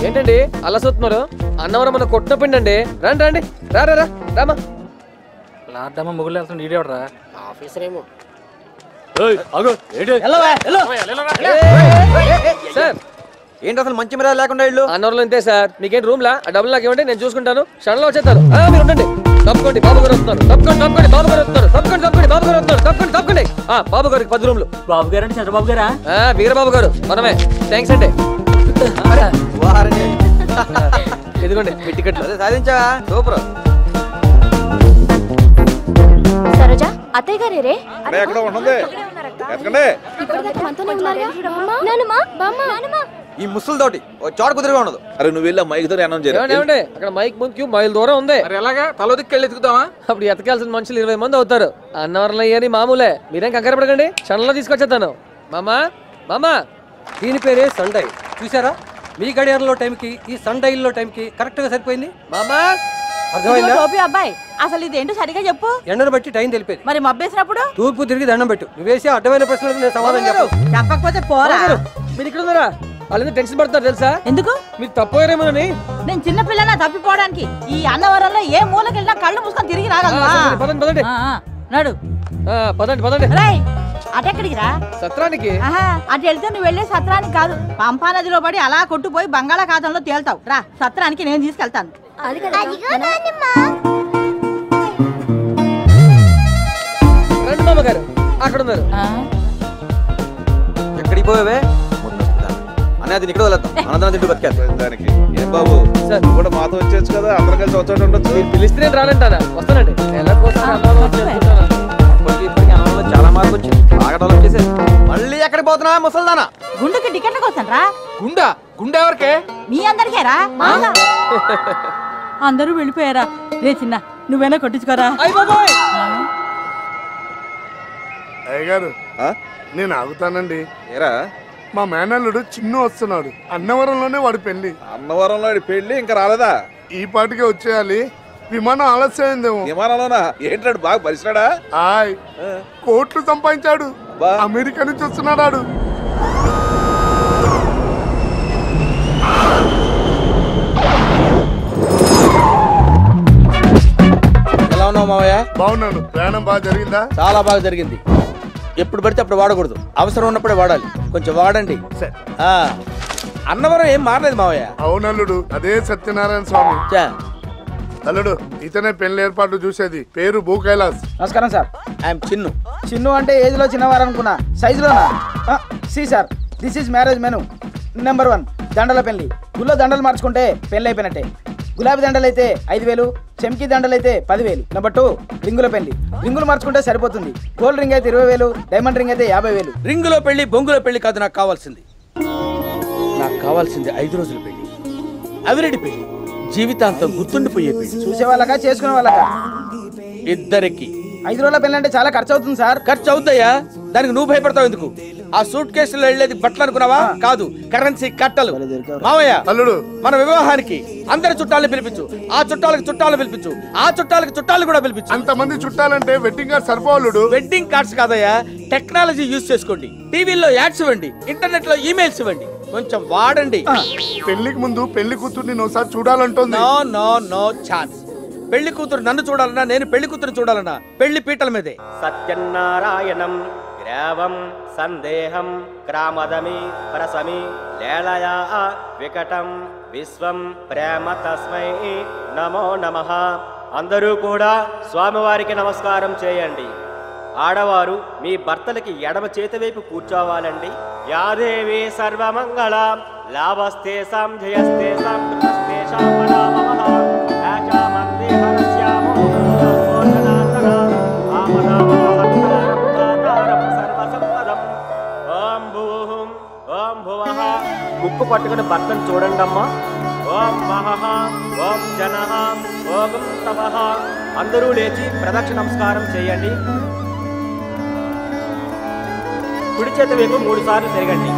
Speaker 2: ఏంటండి అలా చూస్తున్నారు అన్నవరం మన కొట్టిన పిండి అండి రండి రండి రా రా రా రామా
Speaker 16: లాడ్డమ్మ మొగులు వెళ్తాడు ఈడేవడరా
Speaker 30: ఆఫీసర్ ఏమో
Speaker 2: సార్
Speaker 39: ఏంటి అసలు మంచి మీద లేకుండా ఇల్లు
Speaker 2: అన్నవరంలో ఇంతే సార్. మీకేం రూమ్ లా ఆ డబ్బులు నాకు ఇవ్వండి నేను చూసుకుంటాను. క్షణంలో వచ్చేస్తారు. ఆ, మీరు ఉండండి. తప్పుకోండి బాబు గారు వస్తున్నారు. తప్పుకోండి తప్పుకోండి బాబు గారు వస్తున్నారు. తప్పుకోండి తప్పుకోండి బాబు గారు వస్తున్నారు. తప్పుకోండి తప్పుకోండి. ఆ, బాబు గారికి పది రూమ్లు. బాబు గారు అంటే చంద్రబాబు గారా? వీరబాబు గారు మనమే. థ్యాంక్స్ అండి. ఇదిగోండి మీ టికెట్లు.
Speaker 39: సాధించా సూపర్.
Speaker 5: సరోజా అత్తయ్య గారే రే
Speaker 19: ఎక్కడ ఉంటుంది ఎక్కడే
Speaker 37: ఇప్పటిదాకా మనతోనే ఉన్నారుగా? నానమ్మా బామ్మ? నానమ్మా
Speaker 39: ఈ ముసలితోటి చోట కుదిరిగా ఉండదు.
Speaker 19: అరే నువ్వు వెళ్ళి మైక్తో అనౌన్స్
Speaker 2: ఏమండి అక్కడ మైక్ ముందుకి మైల్ దూరం ఉంది.
Speaker 40: మరి ఎలాగా? తలో దిక్కెళ్ళి ఎత్తుకుతావా?
Speaker 2: అప్పుడు ఎతకాల్సిన మనుషులు ఇరవై మంది అవుతారు. అన్నవరంలో అయ్యని మామూలే. మీరేం కంగారు పడకండి. క్షణంలో తీసుకొచ్చేస్తాను. మామా మామా.
Speaker 46: దీని పేరే సన్ డైల్ చూసారా మీ గడియారంలో టైంకి ఈ సన్ డైల్లో టైంకి కరెక్ట్గా సరిపోయింది?
Speaker 2: మామా
Speaker 46: అర్థమైందా?
Speaker 41: టోపీ అబ్బాయి అసలు ఇదేంటో సరిగా చెప్పు.
Speaker 46: ఎండను బట్టి టైం తెలిపేది.
Speaker 41: మరి మబ్బేసినప్పుడు?
Speaker 46: తూర్పు తిరిగి దండం పెట్టు. నువ్వేసి అడ్డమైన ప్రశ్నలకు నేను సమాధానం చెప్పను.
Speaker 41: చెప్పకపోతే పోరా?
Speaker 2: మీరు ఇక్కడ ఉన్నారా వాళ్ళందరూ టెన్షన్ పడతారు తెలుసా?
Speaker 41: ఎందుకు?
Speaker 2: మీరు తప్పోయారేమోనని
Speaker 41: నేను చిన్న పిల్లనా తప్పిపోవడానికి ఈ అన్నవరంలో ఏ మూలకి వెళ్ళినా కళ్ళు మూసుకొని తిరిగి రాగలవా?
Speaker 2: పదండి, పదండి.
Speaker 41: నడు.
Speaker 2: పదండి పదండి.
Speaker 41: రేయ్ అటెక్కడికి రా?
Speaker 2: సత్రానికి?
Speaker 41: అటు వెళ్తే నువ్వు వెళ్ళే సత్రానికి కాదు. పంపా నదిలో పడి అలా కొట్టుపోయి బంగాళాఖాతంలో తేల్తావు. రా సత్రానికి నేను తీసుకెళ్తాను.
Speaker 2: రండి మామగారు అక్కడ ఉన్నారు
Speaker 39: ఎక్కడికి పోయావే? అనేది ఇక్కడ వదిలేద్దాం. అనంతరం తింటూ
Speaker 19: దానికి. ఏం బాబు? నువ్వు కూడా మాతో వచ్చేచ్చు కదా? అందరం కలిసి వచ్చేట ఉండొచ్చు.
Speaker 2: మీరు పిలిస్తే నేను రానంటానా? వస్తానండి. కోసం.
Speaker 39: ఇప్పటికి ఇప్పటికి చాలా మార్పు వచ్చింది. బాగా డెవలప్ చేసేది మళ్ళీ ఎక్కడికి పోతున్నా ముసల్దానా?
Speaker 41: గుండుకి టికెట్ల కోసం రా.
Speaker 40: గుండా? గుండె ఎవరికే?
Speaker 41: మీ అందరికేరా అందరూ వెళ్ళిపోయారా? రే చిన్న నువ్వేనా కొట్టించుకోరా?
Speaker 47: అయ్యగారు నేను ఆగుతానండి. ఏరా? మా మేనల్లుడు చిన్ను వస్తున్నాడు. అన్నవరంలోనే వాడి పెళ్ళి
Speaker 19: అన్నవరంలో వాడి పెళ్ళి ఇంకా రాలేదా?
Speaker 47: ఈ పాటికే వచ్చేయాలి. విమానం ఆలస్యమైందేమో.
Speaker 19: విమానంలోనా? ఏంటాడు బాగా పరిచినాడా?
Speaker 47: ఆయ్ కోట్లు సంపాదించాడు. అమెరికా నుంచి వస్తున్నాడు.
Speaker 48: ఎలా ఉన్నావు మావయ్య?
Speaker 47: బాగున్నాడు ప్రయాణం బాగా జరిగిందా?
Speaker 48: చాలా బాగా జరిగింది. ఎప్పుడు పడితే అప్పుడు వాడకూడదు. అవసరం ఉన్నప్పుడే వాడాలి. కొంచెం వాడండి. ఆ, అన్నవరం ఏం మారలేదు మావయ్య.
Speaker 47: అవునల్లుడు అదే సత్యనారాయణ స్వామి. అల్లుడు ఇతనే పెళ్ళి ఏర్పాట్లు చూసేది. పేరు భూ కైలాస్.
Speaker 48: నమస్కారం సార్. ఐఎమ్ చిన్ను. చిన్ను అంటే ఏజ్లో చిన్నవారు అనుకున్నా. సైజులోనా? C sir. This is marriage menu. Number one దండల పెళ్ళి. గుళ్ళో దండలు మార్చుకుంటే పెళ్ళి అయిపోయినట్టే. గులాబీ దండలు అయితే ఐదు వేలు చెంకీ దండలు అయితే పదివేలు. నెంబర్ టూ రింగుల పెళ్ళి. రింగులు మార్చుకుంటే సరిపోతుంది. గోల్డ్ రింగ్ అయితే ఇరవై వేలు డైమండ్ రింగ్ అయితే యాభై వేలు. రింగులో పెళ్ళి బొంగులో పెళ్ళి కాదు నాకు కావాల్సింది. నాకు కావాల్సింది ఐదు రోజుల పెళ్ళి. అవిరెడ్డి పెళ్ళి. జీవితాంతం గుర్తుండిపోయే పెళ్ళి. చూసే వాళ్ళకా చేసుకునే వాళ్ళకా ఇద్దరికి. ఐదు రోజుల పెళ్ళి అంటే చాలా ఖర్చు అవుతుంది సార్. ఖర్చు అవుతాయా దానికి నువ్వు భయపడతావు ఎందుకు?
Speaker 49: ఆ సూట్ కేసులో వెళ్ళేది బట్టలు అనుకున్నావా? కాదు కరెన్సీ కట్టలు. మావయ్య
Speaker 47: అల్లుడు
Speaker 49: మన వివాహానికి అందరి చుట్టాలను పిలిపించు. ఆ చుట్టాలకు చుట్టాలు పిలిపించు. ఆ చుట్టాలకు చుట్టాలు కూడా పిలిపించు.
Speaker 47: అంతమంది చుట్టాలంటే వెడ్డింగ్ కార్డ్ సరిపోలుడు
Speaker 49: వెడ్డింగ్ కార్డ్స్ కాదయ్యా టెక్నాలజీ యూజ్ చేసుకోండి. టీవీలో యాడ్స్ ఇవ్వండి ఇంటర్నెట్లో ఈమెయిల్స్ ఇవ్వండి. కొంచెం వాడండి.
Speaker 47: పెళ్ళికి ముందు పెళ్ళి కూతుర్ని నేను ఒకసారి చూడాలంటుంది.
Speaker 49: No no no chance. పెళ్ళి కూతురు నన్ను చూడాలన్నా నేను పెళ్ళి కూతురు చూడాలన్నా పెళ్ళి పీటల మీదే.
Speaker 50: సత్యనారాయణం గ్రావం సందేహం క్రామదమి ప్రసమి లేళయా వికటం విశ్వం ప్రేమ తస్మై నమో నమః. అందరూ కూడా స్వామివారికి నమస్కారం చేయండి. ఆడవారు మీ భర్తలకి ఎడమ చేతి వైపు కూర్చోవాలండి. యాదేవి సర్వమంగళ. లాభస్తే సాం జయస్తే సాం ముక్కు పట్టుకుని భర్తను చూడండమ్మా. ఓం మహః ఓం జన ఓం తపః అందరూ లేచి ప్రదక్షిణ నమస్కారం చేయండి. కుడి చేతి వైపు మూడు సార్లు తిరగండి.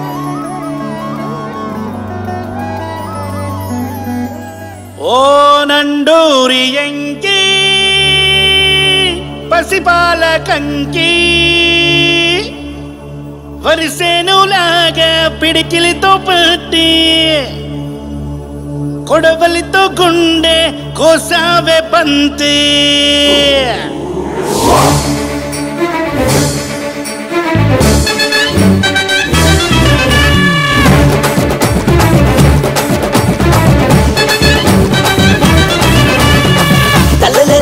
Speaker 51: ఓ నండూరి ఎంకి పసిపాలకంకి. వరిసేనులాగా పిడికిలితో పట్టి కొడవలితో గుండె కోసావే బంతి. నగర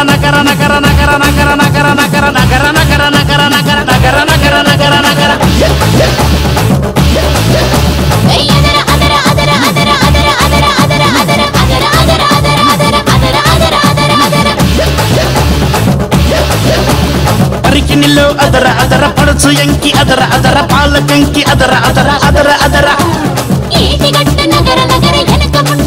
Speaker 51: నగర నగర నగర నగర నగర నగర నగర నగర నగర నగర నగర నగర నగర నగర నగర పరికినిలో అదర అదర పడుచు ఎంకి అదర అదర పాలకంకి అదర అదర అదర అదర
Speaker 3: నగర నగర వెనక నగర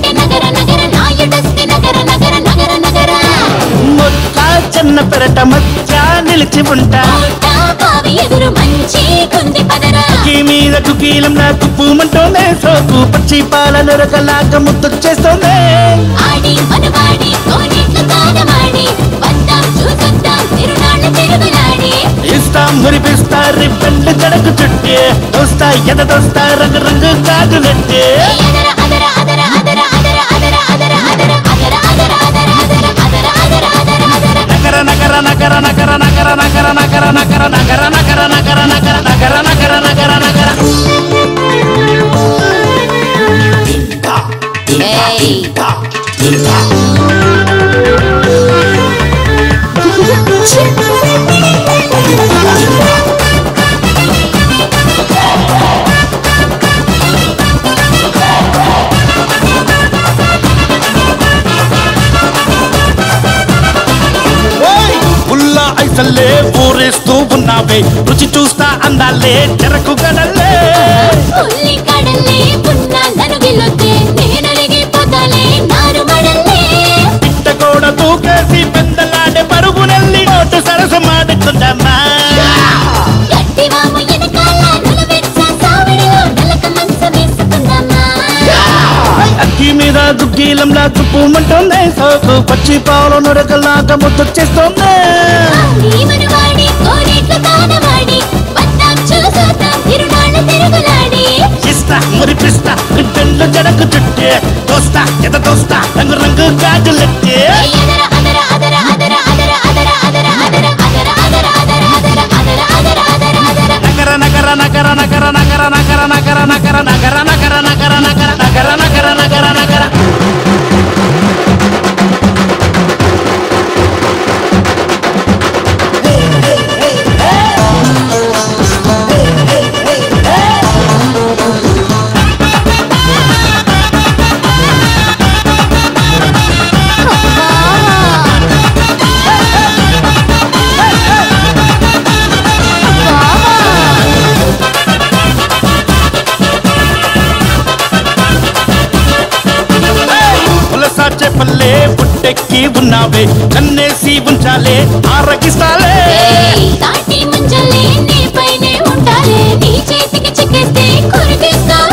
Speaker 51: చిన్న పెరట మధ్యా నిలిచి ఉంటా మీద కుకీలం నా కుప్పుమంటూనే సోకు పచ్చి పాల
Speaker 3: నొరకలాక ముత్తొచ్చేస్తూనే
Speaker 51: ఇస్తాం మురిపిస్తా రిబ్బెండ్ కడకు చుట్టే దోస్తా ఎద రంగు రంగు
Speaker 3: కాదు
Speaker 51: నగర నగర నగర నగర నగర నగర నగర నగర నగర నగర నగర నగర నగర ఆశలే ఊరేస్తూ ఉన్నావే. రుచి చూస్తా అందాలే చెరకు గడలే. పిట్టకోడ తూకేసి పెందలాడే పరుగునల్లి నోటు సరసమాడ మీద దుగ్గీలంలా తుప్పుమంటుందే. సాకు పచ్చి పావులో
Speaker 3: నురకల్లాగా ముద్దు
Speaker 51: చేస్తుందే. మురిపిస్తా గుడ్డెండ్లు జడకు చుట్టే దోస్తా ఎద దోస్తా రంగు రంగు గాజులెట్టే
Speaker 3: Nagara
Speaker 51: పల్లె పుట్టెక్కి ఉన్నావే. కన్నేసి ఉంచాలే ఆరగిస్తాలే.
Speaker 3: తాటి నీ పైనే ఉండాలే. నీ చేతికి చిక్కేస్తే కొరికేస్తావే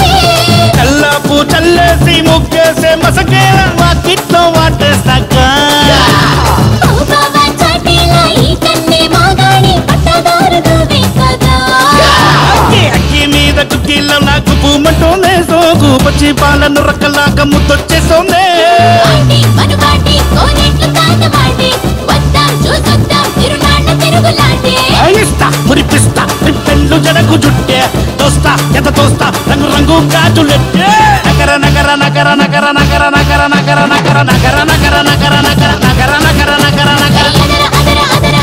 Speaker 3: చూసొద్దాం తిరునాళ్ళ తిరుగులాటే
Speaker 51: ఇస్తా మురిపిస్తా పెళ్ళు జడకు జుట్టే తోస్తా ఎంత తోస్తా రంగు రంగు గాజులెట్టే నగర నగర నగర నగర నగర నగర నగర నగర నగర నగర నగర నగర నగర నగర నగర నగర
Speaker 52: ఐదు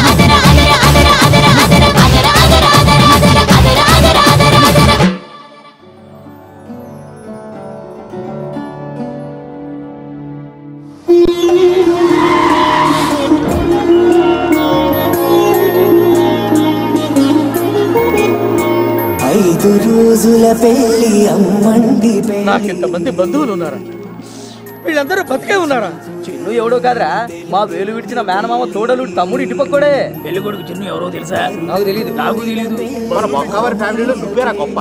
Speaker 53: నాకింతమంది బంధువులు ఉన్నారా? వీళ్ళందరూ బతికే ఉన్నారా?
Speaker 12: చిన్ను ఎవడో కాదురా. మా వేలు విడిచిన మేనమామ తోడలు తమ్ముడు ఇటు పక్కడే.
Speaker 54: పెళ్ళి కొడుకు చిన్న ఎవరో తెలుసా?
Speaker 12: నాకు తెలియదు
Speaker 54: నాకు తెలియదు
Speaker 12: మన బొక్కవారి ఫ్యామిలీలో నువ్వేరా గొప్ప?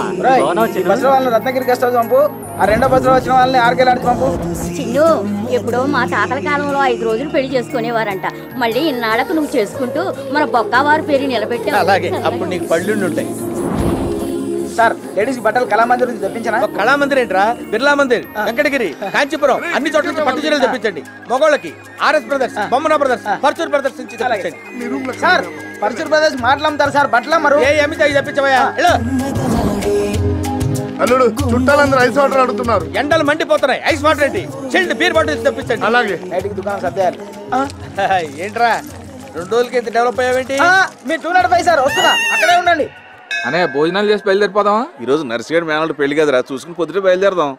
Speaker 12: బస్సులో వాళ్ళని రత్నగిరి గెస్ట్ హౌస్ పంపు ఆ రెండో బస్సులో వచ్చిన వాళ్ళని ఆర్కే లాడ్చి పంపు.
Speaker 5: చిన్ను ఎప్పుడో మా తాతల కాలంలో ఐదు రోజులు పెళ్ళి చేసుకునేవారంట. మళ్ళీ ఇన్నాళ్ళకు నువ్వు చేసుకుంటూ మన బొక్కవారి పేరు నిలబెట్టావు.
Speaker 12: అలాగే అప్పుడు నీకు పళ్ళుండి ఉంటాయి సార్ లేడీస్ బట్టలు కళామందిర్ నుంచి తెప్పించనా?
Speaker 49: కళామందిర్ ఏంట్రా? బిర్లా మందిర్ వెంకటగిరి కాంచీపురం అన్ని చోట్ల నుంచి పట్టు చీరలు తెప్పించండి. మగోళ్ళకి RS brothers Bommana brothers Parchur brothers నుంచి తెప్పించండి.
Speaker 12: సార్. పరచూర్ బ్రదర్స్ మాటలు అమ్ముతారు సార్ బట్టలు అమ్మరు.
Speaker 49: ఏ అవి తెప్పించవయ్యా.
Speaker 47: అల్లుడు చుట్టాలందరూ ఐస్ వాటర్ అడుగుతున్నారు.
Speaker 49: ఎండలు మండిపోతున్నాయి. ఐస్ వాటర్ ఏంటి? చిల్డ్ బీర్ బాటిల్స్ తెప్పించండి.
Speaker 47: అలాగే.
Speaker 12: నైట్కి దుకాణం సర్దేయాలి.
Speaker 49: ఏంట్రా? రెండు రోజులకి ఇంత డెవలప్ అయ్యావేంటి?
Speaker 12: మీరు టూ నాట్ ఫైవ్ సార్ వస్తున్నా. అక్కడే ఉండండి.
Speaker 16: అనే భోజనాలు చేసి బయలుదేరిపోదామా?
Speaker 37: ఈ రోజు నర్సిగడ్ మేనాడు పెళ్ళి కదరా చూసుకుని పొద్దుటే బయలుదేరదాం.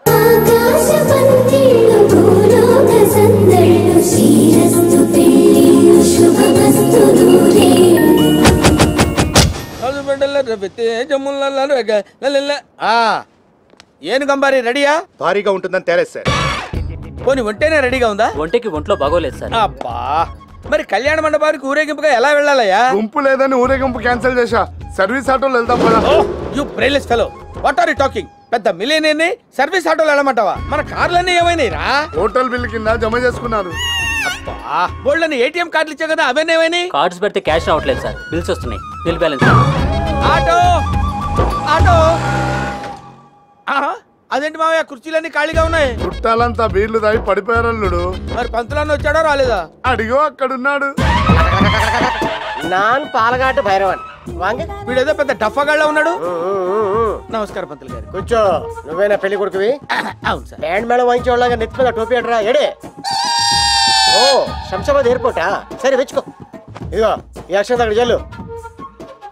Speaker 49: ఏను గంబారి రెడీయా?
Speaker 55: భారీగా ఉంటుందని తేలేస్తారు
Speaker 49: పోనీ ఒంటేనే రెడీగా ఉందా?
Speaker 33: ఒంటికి ఒంట్లో బాగోలేదు సార్.
Speaker 49: అబ్బా మరి కళ్యాణ మండపానికి ఊరేగింపుగా ఎలా వెళ్ళాలయ్యా?
Speaker 47: గుంపు లేదని ఊరేగింపు క్యాన్సిల్ చేశా. సర్వీస్ ఆటోలో వెళ్దాం కదా
Speaker 49: you brainless fellow what are you talking పెద్ద మిలియనీర్ని సర్వీస్ ఆటోలో వెళ్ళమంటావా? మన కార్లన్నీ ఏమైనాయి రా
Speaker 47: హోటల్ బిల్ కింద జమ చేసుకున్నారు.
Speaker 49: అబ్బా బోల్డని ఏటీఎం కార్డులు ఇచ్చా కదా అవన్నీ ఏమైనాయి?
Speaker 33: కార్డ్స్ పెడితే క్యాష్ రావట్లేదు సార్. బిల్స్ వస్తున్నాయి. Bill balance.
Speaker 49: ఆటో! ఆటో! ఆహా, అదేంటి మావయ్య? కుర్చీలన్నీ ఖాళీగా ఉన్నాయి.
Speaker 47: చుట్టాలంతా బీర్లు తాగి పడిపోయారు అల్లుడు.
Speaker 49: మరి పంతులన్న వచ్చాడో రాలేదా?
Speaker 47: అడిగో అక్కడున్నాడు.
Speaker 56: నాన్ పాలగాటు భైరవన్. వాంగ.
Speaker 49: వీడేదో పెద్ద డఫాగాళ్ళ ఉన్నాడు. నమస్కారం పంతులు గారు.
Speaker 56: కూర్చో. నువ్వేనా పెళ్ళి కొడుకువి?
Speaker 49: అవును సార్.
Speaker 56: బ్యాండ్ మేళం వాయించేవాళ్ళగా నెత్తి మీద టోపీ అట్రా? ఎడే ఓ శంషాబాద్ ఎయిర్పోర్టా? సరే వెచ్చుకో ఇదిగో ఈ అక్షరం అక్కడ చెల్లు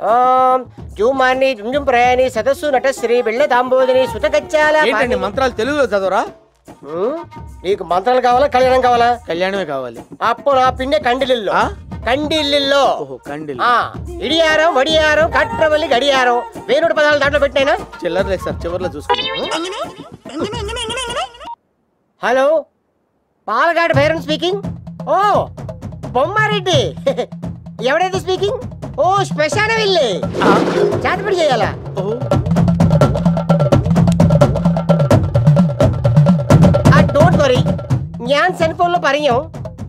Speaker 56: ఓం జూమాని జుంజుం ప్రయాణి సదస్సు నటశ్రీ బిళ్ళ దాంబోదిని సుతగచ్చాల
Speaker 49: ఏంటండి మంత్రాలు తెలుగులో చదవరా?
Speaker 56: నీకు మంత్రాలు కావాలా కళ్యాణం కావాలా?
Speaker 49: కళ్యాణమే కావాలి.
Speaker 56: అప్పుడు నా పిండే కండిలిల్లో. కండిల్లిల్లో
Speaker 49: కండిల్.
Speaker 56: ఆ, ఇడియారం వడియారం కట్రవల్లి గడియారం. వేణుడు పదాలు దాంట్లో పెట్టినైనా
Speaker 49: చిల్లర లేదు సార్ చివర్లో చూసుకుంటాం
Speaker 56: హలో పాలగాడు భైరన్ స్పీకింగ్? ఓ బొమ్మారెడ్డి. ఎవడైతే స్పీకింగ్? ఓ శ్మశానం వెళ్ళి చాటపడి చేయాలా ഡോണ്ട് വറി ഞാൻ സെൽഫോണിൽ പറഞ്ഞോ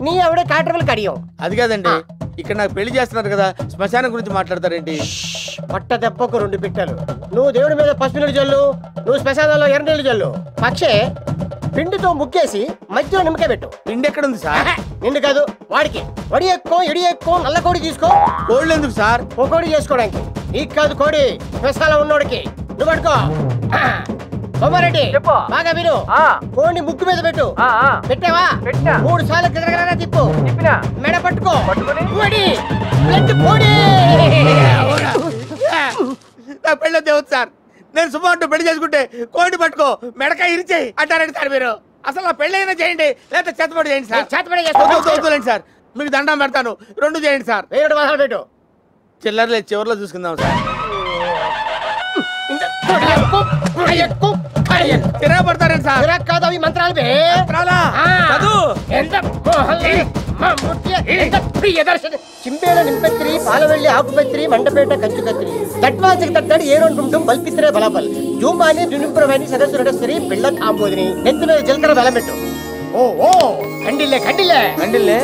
Speaker 56: నీ ఎవడే కాటర్వల్ కడియం.
Speaker 49: అది కాదండి. ఇక్కడ నాకు పెళ్ళి చేస్తున్నారు కదా శ్మశానం గురించి మాట్లాడతారేంటి?
Speaker 56: పట్ట దెబ్బకు రెండు పిట్టలు నువ్వు దేవుడి మీద పసుపు నీళ్ళు జల్లు నువ్వు శ్మశానంలో ఎర్ర నీళ్ళు జల్లు పక్షే పిండితో ముక్కేసి మధ్యలో నిమ్మకాయ పెట్టు.
Speaker 49: పిండి ఎక్కడ ఉంది సార్
Speaker 56: నిండు కాదు వాడికి. వడి ఎక్కువ ఇడి ఎక్కువ నల్ల కోడి తీసుకో.
Speaker 49: కోళ్ళు ఎందుకు సార్?
Speaker 56: ఓ కోడి చేసుకోవడానికి. నీకు కాదు కోడి శ్మశానం ఉన్నోడికి. నువ్వు పట్టుకో బొమ్మారెడ్డి బాగా విను. కోడిని ముక్కు మీద పెట్టు. పెట్టావా మూడు సార్లు గిరగిరా తిప్పు మెడ పట్టుకో బ్లడ్ కోడి
Speaker 49: నా పెళ్ళి దేవుడు సార్ నేను అంటూ పెళ్ళి చేసుకుంటే కోడి పట్టుకో మెడకాయ ఇరిచేయి అంటారండి సార్ మీరు అసలు నా పెళ్ళి అయినా చేయండి లేకపోతే చేతపడి చేయండి సార్
Speaker 56: చేతపడి చేస్తాను.
Speaker 49: సార్ మీకు దండం పెడతాను రెండు చేయండి సార్
Speaker 56: ఏడు మాసాలు పెట్టు
Speaker 49: చిల్లర లేదు చివరిలో చూసుకుందాం సార్ తిరగబడతారని సార్?
Speaker 56: తిరగ కాదు అవి మంత్రాలు బే.
Speaker 49: మంత్రాలా? చదువు.
Speaker 56: ఎంత మోహల్లి చింబేల నింపెత్రి పాలవెల్లి ఆకుపెత్రి మండపేట కంచుకత్రి దట్వాసికి దట్టాడు ఏ రెండు ఉంటం బల్పిత్రే బలపల్. జూమాని దునింపురమని సదస్సురడస్సరి పిల్ల ఆంబోదిని. నెత్తిన జలకర బలమెట్టు ఓ ఓ. కండిల్లే కండిల్లే.
Speaker 49: కండిల్లే?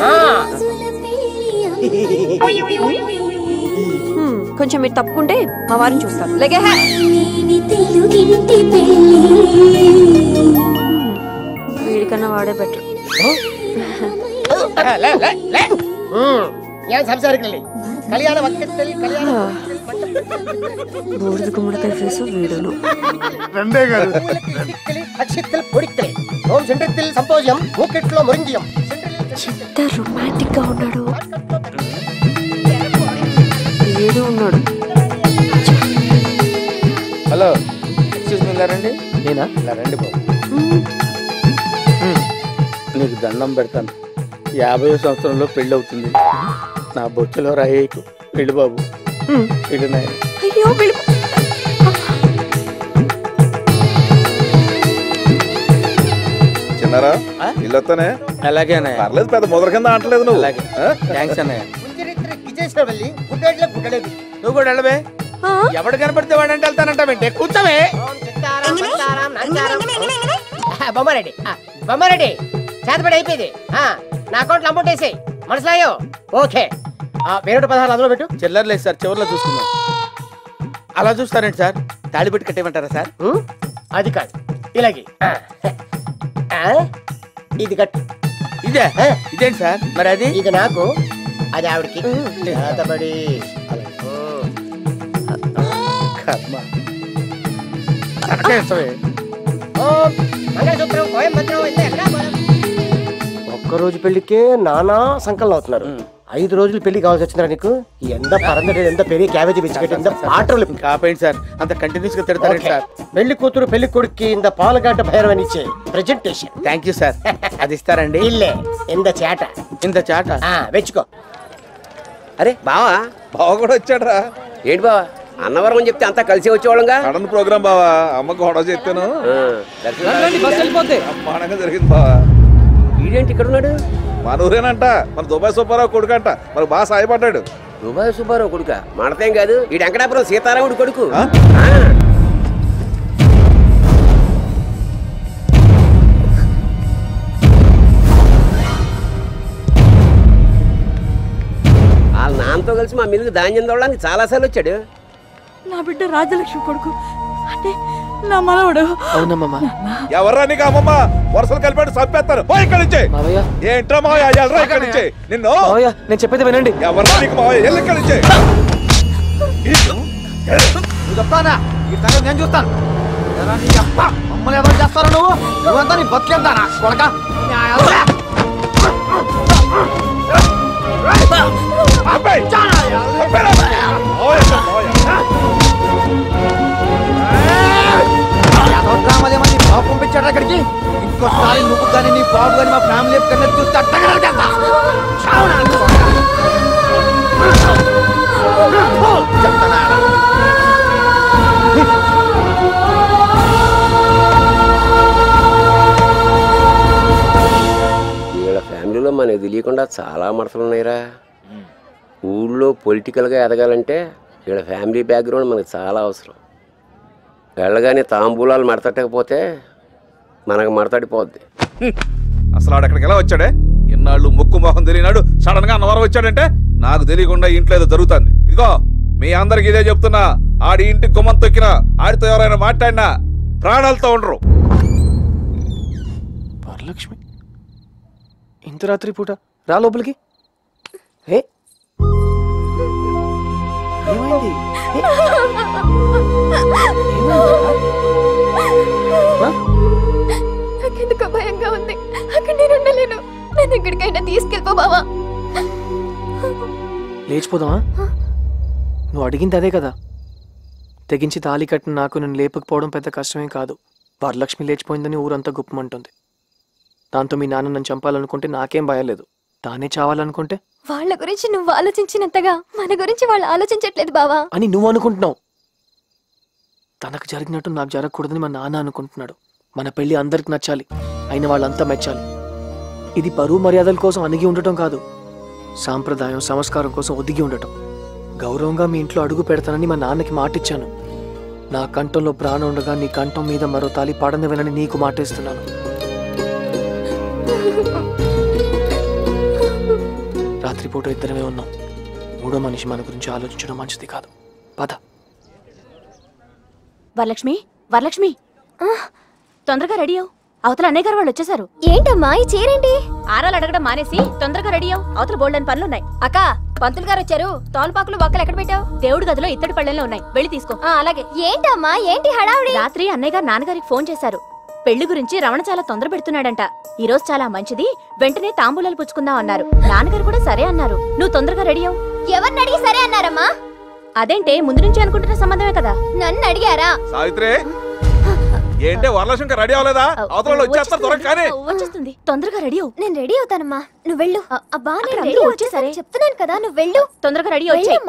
Speaker 14: Hmm, కొంచెం మీరు తప్పుకుంటే మా వారిని చూస్తారు. Hmm. వీడికన్నా వాడే బెటర్ చిత్త రొమాంటిక్గా ఉన్నాడు. వీడు ఉన్నాడు.
Speaker 49: హలో ఎక్స్క్యూజ్ మీ రండి
Speaker 2: నేనా?
Speaker 49: ఇలా రండి బాబు నీకు దండం పెడతాను. యాభై సంవత్సరంలో పెళ్ళి అవుతుంది. నా బొచ్చులో రాయేకు పెళ్ళి బాబు. పెళ్ళి నాయన.
Speaker 14: అయ్యో వీళ్ళు.
Speaker 19: చిన్నారా
Speaker 49: అలాగే అన్నయ్య.
Speaker 19: పర్లేదు పెద్ద మొదల కింద అంటలేదు నువ్వు.
Speaker 49: అలాగే. థ్యాంక్స్ అన్నయ్య.
Speaker 56: గిజేసిన వెళ్ళి గుడ్డేట్ల గుడ్డలేదు.
Speaker 49: నువ్వు కూడా వెళ్ళవే. ఎవడు కనపడితే వాడంటే వెళ్తానంటావేంటే? కూర్చోవే.
Speaker 56: బొమ్మారెడ్డి. బొమ్మారెడ్డి చేతపడి అయిపోయింది. ఆ, నా అకౌంట్లో అమౌంట్ వేసేయి. మనసులాయో? ఓకే. ఆ, వేరొకటి పదహారు అందులో పెట్టు.
Speaker 49: చిల్లర లేదు సార్ చివరిలో చూసుకుందాం. అలా చూస్తారండి సార్? తాళి పెట్టి కట్టేయమంటారా సార్?
Speaker 56: అది కాదు. ఇలాగే. ఇది కట్టు.
Speaker 49: ఇదే? ఇదేంటి సార్? మరి అది?
Speaker 56: ఇది నాకు అది ఆవిడకి. చేతబడి
Speaker 49: కర్మ. తనకేసవే.
Speaker 56: ఓం మంగళసూత్రం కోయంబత్రం అయితే ఎక్కడా పోదాం. ఒక్క రోజు పెళ్ళికే నానా సంకలనం అవుతున్నారు. ఐదు రోజులు పెళ్ళి కావాల్సి వచ్చిందా నీకు? ఎంత పరందడి ఎంత పెరిగి క్యాబేజీ బిస్కెట్ ఎంత పాటలు
Speaker 49: కాపేయండి సార్. అంత కంటిన్యూస్గా తిడతారండి సార్?
Speaker 56: పెళ్ళి కూతురు పెళ్ళి కొడుక్కి ఇంత పాలగడ్డ భైరవని ఇచ్చే ప్రెజెంటేషన్
Speaker 49: థ్యాంక్ యూ సార్ అది ఇస్తారండి.
Speaker 56: ఇల్లే. ఇంత చేట.
Speaker 49: ఇంత చాట?
Speaker 56: వెచ్చుకో.
Speaker 30: అరే బావా?
Speaker 19: బావ కూడా వచ్చాడ్రా.
Speaker 30: ఏంటి బావా? అన్నవరం అని చెప్తే అంతా కలిసి వచ్చేవాళ్ళంగా?
Speaker 19: సడన్ ప్రోగ్రామ్ బావా. అమ్మ గొడవ బ్రహ్మాండంగా జరిగింది బావా.
Speaker 30: వీడేంటి ఇక్కడ ఉన్నాడు?
Speaker 19: మన ఊరేనంట. మన దుబాయ్ సూపరావు కొడుకంట మనకు బాగా సాయపడ్డాడు.
Speaker 30: దుబాయ్ సుబ్బారావు కొడుక? మనతేం కాదు. ఈ వెంకటాపురం సీతారాముడు కొడుకు. నాన్నతో కలిసి మా మిల్లుకి ధాన్యం తోడడానికి చాలాసార్లు వచ్చాడు.
Speaker 41: నా బిడ్డ రాజలక్ష్మి కొడుకు. అంటే నా మనవడు.
Speaker 2: అవునమ్మా.
Speaker 19: ఎవర్రా నీకు అమ్మమ్మ వరుసలు కలిపాడు చంపేస్తారు. పో ఇక్కడి నుంచి. ఏంట్రా మావయ్య ఎల్రా ఇక్కడి నుంచి? నిన్ను.
Speaker 2: నేను చెప్పేది వినండి.
Speaker 19: ఎవర్రా నీకు మావయ్య? ఎల్లు ఇక్కడి నుంచి.
Speaker 39: నువ్వు చెప్తానా? ఈ సంగతి నేను చూస్తాను. ఎలా నీ అప్ప మమ్మల్ని ఎవరు చేస్తారా నువ్వు? నువ్వంతా నీ బతికేద్దానా కొడక. డ్రామాలేమని బాబు పంపించాడు అక్కడికి ఇంకోసారి నువ్వు కానీ నీ బాబు కానీ మా ఫ్యామిలీ కన్నా చూస్తే అట్టగా చేస్తా
Speaker 30: వీళ్ళ ఫ్యామిలీలో మనకు తెలియకుండా చాలా మడతలు ఉన్నాయిరా ఊళ్ళో పొలిటికల్గా ఎదగాలంటే వీళ్ళ ఫ్యామిలీ బ్యాక్గ్రౌండ్ మనకు చాలా అవసరం. వెళ్ళగానే తాంబూలాలు మడతట్టకపోతే మనకు మడతడిపోద్ది.
Speaker 19: అసలు ఆడు అక్కడికి ఎలా వచ్చాడే? ఎన్నాళ్ళు ముక్కు మొహం తెలియనాడు సడన్గా అన్నవరం వచ్చాడంటే నాకు తెలియకుండా ఇంట్లో ఏదో జరుగుతుంది. ఇదిగో మీ అందరికి ఇదే చెప్తున్నా ఆడి ఇంటి గుమ్మం తొక్కినా ఆడితో ఎవరైనా మాట్లాడినా ప్రాణాలతో ఉండరు.
Speaker 2: వరలక్ష్మి ఇంత రాత్రి పూట రా లోపలికి. ఏ? ఏమైంది?
Speaker 37: నాకెందుకో భయంగా ఉంది. అక్కడ నేను ఉండలేను. నన్ను ఎక్కడికైనా తీసుకెళ్ళిపో బావా.
Speaker 2: లేచిపోదామా? నువ్వు అడిగింది అదే కదా. తెగించి తాళి కట్టిన నాకు నేను లేపకపోవడం పెద్ద కష్టమేం కాదు. వరలక్ష్మి లేచిపోయిందని ఊరంతా గుప్పమంటుంది. దాంతో మీ నాన్న నన్ను చంపాలనుకుంటే నాకేం భయం లేదు. తానే చావాలనుకుంటే?
Speaker 37: వాళ్ళ గురించి నువ్వు ఆలోచించినంతగా మన గురించి వాళ్ళు ఆలోచించట్లేదు బావా.
Speaker 2: అని నువ్వు అనుకుంటున్నావు. తనకు జరిగినట్టు నాకు జరగకూడదని మా నాన్న అనుకుంటున్నాడు. మన పెళ్ళి అందరికి నచ్చాలి. అయిన వాళ్ళంతా మెచ్చాలి. ఇది పరువు మర్యాదల కోసం అణిగి ఉండటం కాదు. సాంప్రదాయం సంస్కారం కోసం ఒదిగి ఉండటం. గౌరవంగా మీ ఇంట్లో అడుగు పెడతానని మా నాన్నకి మాటిచ్చాను. నా కంఠంలో ప్రాణం ఉండగా నీ కంఠం మీద మరో తాలి పడనివ్వనని నీకు మాటేస్తున్నాను. రాత్రిపూట ఇద్దరమే ఉన్నాం. మూడో మనిషి మన గురించి ఆలోచించడం మంచిది కాదు. పద.
Speaker 5: వరలక్ష్మి వరలక్ష్మి. తొందరగా రెడీ అవు అవతల అన్నయ్య గారు వాళ్ళు వచ్చేసారు.
Speaker 37: ఏంటమ్మా ఈ చీరేంటి?
Speaker 5: ఆరాలు అడగడం మానేసి తొందరగా రెడీ అవు అవతల బోల్డని పనులున్నాయి. అక్క పంతులు గారు వచ్చారు. తోలుపాకులు బొక్కలు ఎక్కడ పెట్టావు? దేవుడి గదిలో ఇత్తడి పళ్ళెంలో ఉన్నాయి. వెళ్ళి తీసుకో. అలాగే.
Speaker 37: ఏంటమ్మా ఏంటి హడావుడి?
Speaker 5: రాత్రి అన్నయ్య గారు నాన్నగారికి ఫోన్ చేశారు. పెళ్ళి గురించి రమణ చాలా తొందర పెడుతున్నాడంట. ఈ రోజు చాలా మంచిది వెంటనే తాంబూలాలు పుచ్చుకుందాం అన్నారు. నాన్నగారు కూడా సరే అన్నారు. నువ్వు తొందరగా రెడీ అవు
Speaker 37: ఎవరిని అడిగి సరే అన్నారమ్మా?
Speaker 5: అదేంటే ముందు నుంచి అనుకుంటున్న సంబంధమే కదా?
Speaker 37: నన్ను అడిగారా?
Speaker 19: సావిత్రి ఏంటే వరలక్ష్మి రెడీ అవ్వలేదా? అవతల వచ్చేస్తారు త్వరగా కానీ
Speaker 5: వచ్చేస్తుంది. తొందరగా రెడీ అవు
Speaker 37: నేను రెడీ అవుతానమ్మా. నువ్వు వెళ్ళు. అబ్బా నేను రెడీ వచ్చేసరి
Speaker 5: వచ్చేసారే.
Speaker 37: చెప్తున్నాను కదా నువ్వు వెళ్ళు.
Speaker 5: తొందరగా రెడీ వచ్చేయ్.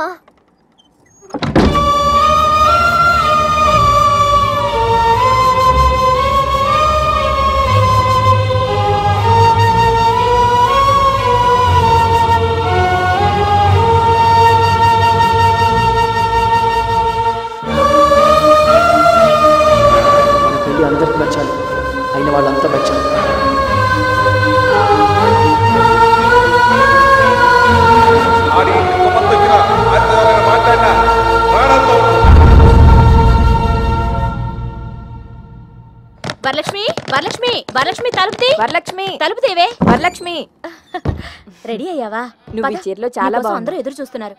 Speaker 5: వరలక్ష్మి వరలక్ష్మి వరలక్ష్మి తలుపుతి. వరలక్ష్మి. తలుపుతేవే. వరలక్ష్మి. రెడీ అయ్యావా?
Speaker 14: నువ్వు ఈ చీరలో చాలా బాగున్నావు.
Speaker 5: అందరూ ఎదురు చూస్తున్నారు.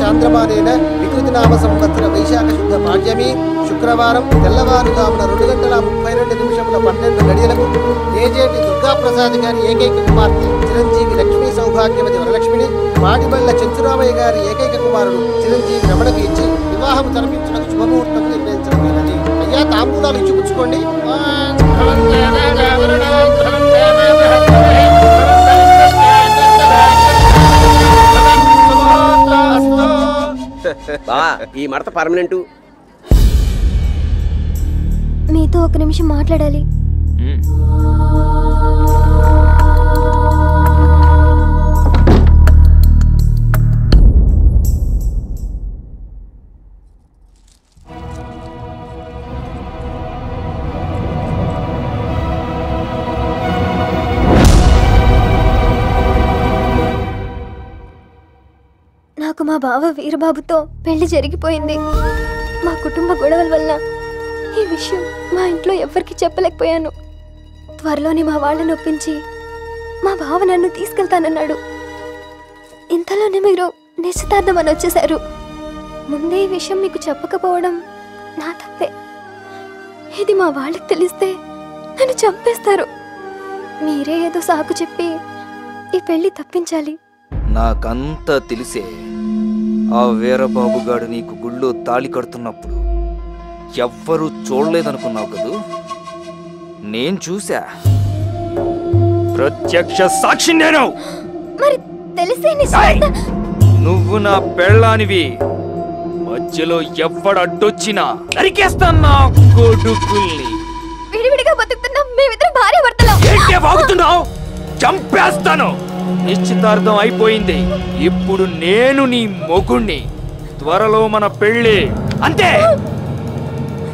Speaker 56: చాంద్రమానేన వికృతి నామ సంవత్సర వైశాఖ శుద్ధ పాడ్యమి శుక్రవారం తెల్లవారుజామున రెండు గంటల ముప్పై రెండు వేల పన్నెండు గడియలకు ఏజేటి దుర్గాప్రసాద్ గారి ఏకైక కుమార్తె చిరంజీవి లక్ష్మీ సౌభాగ్యవతి వరలక్ష్మిని మాడిబళ్ళ చంచురామయ్య గారి ఏకైక కుమారుడు చిరంజీవి రమణకు ఇచ్చి వివాహం జరిపించడానికి శుభముహూర్తం నిర్ణయించడమైనది అయ్యా తాంబూలాలు ఇచ్చి పుచ్చుకోండి.
Speaker 30: ఈ మడత పర్మనెంట్
Speaker 37: మీతో ఒక నిమిషం మాట్లాడాలి. నాకు మా బావ వీరబాబుతో పెళ్ళి జరిగిపోయింది. మా కుటుంబ గొడవల వల్ల ఈ విషయం మా ఇంట్లో ఎవ్వరికి చెప్పలేకపోయాను. త్వరలోనే మా వాళ్ళని ఒప్పించి మా బావ నన్ను తీసుకెళ్తానన్నాడు. ఇంతలోనే మీరు నిశ్చితార్థం అని వచ్చేశారు. ముందే ఈ విషయం మీకు చెప్పకపోవడం నా తప్పే. ఇది మా వాళ్ళకి తెలిస్తే నన్ను చంపేస్తారు. మీరే ఏదో సాకు చెప్పి ఈ పెళ్ళి తప్పించాలి.
Speaker 29: నాకంతా తెలిసే ఆ వీరబాబుగాడు నీకు గుళ్ళో తాళి కడుతున్నప్పుడు ఎవ్వరూ చూడలేదనుకున్నావు కదూ? నేను చూసా ప్రత్యక్ష సాక్షి నేను!
Speaker 37: మరి తెలిసే నిశ్చితార్థం
Speaker 29: నువ్వు నా పెళ్ళానివి. మధ్యలో ఎవ్వడు అడ్డొచ్చినా నరికేస్తాను నా కొడుకుల్ని.
Speaker 37: విడివిడిగా బతుకుతున్నాం మేమిద్దరం భార్య భర్తలం.
Speaker 29: ఏంటే వాగుతున్నావు? చంపేస్తాను. నిశ్చితార్థం అయిపోయింది. ఇప్పుడు నేను నీ మొగుణ్ణి. త్వరలో మన పెళ్ళి. అంతే!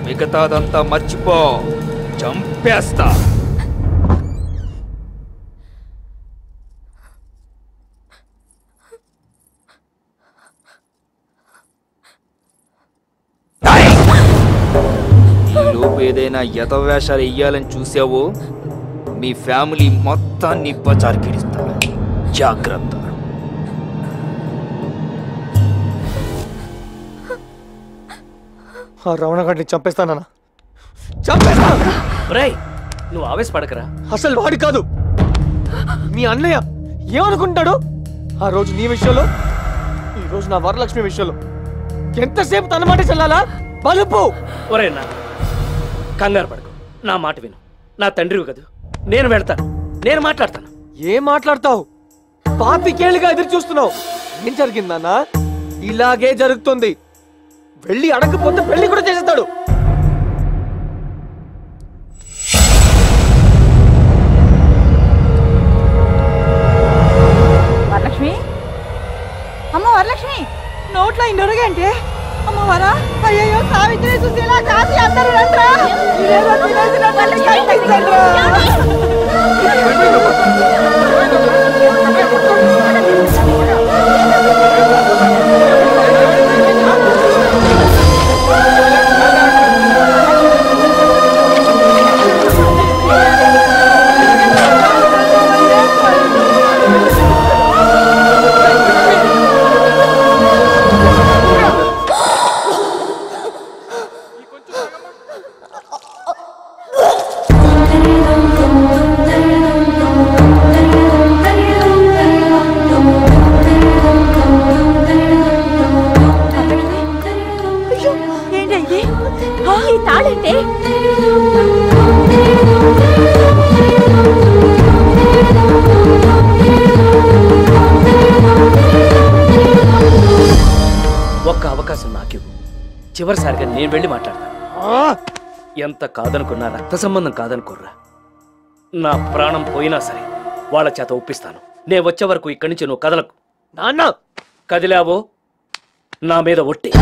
Speaker 29: మిగతాదంతా మర్చిపో. చంపేస్తా. లోపు ఏదైనా యథవేషాలు ఇయ్యాలని చూసావో మీ ఫ్యామిలీ మొత్తాన్ని బజార్కిడిస్తా జాగ్రత్త.
Speaker 2: ఆ రమణ గారిని చంపేస్తానన్నా
Speaker 13: రేయ్ నువ్వు ఆవేశపడకరా.
Speaker 2: అసలు వాడి కాదు. మీ అన్నయ్య ఏమనుకుంటాడు? ఆ రోజు నీ విషయంలో ఈ రోజు నా వరలక్ష్మి విషయంలో. ఎంతసేపు తన మాట చెల్లాలా? బలుపు!
Speaker 13: ఒరే నా కంగారు పడకు. నా మాట విను. నా తండ్రివి కదూ. నేను వెళ్తాను. నేను మాట్లాడతాను.
Speaker 2: ఏం మాట్లాడతావు? పాతికేళ్ళుగా ఎదురు చూస్తున్నావు ఏం జరిగిందన్నా ఇలాగే జరుగుతుంది. పెళ్ళి అడగకపోతే పెళ్ళి కూడా చేసేస్తాడు.
Speaker 41: వరలక్ష్మి? అమ్మ వరలక్ష్మి
Speaker 5: నోట్లో ఇన్ని ఉరగంటే అమ్మవారా అయ్యో సావిత్రి
Speaker 13: సుశీల కాశీ అందరూ చివరిసారిగా నేను వెళ్ళి మాట్లాడతాను ఎంత కాదనుకున్నా రక్త సంబంధం కాదనుకోర్రా. నా ప్రాణం పోయినా సరే వాళ్ళ చేత ఒప్పిస్తాను. నేను వచ్చే వరకు ఇక్కడి నుంచి నువ్వు కదలకు. నాన్న! కదిలావో? నా మీద ఒట్టి.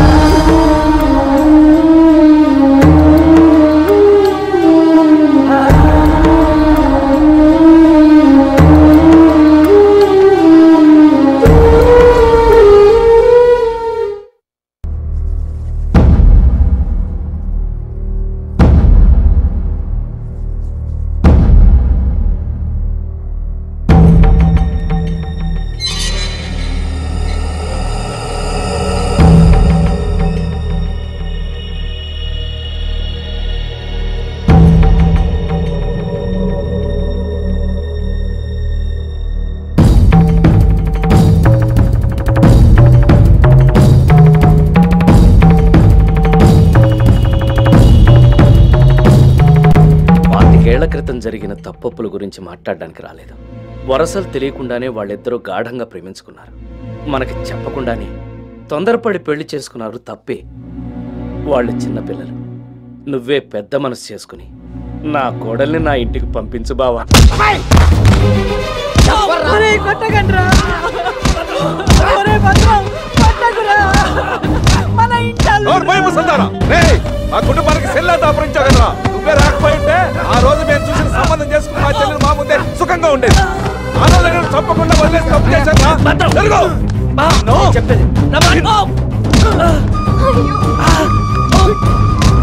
Speaker 13: జరిగిన తప్పప్పుల గురించి మాట్లాడడానికి రాలేదు. వరసలు తెలియకుండానే వాళ్ళిద్దరూ గాఢంగా ప్రేమించుకున్నారు. మనకి చెప్పకుండానే తొందరపడి పెళ్ళి చేసుకున్నారు తప్పే వాళ్ళు చిన్నపిల్లలు నువ్వే పెద్ద మనసు చేసుకుని నా కోడల్ని నా ఇంటికి పంపించు బావా.
Speaker 41: కొట్టకండ్రా.
Speaker 19: ఆ కుటుంబానికి సెల్లా దాపరించావు కదరా నువ్వే రాకపోయి ఉంటే ఆ రోజు మేము చూసిన సంబంధం చేసుకుని మా చెల్లెలు మా ముందే సుఖంగా ఉండేది ఆ రోజు నేను తప్పకుండా వదిలేసి తప్పు చేశాను
Speaker 13: చెప్పేది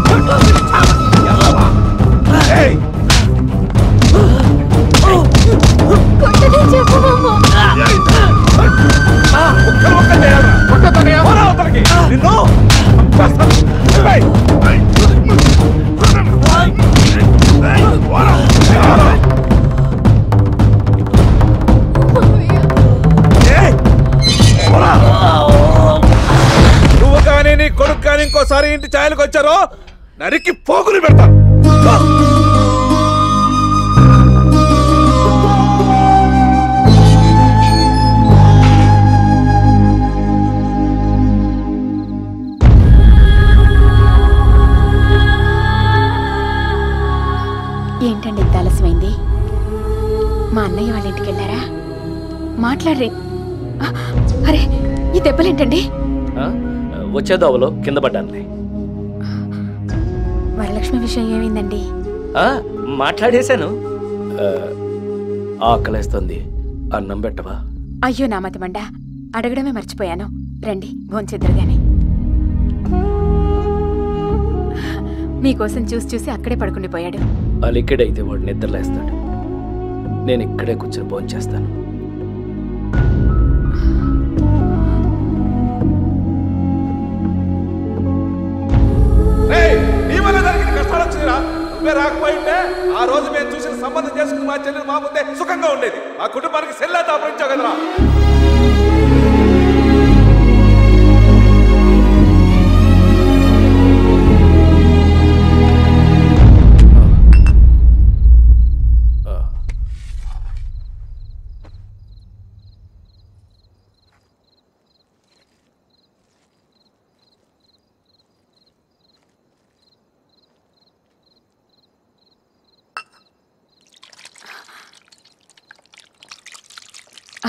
Speaker 37: కొట్టనే
Speaker 19: కొడుకు కానీ ఇంకోసారి ఇంటి ఛాయలకు వచ్చారో నరికి పోగులు పెడతా.
Speaker 14: మా అన్నయ్య వాళ్ళ ఇంటికి వెళ్ళారా? మాట్లాడరే. అరే ఈ దెబ్బలేంటండి?
Speaker 13: వచ్చే దోవలో కింద పడ్డానులే.
Speaker 14: వరలక్ష్మి విషయం ఏమైందండి?
Speaker 13: ఆ, మాట్లాడేశాను. ఆకలేస్తుంది. అన్నం పెట్టవా?
Speaker 14: అయ్యో నా మతిమండ అడగడమే మర్చిపోయాను. రండి భోంచెద్దరు గాని మీకోసం చూసి చూసి అక్కడే పడుకుండిపోయాడు.
Speaker 13: అలిక్కడైతే వాడు నిద్రలేస్తాడు. నేను ఇక్కడే కూర్చొని ఫోన్
Speaker 19: చేస్తాను. నీ రాకపోయి ఆ రోజు మేము చూసిన సంబంధం చేసుకుని మా చెల్లెలు మా ముందే సుఖంగా ఉండేది. ఆ కుటుంబానికి సెల్లా దాపరించావు కదరా.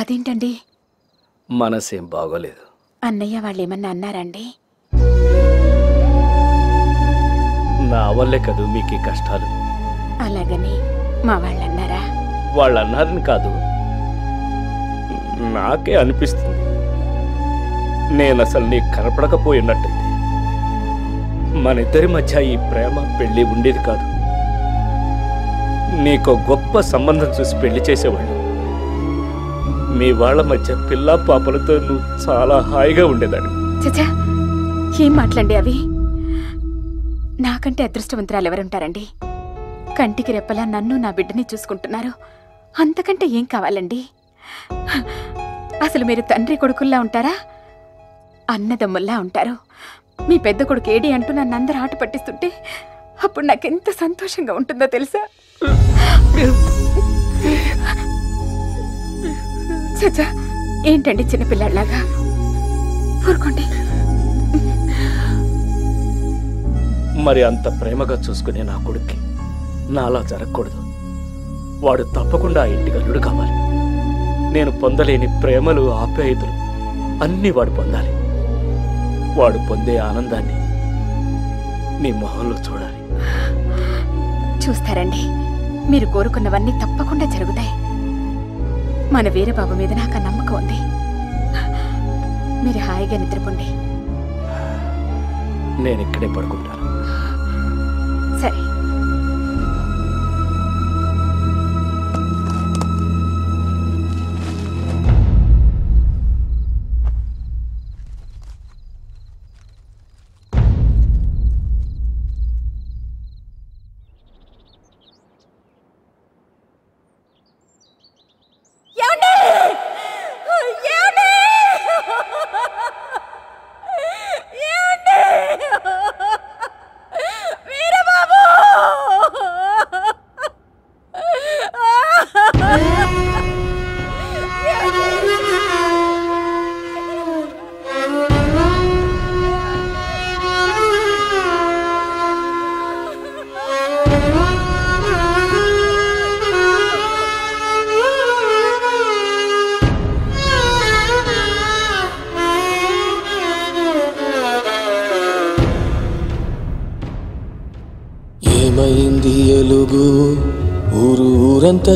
Speaker 14: అదేంటండి?
Speaker 13: మనసేం బాగోలేదు.
Speaker 14: అన్నయ్య వాళ్ళు ఏమన్నా అన్నారండి?
Speaker 13: నా వల్లే కదూ మీకు కష్టాలు?
Speaker 14: అలాగని మా వాళ్ళు అన్నారా
Speaker 13: వాళ్ళు అన్నారని కాదు. నాకే అనిపిస్తుంది. నేను అసలు నీకు కనపడకపోయినట్టయితే. మన ఇద్దరి మధ్య ఈ ప్రేమ పెళ్ళి ఉండేది కాదు. నీకు గొప్ప సంబంధం చూసి పెళ్ళి చేసేవాళ్ళు. మీ వాళ్ళ మధ్య పిల్ల పాపలతో నువ్వు చాలా హాయిగా ఉండేదాన్ని.
Speaker 14: చచా ఏం మాట్లాడి అవి? నాకంటే అదృష్టవంతురాలు ఎవరుంటారండి? కంటికి రెప్పలా నన్ను నా బిడ్డని చూసుకుంటున్నారు. అంతకంటే ఏం కావాలండి? అసలు మీరు తండ్రి కొడుకుల్లా ఉంటారా? అన్నదమ్ముల్లా ఉంటారు. మీ పెద్ద కొడుకు ఏడి అంటూ నన్ను అందరూ ఆట పట్టిస్తుంటే అప్పుడు నాకెంత సంతోషంగా ఉంటుందో తెలుసా? చచ్చా ఏంటండి చిన్నపిల్లాడిలాగా? ఊరుకోండి.
Speaker 13: మరి అంత ప్రేమగా చూసుకునే నా కొడుక్కి నాలా జరగకూడదు. వాడు తప్పకుండా ఆ ఇంటికి అల్లుడు కావాలి. నేను పొందలేని ప్రేమలు ఆప్యాయతలు అన్నీ వాడు పొందాలి. వాడు పొందే ఆనందాన్ని నీ మొహంలో చూడాలి.
Speaker 14: చూస్తారండి. మీరు కోరుకున్నవన్నీ తప్పకుండా జరుగుతాయి. మన వీరబాబు మీద నాకు నమ్మకం ఉంది. మీరు హాయిగా నిద్రపోండి.
Speaker 13: నేను ఇక్కడే పడుకుంటాను.
Speaker 14: సరే.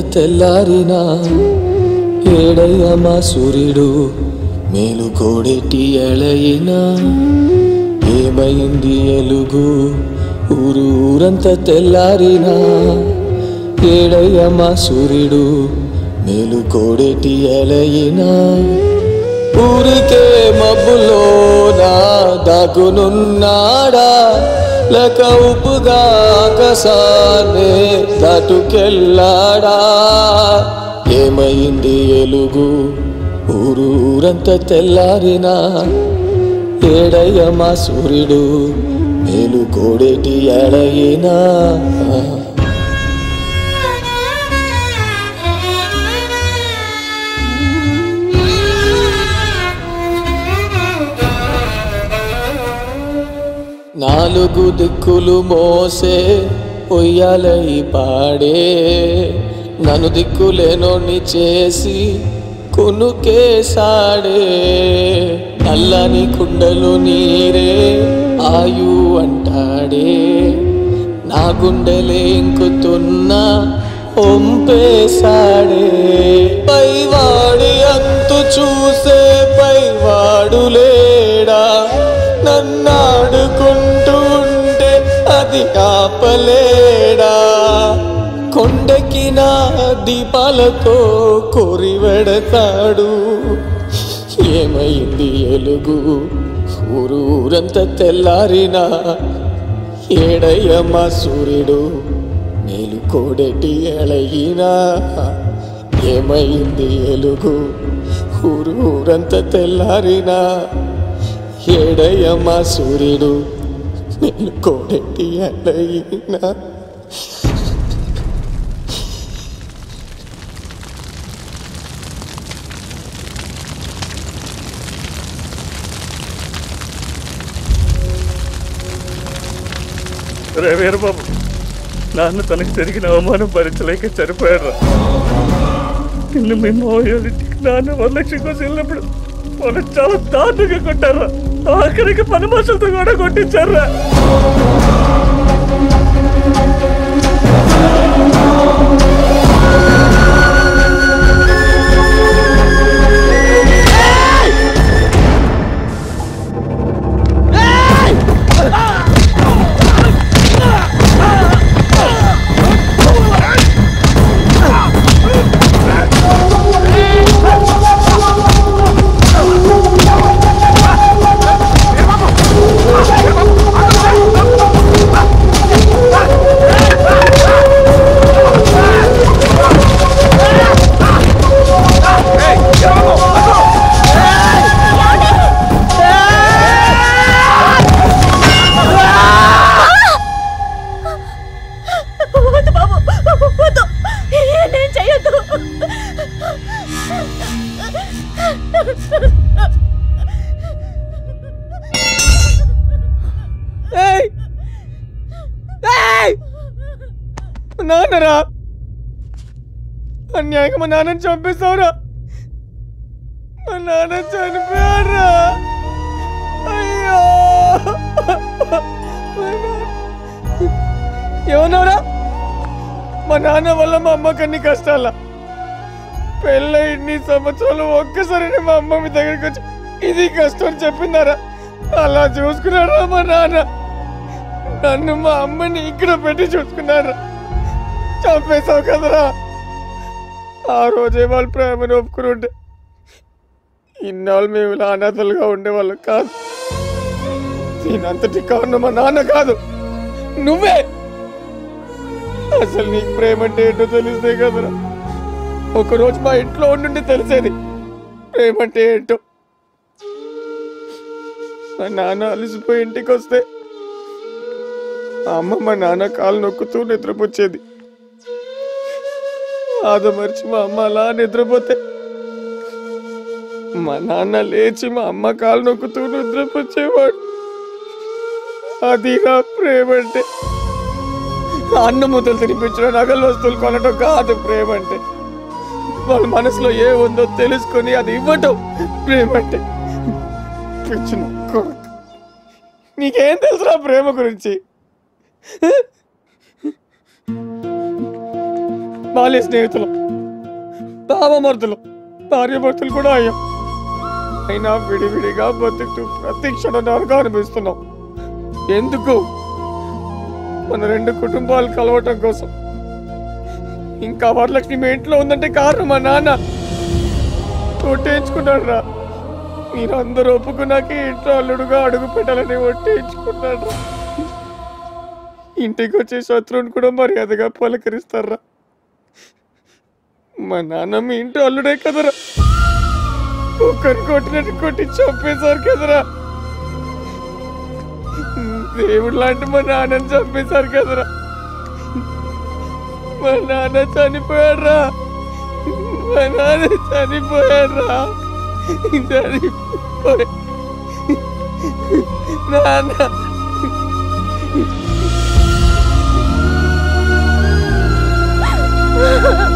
Speaker 57: తెల్లారినా ఏడయ్య మా సూర్యుడు మేలు కోడెట్టి ఎళయినా ఏమైంది ఎలుగు? ఊరు ఊరంతా తెల్లారినా ఏడయ్య మా సూర్యుడు మేలు కోడెట్టి ఎలయినా? ఊరికే మబ్బులోనా దాగునున్నాడా? లేక ఉప్పుగా ఆకాశాన్ని దాటుకెళ్ళాడా? ఏమైంది ఎలుగు ఊరు ఊరంతా తెల్లారినా? ఏడయ్య మా సూర్యుడు మేలు కోడేటి ఎడయినా నాలుగు దిక్కులు మోసే ఉయ్యాలై పాడే. నన్ను దిక్కులేనోని చేసి కునుకేసాడే నల్లని కుండలు నీరే ఆయు అంటాడే. నా గుండెలే ఇంకుతున్నా ఒంపేశాడే. పైవాడి అంతు చూసే పైవాడు లేడా? నన్నా ఆపలేడా? కొండకి నా దీపాలతో కొరివెడతాడు ఏమైంది ఎలుగు? ఊరు ఊరంతా తెల్లారినా? ఏడయ్య మా సూర్యుడు మేలు కోడటి ఎళగినా ఏమైంది ఎలుగు? ఊరు ఊరంతా తెల్లారినా? ఏడయ్య మా సూర్యుడు నేను కోడెటి ఎళగినా
Speaker 13: రే వీరబాబు నాన్న తనకు జరిగిన అవమానం భరించలేక చనిపోయాడు నిన్ను మేము నాన్న వరలక్ష్మి కోసం వెళ్ళినప్పుడు వాళ్ళు చాలా దారుణంగా కొట్టారా ఆఖరికి పని మనుషులతో
Speaker 58: నాన్నని చంపేస్తావురా మా నాన్న చనిపోయారా అయ్యో. ఏమన్నారా మా నాన్న వల్ల మా అమ్మకి అన్ని కష్టాలా పెళ్ళ ఇన్ని సంవత్సరాలు ఒక్కసారి మా అమ్మ మీ దగ్గరికి వచ్చి ఇది కష్టం అని చెప్పిందారా? అలా చూసుకున్నారా మా నాన్న. నన్ను మా అమ్మని ఇక్కడ పెట్టి చూసుకున్నారా చంపేశావు కదరా. ఆ రోజే వాళ్ళు ప్రేమను ఒప్పుకుని ఉండే ఇన్నాళ్ళు మేము ఇలా అనాథలుగా ఉండేవాళ్ళం కాదు. దీనంతటి కారణం మా నాన్న కాదు. నువ్వే. అసలు నీకు ప్రేమ అంటే ఏంటో తెలిస్తే కదరా. ఒకరోజు మా ఇంట్లో ఉండి తెలిసేది. ప్రేమ అంటే ఏంటో. మా నాన్న అలసిపోయి ఇంటికి వస్తే అమ్మ మా నాన్న కాలు నొక్కుతూ నిద్రపోచ్చేది. ఆదమర్చి మా అమ్మ అలా నిద్రపోతే మా నాన్న లేచి మా అమ్మ కాలు నొక్కుతూ నిద్రపోచ్చేవాడు అదిగా ప్రేమ అంటే అన్న ముద్దలు తినిపించడం నగలు వస్తువులు కొనడం కాదు ప్రేమ అంటే వాళ్ళ మనసులో ఏ ఉందో తెలుసుకొని అది ఇవ్వటం ప్రేమ అంటే పిచ్చిన కొడుకు. నీకేం తెలుసురా ప్రేమ గురించి? బాల్య స్నేహితులు భావమర్దులు భార్యభర్తలు కూడా అయ్యాం. అయినా విడివిడిగా బతుకుతూ ప్రతి అనిపిస్తున్నాం ఎందుకు? మన రెండు కుటుంబాలు కలవటం కోసం. ఇంకా వరలక్ష్మి మీ ఇంట్లో ఉందంటే కారణం మా నాన్న. ఒట్టేయించుకున్నాడు రా మీరందరూ ఒప్పుకున్నాక ఇంట్లో అల్లుడుగా అడుగు పెట్టాలని ఒట్టేయించుకున్నాడు ఇంటికి వచ్చే శత్రువుని కూడా మర్యాదగా పలకరిస్తారా? మా నాన్న మీ ఇంటి అల్లుడే కదరా. ఒకరు కొట్టినట్టు కొట్టి చంపేశారు కదరా. దేవుడు లాంటి మా నాన్నని చంపేశారు కదరా. మా నాన్న చనిపోయాడ్రా. మా నాన్న చనిపోయాడ్రా. చనిపోయా. నాన్న.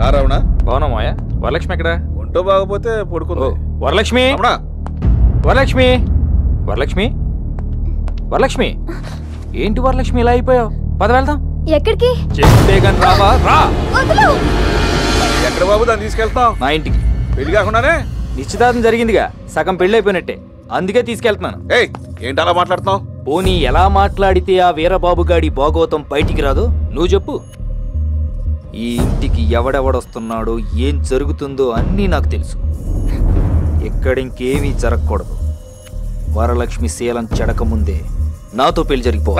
Speaker 19: రారావునా
Speaker 29: బాగున్నా మాయా వరలక్ష్మి ఎక్కడ?
Speaker 19: ఒంటో బాగపోతే పడుకుంది.
Speaker 29: వరలక్ష్మి? వరలక్ష్మి? వరలక్ష్మి? వరలక్ష్మి? ఏంటి వరలక్ష్మి ఇలా అయిపోయావు? పద వెళ్దాం.
Speaker 10: ఎక్కడికి?
Speaker 29: చెప్తే రావా? రా.
Speaker 10: వదలు.
Speaker 19: ఎక్కడ బాబు దాన్ని తీసుకెళ్తాం
Speaker 29: నా ఇంటికి.
Speaker 19: పెళ్ళి కాకుండానే?
Speaker 29: నిశ్చితార్థం జరిగిందిగా. సగం పెళ్ళి అయిపోయినట్టే. అందుకే తీసుకెళ్తున్నాను
Speaker 19: ఏయ్ ఏంటి అలా మాట్లాడుతున్నావు
Speaker 29: పోనీ ఎలా మాట్లాడితే ఆ వీరబాబు గాడి భాగవతం బయటికి రాదు నువ్వు చెప్పు ఈ ఇంటికి ఎవడెవడొస్తున్నాడో ఏం జరుగుతుందో అన్నీ నాకు తెలుసు ఎక్కడింకేమీ జరగకూడదు వరలక్ష్మి శీలం చెడక ముందే నాతో పెళ్ళి జరిగిపో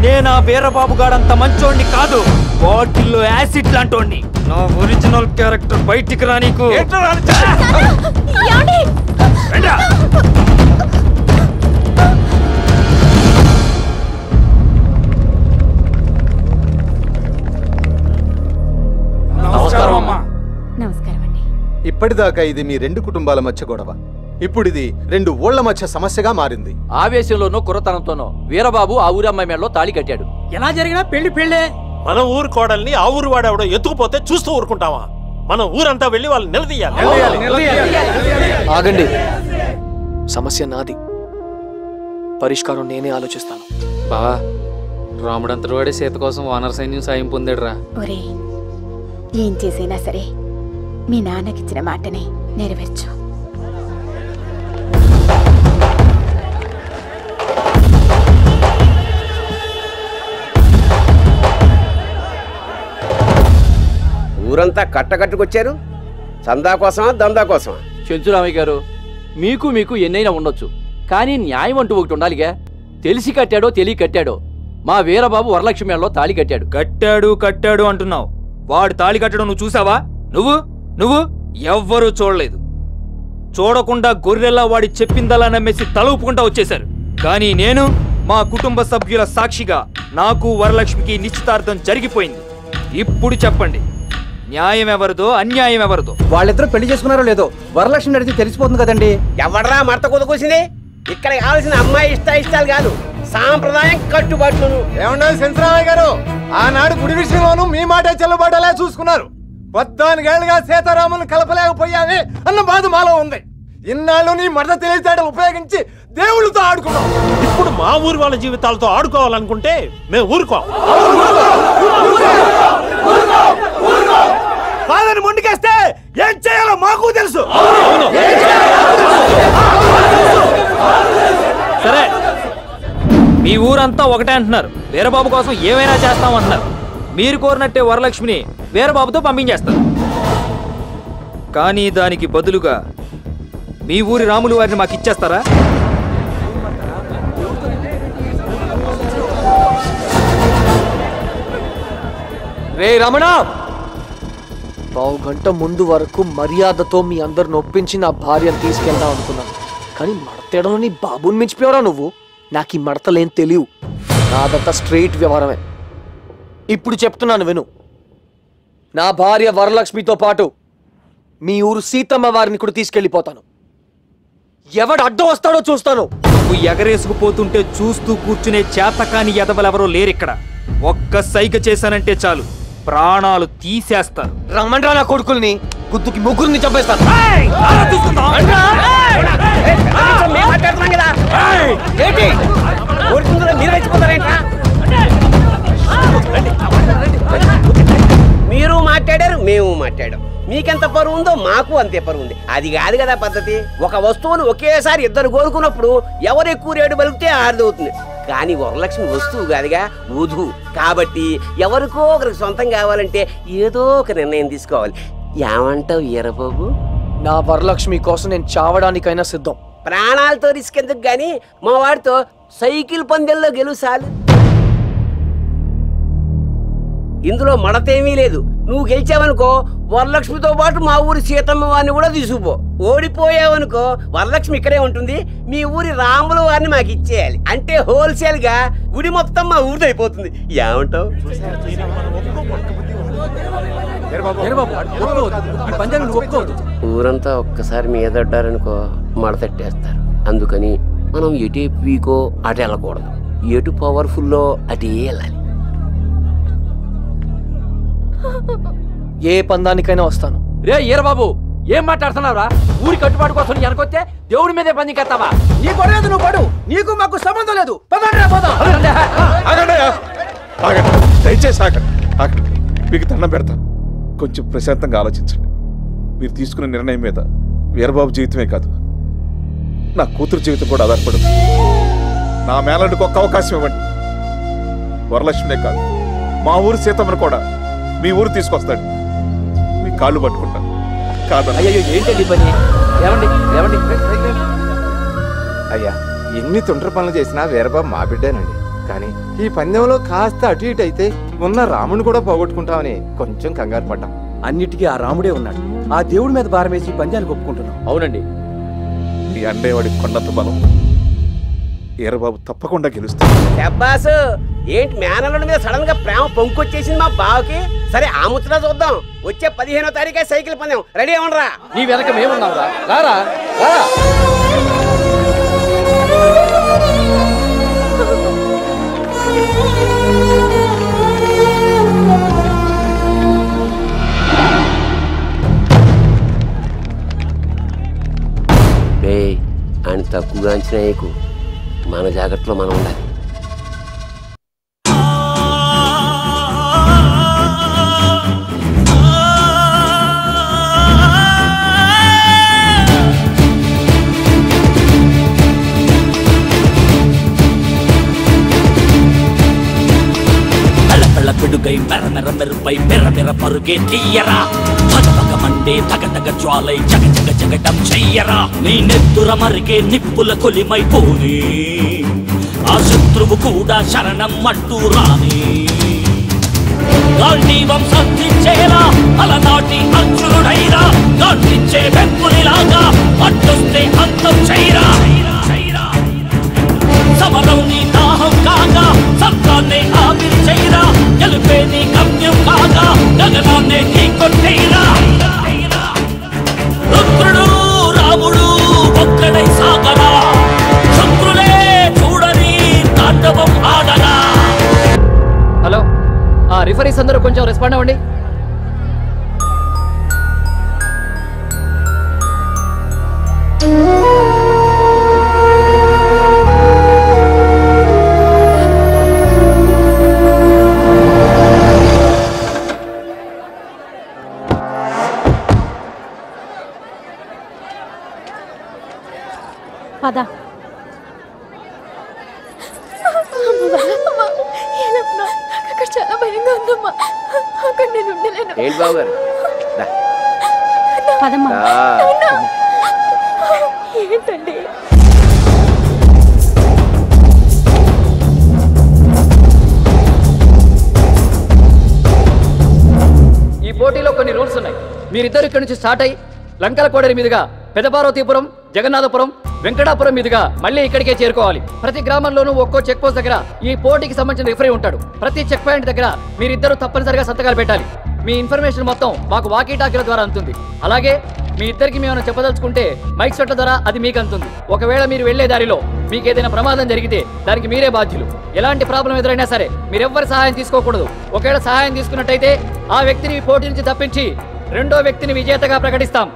Speaker 29: నేను ఆ వీరబాబు గాడంత మంచోడిని కాదు బాటిల్లో యాసిడ్ లాంటోడిని నా ఒరిజినల్ క్యారెక్టర్ బయటికి రా
Speaker 12: ఇప్పటిదాకా ఇది మీ రెండు కుటుంబాల మధ్య గొడవ. ఇప్పుడు ఇది రెండు ఊళ్ళ మధ్య సమస్యగా మారింది.
Speaker 59: ఆవేశంలోనో కుర్రతనంతోనో వీరబాబు ఆ ఊరి అమ్మాయి మెడలో తాళి కట్టాడు.
Speaker 60: ఎలా జరిగినా పెళ్ళి పెళ్ళే మన ఊరు కోడల్ని ఆ ఊరు వాడెవడో ఎత్తుకుపోతే చూస్తూ ఊరుకుంటావా? మన ఊరంతా వెళ్ళి వాళ్ళు నిలదీయాలి.
Speaker 58: ఆగండి. సమస్య నాది. పరిష్కారం నేనే ఆలోచిస్తాను.
Speaker 16: బావా రాముడంతటి వాడే సీత కోసం వానర సైన్యం సాయం పొందాడురా.
Speaker 14: ఒరే ఏం చేసైనా సరే మీ నాన్నకిచ్చిన మాటని నెరవేర్చు.
Speaker 30: ఊరంతా కట్టకట్టుకొచ్చారు? చందా కోసమా దందా కోసమా?
Speaker 59: చెంచురామయ్య గారు మీకు మీకు ఎన్నైనా ఉండొచ్చు. కానీ న్యాయం అంటూ ఒకటి ఉండాలిగా. తెలిసి కట్టాడో తెలియ కట్టాడో. మా వీరబాబు వరలక్ష్మి మెడలో తాళి కట్టాడు.
Speaker 29: కట్టాడు కట్టాడు అంటున్నావు. వాడు తాళి కట్టడం నువ్వు చూసావా? నువ్వు నువ్వు? ఎవ్వరూ చూడలేదు. చూడకుండా గొర్రెల్లా వాడి చెప్పిందలా నమ్మేసి తల ఊపుకుంటా వచ్చేశారు. కానీ నేను మా కుటుంబ సభ్యుల సాక్షిగా నాకు వరలక్ష్మికి నిశ్చితార్థం జరిగిపోయింది. ఇప్పుడు చెప్పండి. న్యాయం ఎవరిదో అన్యాయం ఎవరిదో
Speaker 61: వాళ్ళిద్దరూ పెళ్ళి చేసుకున్నారో లేదో వరలక్ష్మి అడిగితే తెలిసిపోతుంది కదండి.
Speaker 30: ఎవడరా మడత కుదకూసింది ఇక్కడ కావాల్సిన అమ్మాయి ఇష్ట ఇష్టాలు కాదు. సాంప్రదాయం కట్టుబాట్లను.
Speaker 12: ఏమన్నా శంకరామయ్య గారు? ఆనాడు గుడి విషయంలోనూ మీ మాట చెల్లుబాటలా చూసుకున్నారు. పద్నాలుగేళ్ళుగా సీతారాములను కలపలేకపోయావే అన్న బాధ మాలో ఉంది. ఇన్నాళ్ళు నీ మడత తెలివితేటలు ఉపయోగించి దేవుళ్ళతో ఆడుకున్నాం
Speaker 60: ఇప్పుడు మా ఊరి వాళ్ళ జీవితాలతో ఆడుకోవాలనుకుంటే మేము ఊరుకోం.
Speaker 12: వాళ్ళని ముందుకేస్తే ఏం చేయాలో మాకు తెలుసు.
Speaker 29: సరే మీ ఊరంతా ఒకటే అంటున్నారు. వీరబాబు కోసం ఏమైనా చేస్తాం అంటున్నారు మీరు కోరినట్టే వరలక్ష్మిని వీరబాబుతో పంపించేస్తారు. కానీ దానికి బదులుగా మీ ఊరి రాములు వారిని మాకు ఇచ్చేస్తారా?
Speaker 2: రే రమణ! పావు గంట ముందు వరకు మర్యాదతో మీ అందరు నొప్పించి నా భార్యను తీసుకెళ్దాం అనుకున్నాను కానీ మడతేయడంలో నీ బాబుని మించిపోయారా నువ్వు? నాకు ఈ మడతలేం తెలియవు. నాదంతా స్ట్రైట్ వ్యవహారమే. ఇప్పుడు చెప్తున్నాను విను. నా భార్య వరలక్ష్మితో పాటు మీ ఊరు సీతమ్మ వారిని కూడా తీసుకెళ్ళిపోతాను. ఎవడు అడ్డం వస్తాడో చూస్తాను.
Speaker 29: నువ్వు ఎగరేసుకుపోతుంటే చూస్తూ కూర్చునే చేతకాని ఎదవలెవరో లేరిక్కడ. ఒక్క సైగ చేశానంటే చాలు. ప్రాణాలు తీసేస్తారు.
Speaker 2: రమ్మండ్రా నా కొడుకుల్ని. గుద్దుకి ముగ్గురిని చంపేస్తాను
Speaker 30: రెచ్చిపోతారేంట్రా మీరు మాట్లాడారు మేము మాట్లాడాం. మీకెంత పరువు ఉందో మాకు అంతే పరువు ఉంది. అది కాదు కదా పద్ధతి. ఒక వస్తువును ఒకేసారి ఇద్దరు కోరుకున్నప్పుడు ఎవరు ఎక్కువ రేటు పలికితే ఆరుదవుతుంది కానీ వరలక్ష్మి వస్తువు కాదుగా వధువు. కాబట్టి ఎవరికో ఒకరికి సొంతం కావాలంటే ఏదో ఒక నిర్ణయం తీసుకోవాలి. ఏమంటావు ఈరబాబు
Speaker 2: నా వరలక్ష్మి కోసం నేను చావడానికైనా సిద్ధం.
Speaker 30: ప్రాణాలతో రిస్క్ ఎందుకు గాని? మా వాడితో సైకిల్ పందెల్లో గెలుసాలు ఇందులో మడతేమీ లేదు. నువ్వు గెలిచావనుకో వరలక్ష్మితో పాటు మా ఊరి సీతమ్మ వారిని కూడా తీసుకుపో. ఓడిపోయావనుకో వరలక్ష్మి ఇక్కడే ఉంటుంది. మీ ఊరి రాముల వారిని మాకు ఇచ్చేయాలి. అంటే హోల్సేల్గా గుడి మొత్తం మా ఊరిది అయిపోతుంది. ఏమంటావు? ఊరంతా ఒక్కసారి మీదడ్డారనుకో మడతెట్టేస్తారు అందుకని మనం ఎటు వీకో అటు వెళ్ళకూడదు. ఎటు పవర్ఫుల్లో అటే వెళ్ళాలి.
Speaker 2: ఏ పందానికైనా వస్తాను.
Speaker 62: రే ఈరబాబు ఏం మాట్లాడుతున్నావురా? ఊరి కట్టుబాటు కోసం వెనకొస్తే దేవుడి మీదే పని కత్తావా
Speaker 61: నీ పడలేదు నువ్వు పడు. నీకు మాకు సంబంధం లేదు.
Speaker 19: దయచేసి ఆగండి ఆగండి. మీకు దండం పెడతాను కొంచెం ప్రశాంతంగా ఆలోచించండి. మీరు తీసుకున్న నిర్ణయం మీద వీరబాబు జీవితమే కాదు. నా కూతురు జీవితం కూడా ఆధారపడదు నా మేళనుకు ఒక్క అవకాశం ఇవ్వండి. వరలక్ష్మినే కాదు మా ఊరు సీతమ్మను కూడా. మీ ఊరు తీసుకొస్తాడు. మీ కాళ్ళు పట్టుకుంటాను కాదు
Speaker 62: అయ్యో ఏంటండి ఈ పని? ఏమండి ఏమండి?
Speaker 12: అయ్యా ఎన్ని తుండ్ర పనులు చేసినా వీరబాబు మా బిడ్డేనండి. కానీ ఈ పందెంలో కాస్త అటు ఇటు అయితే ఉన్న రాముని కూడా పోగొట్టుకుంటామని కొంచెం కంగారు పడ్డాం.
Speaker 61: అన్నిటికీ ఆ రాముడే ఉన్నాడు. ఆ దేవుడి మీద భారం వేసి ఈ పందానికి ఒప్పుకుంటున్నాం.
Speaker 62: అవునండి.
Speaker 19: ఈ అండేవాడి కొండంత బలం. ఈరబాబు తప్పకుండా గెలుస్తాడు.
Speaker 30: దెబ్బాసు ఏంటి మేనల్లుడి మీద సడన్గా ప్రేమ పొంకొచ్చేసింది మా బావకి? సరే ఆ ముచ్చట చూద్దాం. వచ్చే పదిహేనో తారీఖే సైకిల్ పందెం. రెడీ అవ్వండిరా.
Speaker 62: నీ వెనక మేమున్నావురా రారా? రారా
Speaker 30: రే ఆయన తక్కువగా అంచనా వేయకు. మన జాగ్రత్తలో మనం ఉండాలి.
Speaker 63: పిడుగై మెర మెర మెరుపై మెర మెర పరుగే తీయరా. పగ అంటే తగ తగ జ్వాలై జగ జగ జగటం చెయ్యరా. నీ నెత్తుర మరిగే నిప్పుల కొలిమైపోని ఆ శత్రువు కూడా శరణం అంటూ రాని. గాంధీవం వంశించేలా అలనాటి అర్జునుడైరా గాంధించే వెంపునిలాగా అడ్డొస్తే అంతం చేయరా సమరం నీ దాహం కాగా సత్తాన్ని ఆవిరి చేయరా గెలుపే నీ గమ్యం కాగా గగనాన్ని నీ కొట్టేరా.
Speaker 29: రుద్రుడు
Speaker 63: రాముడు ఒక్కడై సాగరా శత్రులే చూడని తాండవం ఆడరా.
Speaker 29: హలో ఆ రిఫరీస్ అందరూ కొంచెం రెస్పాండ్ అవ్వండి.
Speaker 64: పద.
Speaker 37: నాకు అక్కడ చాలా భయంగా ఉందమ్మా. అక్కడ నేను ఉండలేను.
Speaker 30: ఏంటి బాబు గారు దా.
Speaker 64: పదమ్మా.
Speaker 30: దా.
Speaker 37: ఏంటండి?
Speaker 29: ఈ పోటీలో కొన్ని రూల్స్ ఉన్నాయి. మీరిద్దరు ఇక్కడి నుంచి స్టార్ట్ అయ్యి లంకల కోడరి మీదుగా పెదపార్వతీపురం జగన్నాథపురం వెంకటాపురం మీదుగా మళ్ళీ ఇక్కడికే చేరుకోవాలి. ప్రతి గ్రామంలోనూ ఒక్కో చెక్ పోస్ట్ దగ్గర ఈ పోటీకి సంబంధించిన రిఫరీ ఉంటాడు. ప్రతి చెక్ పాయింట్ దగ్గర మీరిద్దరు తప్పనిసరిగా సంతకాలు పెట్టాలి. మీ ఇన్ఫర్మేషన్ మొత్తం మాకు వాకీ టాకీల ద్వారా అందుతుంది. అలాగే మీ ఇద్దరికి మేము చెప్పదలుచుకుంటే మైక్ సెట్ల ద్వారా అది మీకు అందుతుంది. ఒకవేళ మీరు వెళ్ళే దారిలో మీకు ఏదైనా ప్రమాదం జరిగితే దానికి మీరే బాధ్యులు. ఎలాంటి ప్రాబ్లం ఎదురైనా సరే మీరెవ్వరి సహాయం తీసుకోకూడదు. ఒకవేళ సహాయం తీసుకున్నట్టయితే ఆ వ్యక్తిని పోటీ నుంచి తప్పించి రెండో వ్యక్తిని విజేతగా ప్రకటిస్తాం.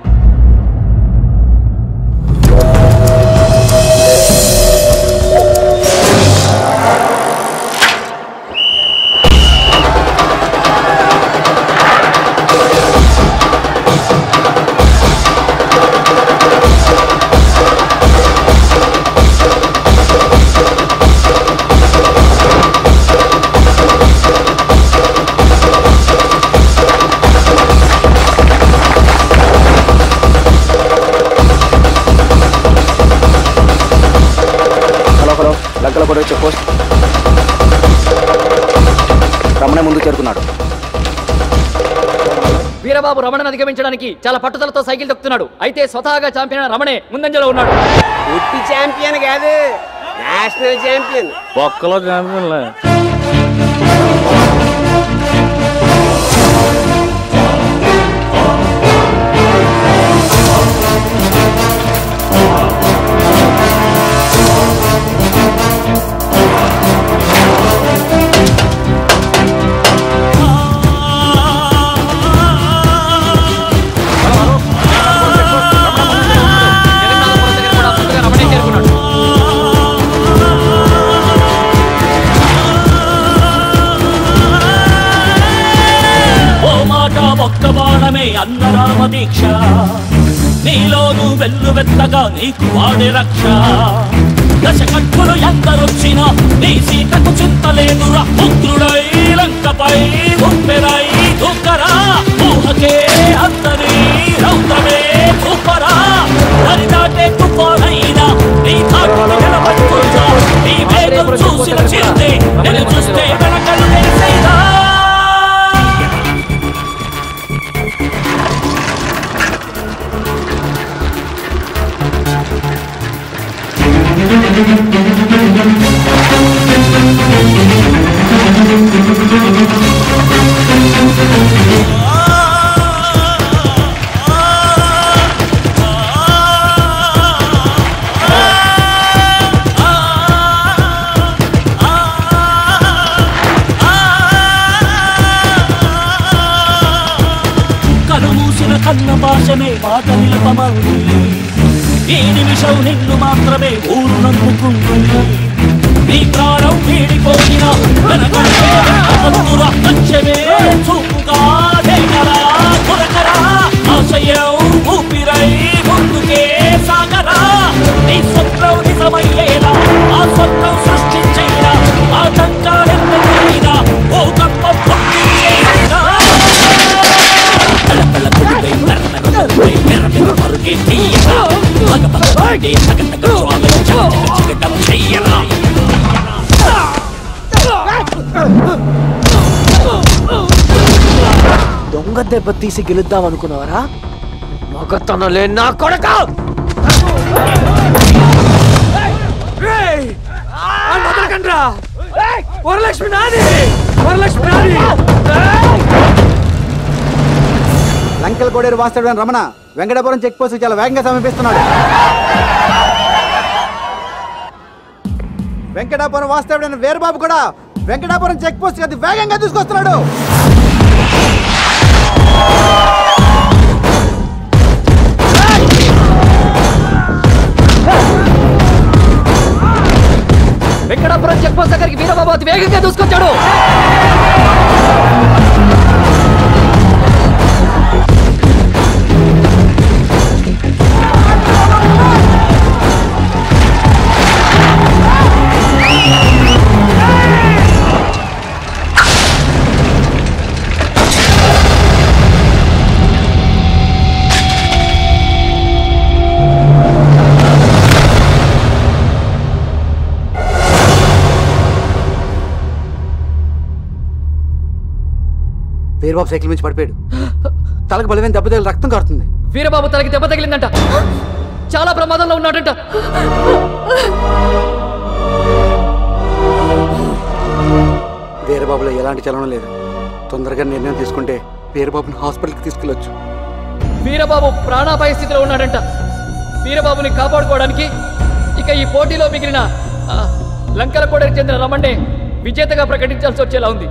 Speaker 29: వీరబాబు రమణను అధిగమించడానికి చాలా పట్టుదలతో సైకిల్ తొక్కుతున్నాడు అయితే స్వతహాగా ఛాంపియన్ రమణే ముందంజలో ఉన్నాడు.
Speaker 30: ఉట్టి ఛాంపియన్ కాదు నేషనల్ ఛాంపియన్
Speaker 13: బొక్కలో ఛాంపియన్లే
Speaker 63: వెల్లువెత్తగా నీకు వాడే రక్ష.
Speaker 29: దెబ్బ తీసి గెలుద్దాం అనుకున్నావరా? మగతనలే నా కొడక! వరలక్ష్మి నాది! వరలక్ష్మి నాది!
Speaker 12: లంకల కోడేరు వాస్తవుడైన రమణ వెంకటాపురం చెక్ పోస్ట్ చాలా వేగంగా సమీపిస్తున్నాడు. వెంకటాపురం వాస్తవుడైన వేరుబాబు కూడా వెంకటాపురం చెక్ పోస్ట్ వేగంగా తీసుకొస్తున్నాడు.
Speaker 29: అతి వేగంగా దూసుకొచ్చాడు.
Speaker 61: వీరబాబు సైకిల్ నుంచి పడిపోయాడు. తలకు బలమైన దెబ్బ తగిలి రక్తం కారుతుంది.
Speaker 29: వీరబాబు తలకి దెబ్బ తగిలిందంట. చాలా ప్రమాదంలో ఉన్నాడంట.
Speaker 61: వీరబాబులో ఎలాంటి చలనం లేదు. తొందరగా నిర్ణయం తీసుకుంటే వీరబాబుని హాస్పిటల్కి తీసుకెళ్ళొచ్చు.
Speaker 29: వీరబాబు ప్రాణాపాయ స్థితిలో ఉన్నాడంట. వీరబాబుని కాపాడుకోవడానికి ఇక ఈ పోటీలో మిగిలిన ఆ, లంకల కోడకి చెందిన రమణ్ణే విజేతగా ప్రకటించాల్సి వచ్చేలా ఉంది.